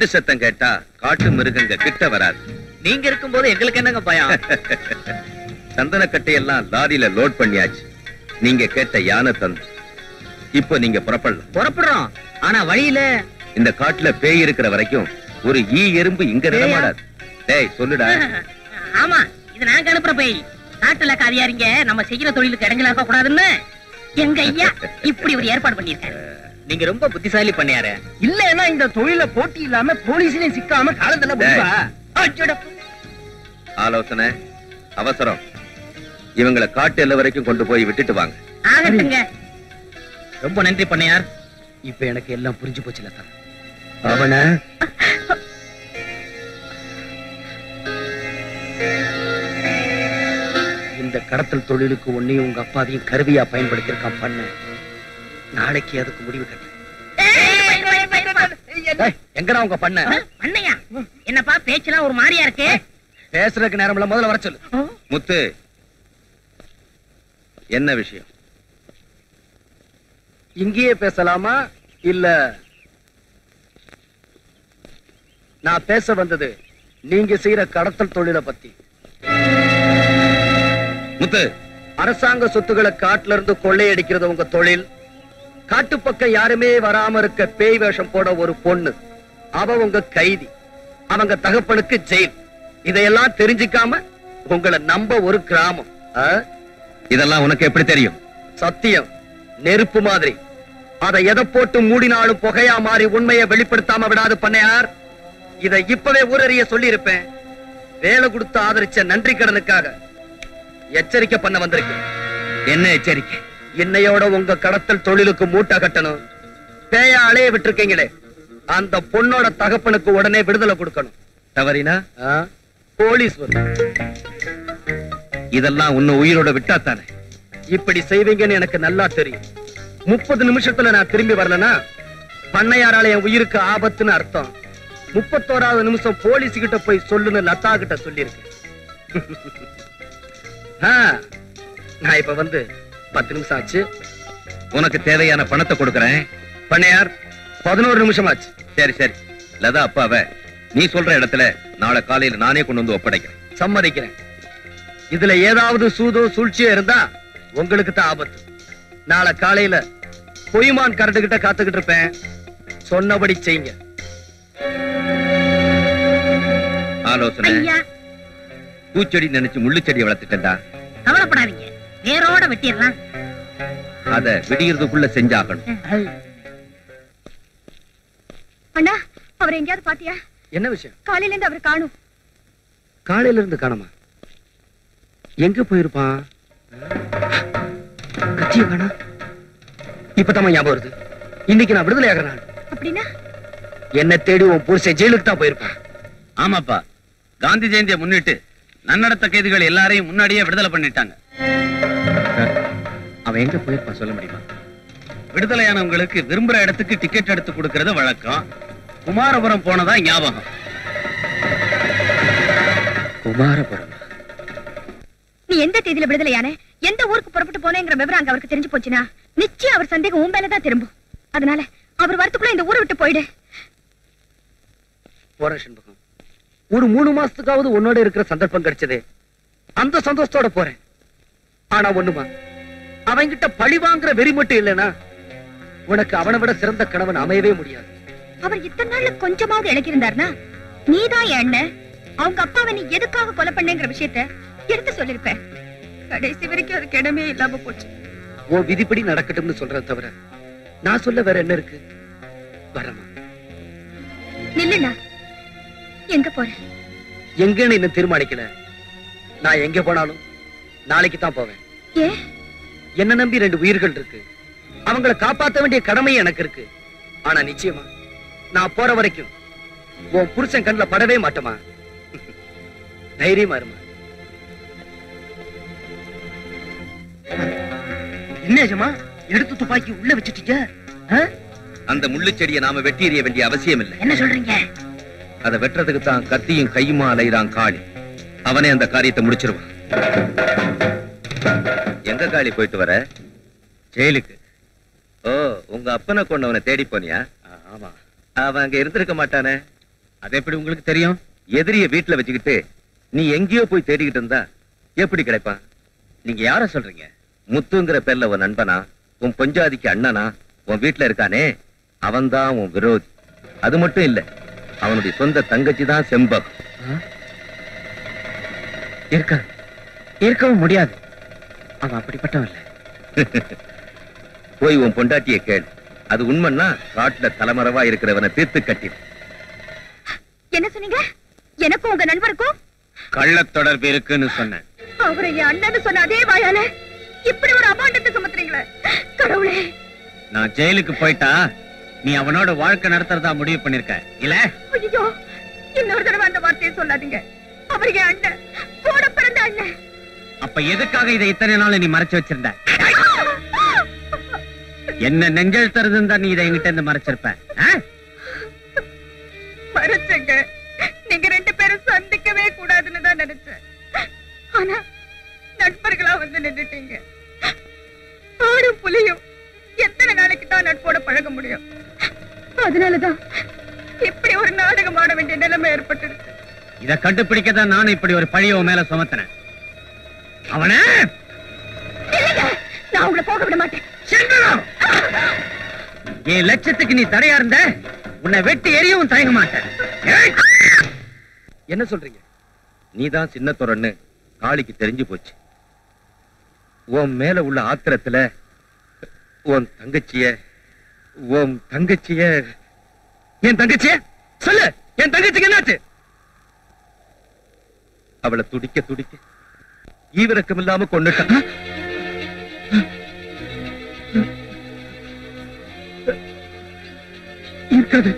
வேட்டு சத்தம் கேட்டா காட்டு மிருகங்க கிட்ட வராது. நீங்க இருக்கும்போது எங்களுக்கு என்னங்க பயம்? சந்தன கட்டையெல்லாம் லாரியில லோட் பண்ணியாச்சு. நீங்க கேட்ட யானை தந்து. இப்போ நீங்க புறப்படலாம். புறப்படுறோம். ஆனா வழியில இந்த காட்டுல பேய் இருக்கிற வரைக்கும் ஒரு ஈ எறும்பு இங்க நடமாடாது. டேய் சொல்லுடா. ஆமா இது நாங்க அனுப்புற போய். நாட்டுல காரியாரிங்க நம்ம செய்யற தொழிலுக்கு இடைஞ்சலாக்க கூடாதுன்னு எங்க ஐயா இப்படி ஒரு ஏற்பாடு பண்ணிருக்காரு நீங்க ரொம்ப புத்திசாலி பண்ணியாரு. இல்லன்னா இந்த தொழில போட்டி இல்லாம போலீஸ்லயும் சிக்காம காலத்துல ஆலோசனை அவசரம். இவங்களை காட்டு எல்லை வரைக்கும் கொண்டு போய் விட்டுட்டு வாங்க. ரொம்ப நன்றி பண்ணையார். இப்ப எனக்கு எல்லாம் புரிஞ்சு போச்சு லதா அவன? இந்த கடத்தல் தொழிலுக்கு உன்னையும் உங்க அப்பாவையும் கருவியா பயன்படுத்தியிருக்கான் பண்ண. நாளைக்கு அதுக்கு முடிவு கட்டு. ஏய், எங்கடா உங்க பண்ண? அண்ணையா என்னப்பா பேச்செல்லாம் ஒரு மாதிரியா இருக்கு. பேசுறதுக்கு நேரம் இல்ல முதல்ல வர சொல்லு. முத்து என்ன விஷயம்? இங்கேயே பேசலாமா? இல்ல நான் பேச வந்தது நீங்க செய்யற கடத்தல் தொழிலை பத்தி. முத்து. அரசாங்க சொத்துக்களை காட்டுல இருந்து கொள்ளையடிக்கிறது உங்க தொழில். காட்டு பக்கம் யாருமே வராம இருக்க பேய் வேஷம் போட ஒரு பொண்ணு. அவ உங்க கைதி. அவங்க தகப்பனுக்கு ஜெயில். இதையெல்லாம் தெரிஞ்சுக்காம உங்களை நம்ப ஒரு கிராமம். இதெல்லாம் உனக்கு எப்படி தெரியும்? சத்தியம். நெருப்பு மாதிரி. அதை எதை போட்டு மூடினாலும் புகையா மாறி உண்மையை வெளிப்படுத்தாம விடாது பண்ணையார். இதை இப்பவே ஊரறிய சொல்லி இருப்பேன் வேலை கொடுத்து ஆதரிச்ச நன்றி கடனுக்காக எச்சரிக்கை பண்ண வந்திருக்கேன். என்ன எச்சரிக்கை? இன்னையோட உங்க கடத்தல் தொழிலுக்கு மூட்டை கட்டணும். பேயா அலைய விட்டுருக்கீங்களே. அந்த பொண்ணோட தகப்பனுக்கு உடனே விடுதலை கொடுக்கணும். தவறினா? போலீஸ் இதெல்லாம் உன்னை உயிரோட விட்டா தானே இப்படி செய்வீங்கன்னு எனக்கு நல்லா தெரியும். முப்பது நிமிஷத்துல நான் திரும்பி வரலனா பண்ணையாரால என் உயிருக்கு ஆபத்துன்னு அர்த்தம். முப்பத்தோராவது நிமிஷம் போலீஸ் கிட்ட போய் சொல்லுன்னு லதா கிட்ட சொல்லியிருக்கேன். நான் இப்ப வந்து பத்து நிமிஷம் ஆச்சு. உனக்கு தேவையான பணத்தை கொடுக்கறேன். பண்ணையார் பதினோரு நிமிஷம் ஆச்சு. சரி சரி. லதா அப்பாவ நீ சொல்ற இடத்துல நாளை காலையில நானே கொண்டு வந்து ஒப்படைக்கிறேன். சம்மதிக்கிறேன். இதுல ஏதாவது சூதோ சூழ்ச்சியோ இருந்தா உங்களுக்கு தான் ஆபத்து. நாளை காலையில பொய்மான் கரண்டு கிட்ட காத்துக்கிட்டு இருப்பேன். சொன்னபடி செய்யுங்க. ஆலோசனை. பூச்செடி நினைச்சு முள்ளுச்செடி வளர்த்துட்டா கவலைப்படாதீங்க. வேரோட வெட்டிடலாம். அத விடியறதுக்குள்ள செஞ்சாகணும். அண்ணா அவரை எங்கேயாவது பாத்தியா என்ன விஷயம்? காலையில இருந்து அவர் காணும். காலையில இருந்து காணமா? எங்க போயிருப்பான்? கட்சிய காணா. இப்பதான் ஞாபகம் வருது. இன்னைக்கு நான் விடுதலை ஆகிற நாள். அப்படின்னா? என்ன தேடி உன் புருஷன் ஜெயிலுக்கு தான் போயிருப்பான். ஆமாப்பா. காந்தி ஜெயந்தியை முன்னிட்டு நன்னடத்த கைதிகள் எல்லாரையும் முன்னாடியே விடுதலை பண்ணிட்டாங்க. அவன் எங்க போயிருப்பான் சொல்ல முடியுமா? விடுதலையானவங்களுக்கு விரும்புற இடத்துக்கு டிக்கெட் எடுத்து கொடுக்கறது வழக்கம். குமாரபுரம் போனதா ஞாபகம். குமாரபுரம். நீ எந்த தேதியில விடுதலையான? எந்த ஊருக்கு புறப்பட்டு போனேங்கிற விவரம் அங்க அவருக்கு தெரிஞ்சு போச்சுன்னா நிச்சயம் அவர் சந்தேகம் உன் மேலதான் திரும்பும். அதனால அவர் வரத்துக்குள்ள இந்த ஊரை விட்டு போயிடு. போறேன் ஒரு மூணு மாசத்துக்காவது உன்னோட இருக்கிற சந்தர்ப்பம் கிடைச்சதே. அந்த சந்தோஷத்தோட போறேன். ஆனா ஒண்ணுமா? அவன்கிட்ட பழி வாங்குற வெறி மட்டும் இல்லைனா உனக்கு அவனை விட சிறந்த கணவன் அமையவே முடியாது. அவர் இத்தனை நாள்ல கொஞ்சமாவது இழக்கிருந்தாருன்னா நீதான் என் அண்ணன். அவங்க அப்பாவை நீ எதுக்காக கொலை பண்ணேங்கிற விஷயத்த எடுத்து சொல்லிருப்ப. கடைசி வரைக்கும் அதுக்கு இடமே இல்லாம போச்சு. உன் விதிப்படி நடக்கட்டும்னு சொல்றத தவிர நான் சொல்ல வேற என்ன இருக்கு? வரமா. நில்லுண்ணா. எங்க போற? எங்கன்னு இன்னும் தீர்மானிக்கல. நான் எங்க போனாலும் நாளைக்கு தான் போவேன். ஏன்? என்ன நம்பி ரெண்டு உயிர்கள் இருக்கு? அவங்கள காப்பாத்த வேண்டிய கடமை எனக்கு இருக்கு. ஆனா நிச்சயமா நான் போற வரைக்கும் உன் புருஷன் கண்ணுல படவே மாட்டோமா தைரியமா இருமா என்னேஜமா எடுத்து துப்பாக்கி உள்ள வச்சுட்டீங்க? அந்த முள்ளுச் செடியை நாம வெட்டி எறிய வேண்டிய அவசியம் இல்லை. என்ன சொல்றீங்க? அதை வெட்டுறதுக்கு தான் கத்தியும் கையுமா அலைகிறான் காளி. அவனே அந்த காரியத்தை முடிச்சிருவான். எங்க காளி போயிட்டு வர? ஜெயிலுக்கு. ஓ உங்க அப்பனை கொண்டவனை தேடி போனியா? ஆமா. அவன் அங்க இருந்திருக்க மாட்டானே? அது எப்படி உங்களுக்கு தெரியும்? எதிரிய வீட்டுல வச்சுக்கிட்டு நீ எங்கேயோ போய் தேடிக்கிட்டு இருந்தா எப்படி கிடைப்பான்? நீங்க யார சொல்றீங்க? முத்துங்கிற பேர்ல உன் நண்பனா? உன் பொஞ்சாதிக்கு அண்ணனா? உன் வீட்டுல இருக்கானே? அவன்தான் உன் விரோதி. அது மட்டும் இல்ல அவனுடைய சொந்த தங்கச்சி தான் செம்பகம். இருக்க? இருக்கவும் முடியாது. அவன் அப்படிப்பட்டவன் போய் உன் பொண்டாட்டிய கேளு. அது உண்மைன்னா காட்டுல தலைமறைவா இருக்கிறவனை தீர்த்து கட்டி என்ன சொன்னீங்க? எனக்கும் உங்க நண்பருக்கும்? கள்ளத் தொடர்பு இருக்குன்னு சொன்னேன். அவரை என் அண்ணன்னு சொன்ன அதே வாயால இப்படி ஒரு அபாண்டத்தை சுமத்துறீங்களே. கடவுளே. நான் ஜெயிலுக்கு போயிட்டா நீ அவனோட வாழ்க்கை நடத்துறதா முடிவு பண்ணிருக்க. இல்ல? ஐயோ இன்னொரு தடவை அந்த வார்த்தையை சொல்லாதீங்க. அவர் என் அண்ணன். கூட பிறந்த அண்ணன். அப்ப எதுக்காக இதை இத்தனை நாள் நீ மறைச்சு வச்சிருந்த? என்ன நெஞ்செழுத்துறது இருந்தா நீ இதை என்கிட்ட இருந்து மறைச்சிருப்ப? மறைச்சங்க. நீங்க ரெண்டு பேரும் சந்திக்கவே கூடாதுன்னு தான் நினைச்சேன். ஆனா நண்பர்களா வந்து நின்னுட்டீங்க. ஆடும் புலியும் எத்தனை நாளைக்கு தான் நட்போட பழக முடியும்? அதனாலதான் இப்படி ஒரு நாடகம் ஆட வேண்டிய நிலைமை ஏற்பட்டுருச்சு இத கண்டுபிடிக்க தான் நானும் இப்படி ஒரு பழிய மேல சுமத்தினேன். அவன நான் உங்களை போக விட மாட்டேன். என் லட்சத்துக்கு நீ தடையா இருந்த உன்னை வெட்டி எரியவும் தயங்க மாட்டேன்! என்ன சொல்றீங்க? நீதான் சின்ன துறன்னு காளிக்கு தெரிஞ்சு போச்சு. உன் மேல உள்ள ஆத்திரத்துல உன் தங்கச்சிய உன் தங்கச்சிய என் தங்கச்சிய? சொல்லு! என் தங்கச்சிக்கு என்னாச்சு? அவளை துடிக்க துடிக்க ஈவிரக்கம் இல்லாம கொண்டுட்டான் இருக்காது.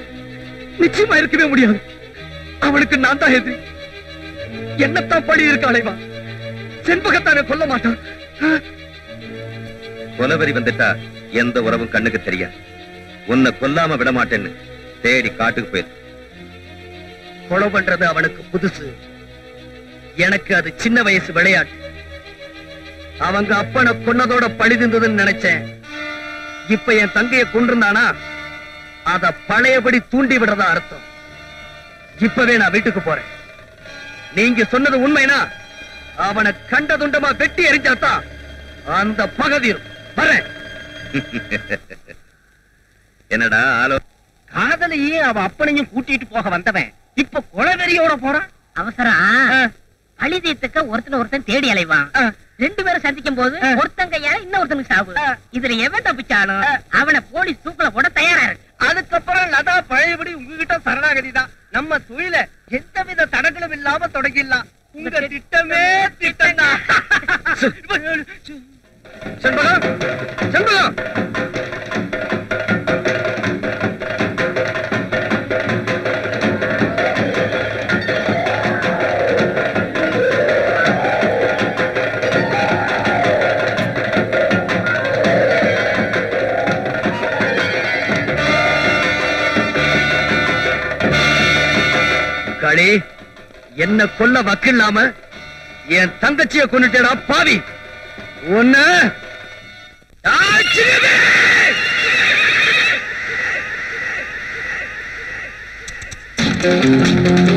நிச்சயமா இருக்கவே முடியாது. அவனுக்கு நான் தான் எது என்னத்தான் பழி இருக்கு அலைவா? செண்பகத்தான கொல்ல மாட்டான் கொலவரி வந்துட்டா எந்த உறவும் கண்ணுக்கு தெரியாது. உன்னை கொல்லாம விட மாட்டேன்னு தேடி காட்டுக்கு போயிரு. கொலை பண்றது அவனுக்கு புதுசு. எனக்கு அது சின்ன வயசு விளையாட்டு. அவங்க அப்பனை கொன்னதோட பழிதிருந்ததுன்னு நினைச்சேன். இப்ப என் தங்கைய கொண்டிருந்தானா அத பழையபடி தூண்டி விடுறதா அர்த்தம். இப்பவே நான் வீட்டுக்கு போறேன். நீங்க சொன்னது உண்மைனா? அவனை கண்ட துண்டமா வெட்டி எரிஞ்சாத்தான் அந்த பகதீரும் வரேன். என்னடா ஆலோ காதலையே அவ அப்பனையும் கூட்டிட்டு போக வந்தவன். இப்ப குலவெறியோட போறான்? அவசரம். பழி தீர்த்துக்க ஒருத்தன் ஒருத்தன் தேடி அலைவான். ரெண்டு பேரும் சந்திக்கும் போது ஒருத்தன் கையால இன்னொருத்தனுக்கு சாவு. இதுல எவன் தப்பிச்சாலும் அவனை போலீஸ் தூக்கல போட தயாரா இருக்கு. அதுக்கப்புறம் லதா பழையபடி உங்ககிட்ட சரணாகதி தான் நம்ம தொழில எந்தவித தடங்களும் இல்லாம தொடங்கிடலாம். உங்க திட்டமே திட்டம் தான் செண்பகம்? செண்பகம்? என்ன கொல்ல வக்கில்லாம என் தங்கச்சிய கொண்டுட்டேடா பாவி ஒன்னு you.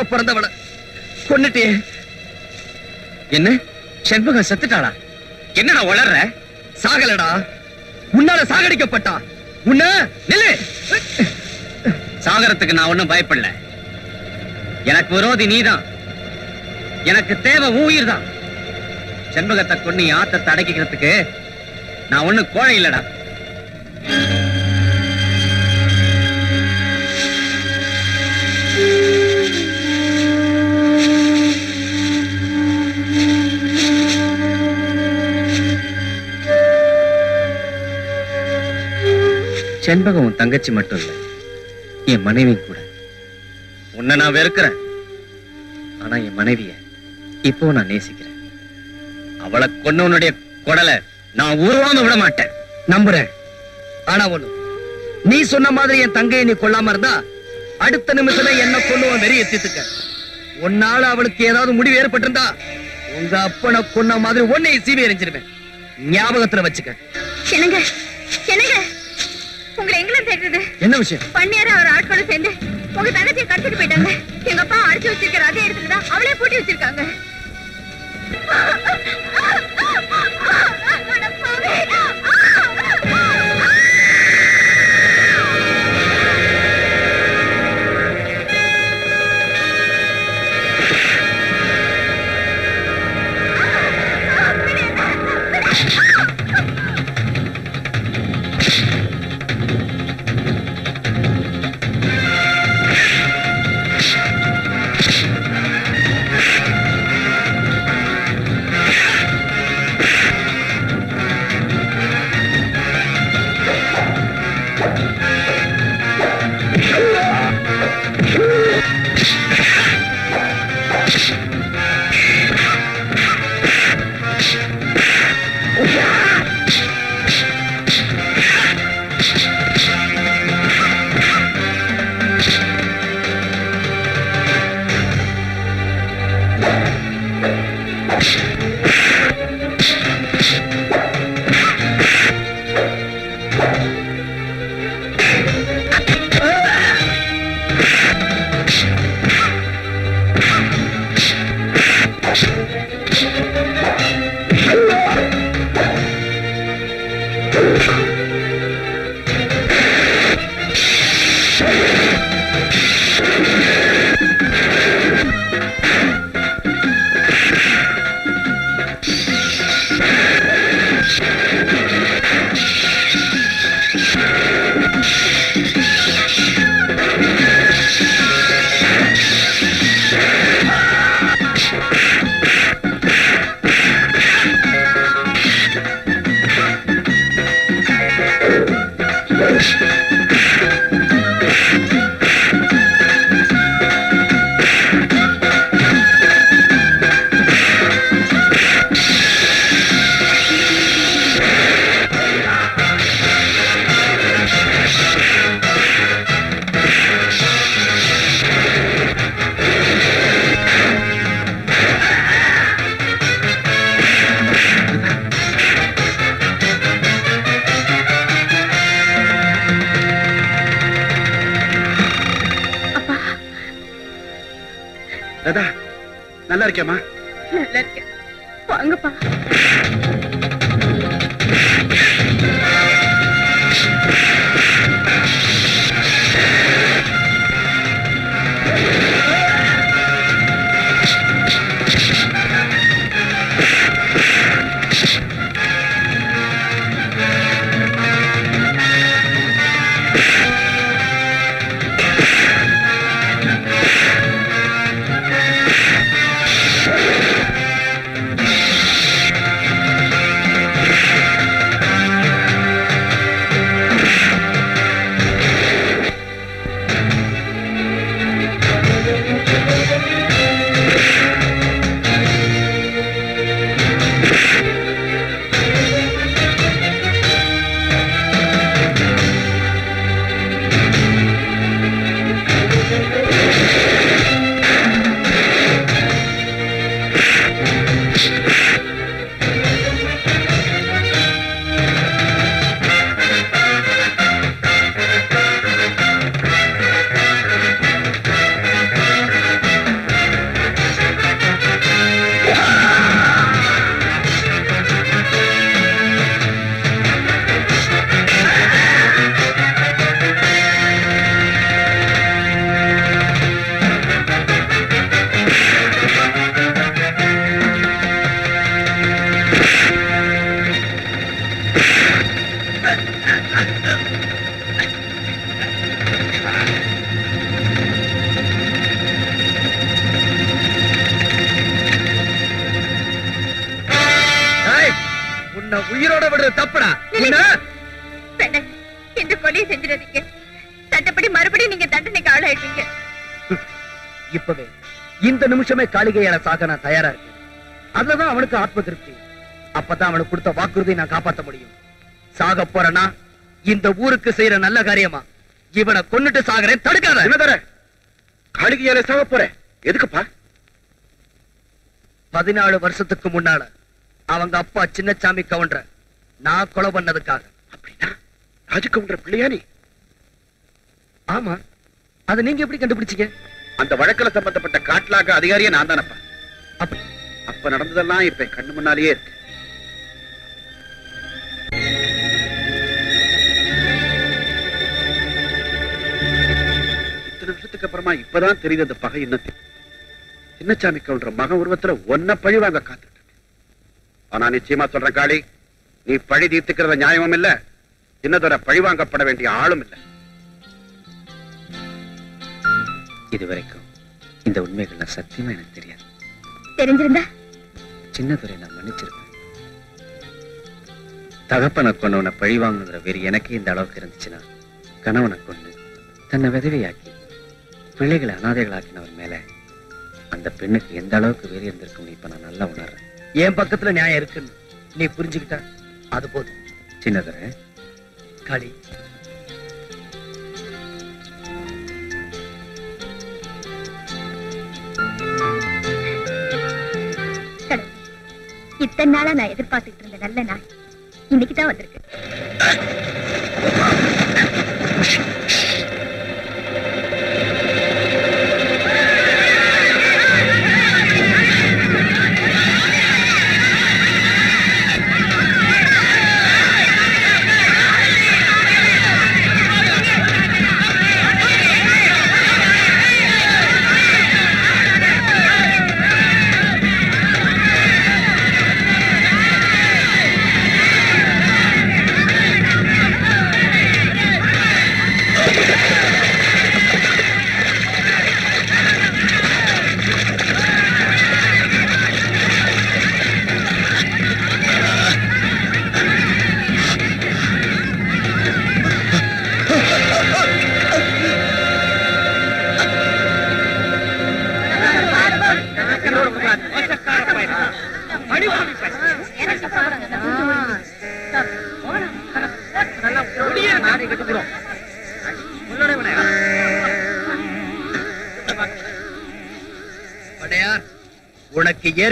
கூட பிறந்தவள. கொண்டுட்டே என்ன? செண்பகம் செத்துட்டாளா? என்னடா வளர்ற? சாகலடா. உன்னால சாகடிக்கப்பட்டா. உன்ன நில்லு. சாகரத்துக்கு நான் ஒண்ணும் பயப்படல. எனக்கு விரோதி நீதான். எனக்கு தேவை உயிர் தான் செண்பகத்தை கொண்டு ஆத்தத்தை அடக்கிக்கிறதுக்கு நான் ஒண்ணு கோழை இல்லடா. செண்பகம் உன் தங்கச்சி மட்டும் இல்ல என் மனைவி கூட. உன்னை நான் வெறுக்கிறேன். ஆனா என் மனைவிய இப்போ நான் நேசிக்கிறேன். அவளை கொன்னவனுடைய குடலை நான் உருவாம விட மாட்டேன். நம்புறேன். ஆனா ஒண்ணு நீ சொன்ன மாதிரி என் தங்கையை நீ கொல்லாம இருந்தா அடுத்த நிமிஷத்துல என்ன கொல்லுவான் வெறி எத்தித்துக்க உன்னால அவளுக்கு ஏதாவது முடிவு ஏற்பட்டிருந்தா உங்க அப்பனை கொன்ன மாதிரி உன்னை சீவி எரிஞ்சிருவேன். ஞாபகத்துல வச்சுக்க. என்ன விஷயம்? பண்ணியார அவர் ஆட்களை சேர்ந்து உங்க தங்கச்சியை கடத்திட்டு போயிட்டாங்க. எங்க அப்பா அடிச்சு வச்சிருக்கிற அதே இடத்துல அவளே பூட்டி வச்சிருக்காங்க. ஆளாயிட்டீங்க இப்பவே இந்த நிமிஷமே காளிகையால சாக நான் தயாரா இருக்கேன். அதுலதான் அவனுக்கு ஆத்ம திருப்தி. அப்பதான் அவனுக்கு கொடுத்த வாக்குறுதியை நான் காப்பாத்த முடியும். சாக போறேன்னா இந்த ஊருக்கு செய்யற நல்ல காரியமா? இவனை கொன்னுட்டு சாகுறேன் தடுக்காத. என்னதர காளிகையால சாக போற. எதுக்குப்பா? பதினாலு வருஷத்துக்கு முன்னால அவங்க அப்பா சின்னசாமி கவுண்டர நான் கொலை பண்ணதுக்காக. அப்படின்னா ராஜகவுண்டர் பிள்ளையா நீ? ஆமா. அதை நீங்க எப்படி கண்டுபிடிச்சீங்க? அந்த வழக்குல சம்பந்தப்பட்ட காட்லாக அதிகாரியே நான் தானப்பா. அப்ப அப்ப நடந்ததெல்லாம் இப்ப கண்ணு முன்னாலேயே இருக்கு. இத்தனை வருஷத்துக்கு அப்புறமா இப்பதான் தெரியுது அந்த பகை கவுண்டர் மகன் உருவத்துல ஒன்ன பழி வாங்க காத்துட்டு. ஆனா நிச்சயமா சொல்றேன் காளி நீ பழி தீர்த்துக்கிறத நியாயமும் இல்ல சின்னதொர பழி வாங்கப்பட வேண்டிய ஆளும் இல்ல. இதுவரைக்கும் இந்த உண்மைகள்லாம் சத்தியமா எனக்கு தெரியாது. தெரிஞ்சிருந்தா? சின்னதுரை நான் மன்னிச்சிருப்பேன். தகப்பனை கொண்டவனை பழி வாங்கணுங்கிற வெறி எனக்கே இந்த அளவுக்கு இருந்துச்சுன்னா கணவனை கொண்டு தன்னை விதவையாக்கி பிள்ளைகளை அனாதைகளாக்கினவர் மேல அந்த பெண்ணுக்கு எந்த அளவுக்கு வெறி இருந்திருக்கும்னு இப்ப நான் நல்லா உணர்றேன். என் பக்கத்துல நியாயம் இருக்குன்னு நீ புரிஞ்சுக்கிட்ட? அது போதும். சின்னதுரை காளி. இத்தனை நாளா நான் எதிர்பார்த்துட்டு இருந்த நல்ல நாள். இன்னைக்கு தான் வந்திருக்கு.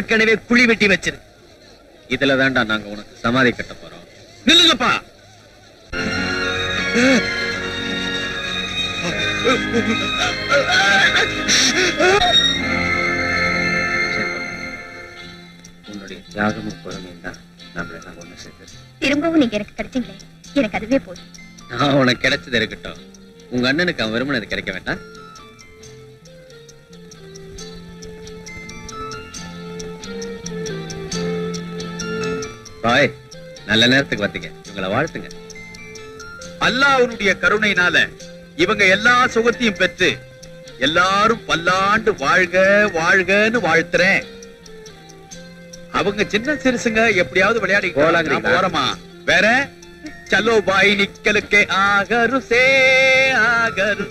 ஏற்கனவே குழி வெட்டி வச்சிரு. இதுல தான்டா நாங்க உனக்கு சமாதி கட்ட போறோம். நில்லுங்கப்பா. உன்னுடைய தியாகமும் பொறுமையும் தான் நம்மளை நான் ஒண்ணு சேர்த்து. திரும்பவும் நீங்க எனக்கு கிடைச்சீங்களே. எனக்கு அதுவே போதும். நான் உனக்கு கிடைச்சது இருக்கட்டும். உங்க அண்ணனுக்கு அவன் விரும்பினது கிடைக்க வேண்டாம்? பாய் நல்ல நேரத்துக்கு வந்தீங்க இவங்களை வாழ்த்துங்க. அல்லாஹ்வுடைய கருணையினால இவங்க எல்லா சுகத்தையும் பெற்று எல்லாரும் பல்லாண்டு வாழ்க வாழ்கன்னு வாழ்த்துறேன். அவங்க சின்ன சிறுசுங்க எப்படியாவது விளையாடி? போறமா வேற? சலோ பாய் நிக்கலுக்கே ஆகரு சே ஆகரு.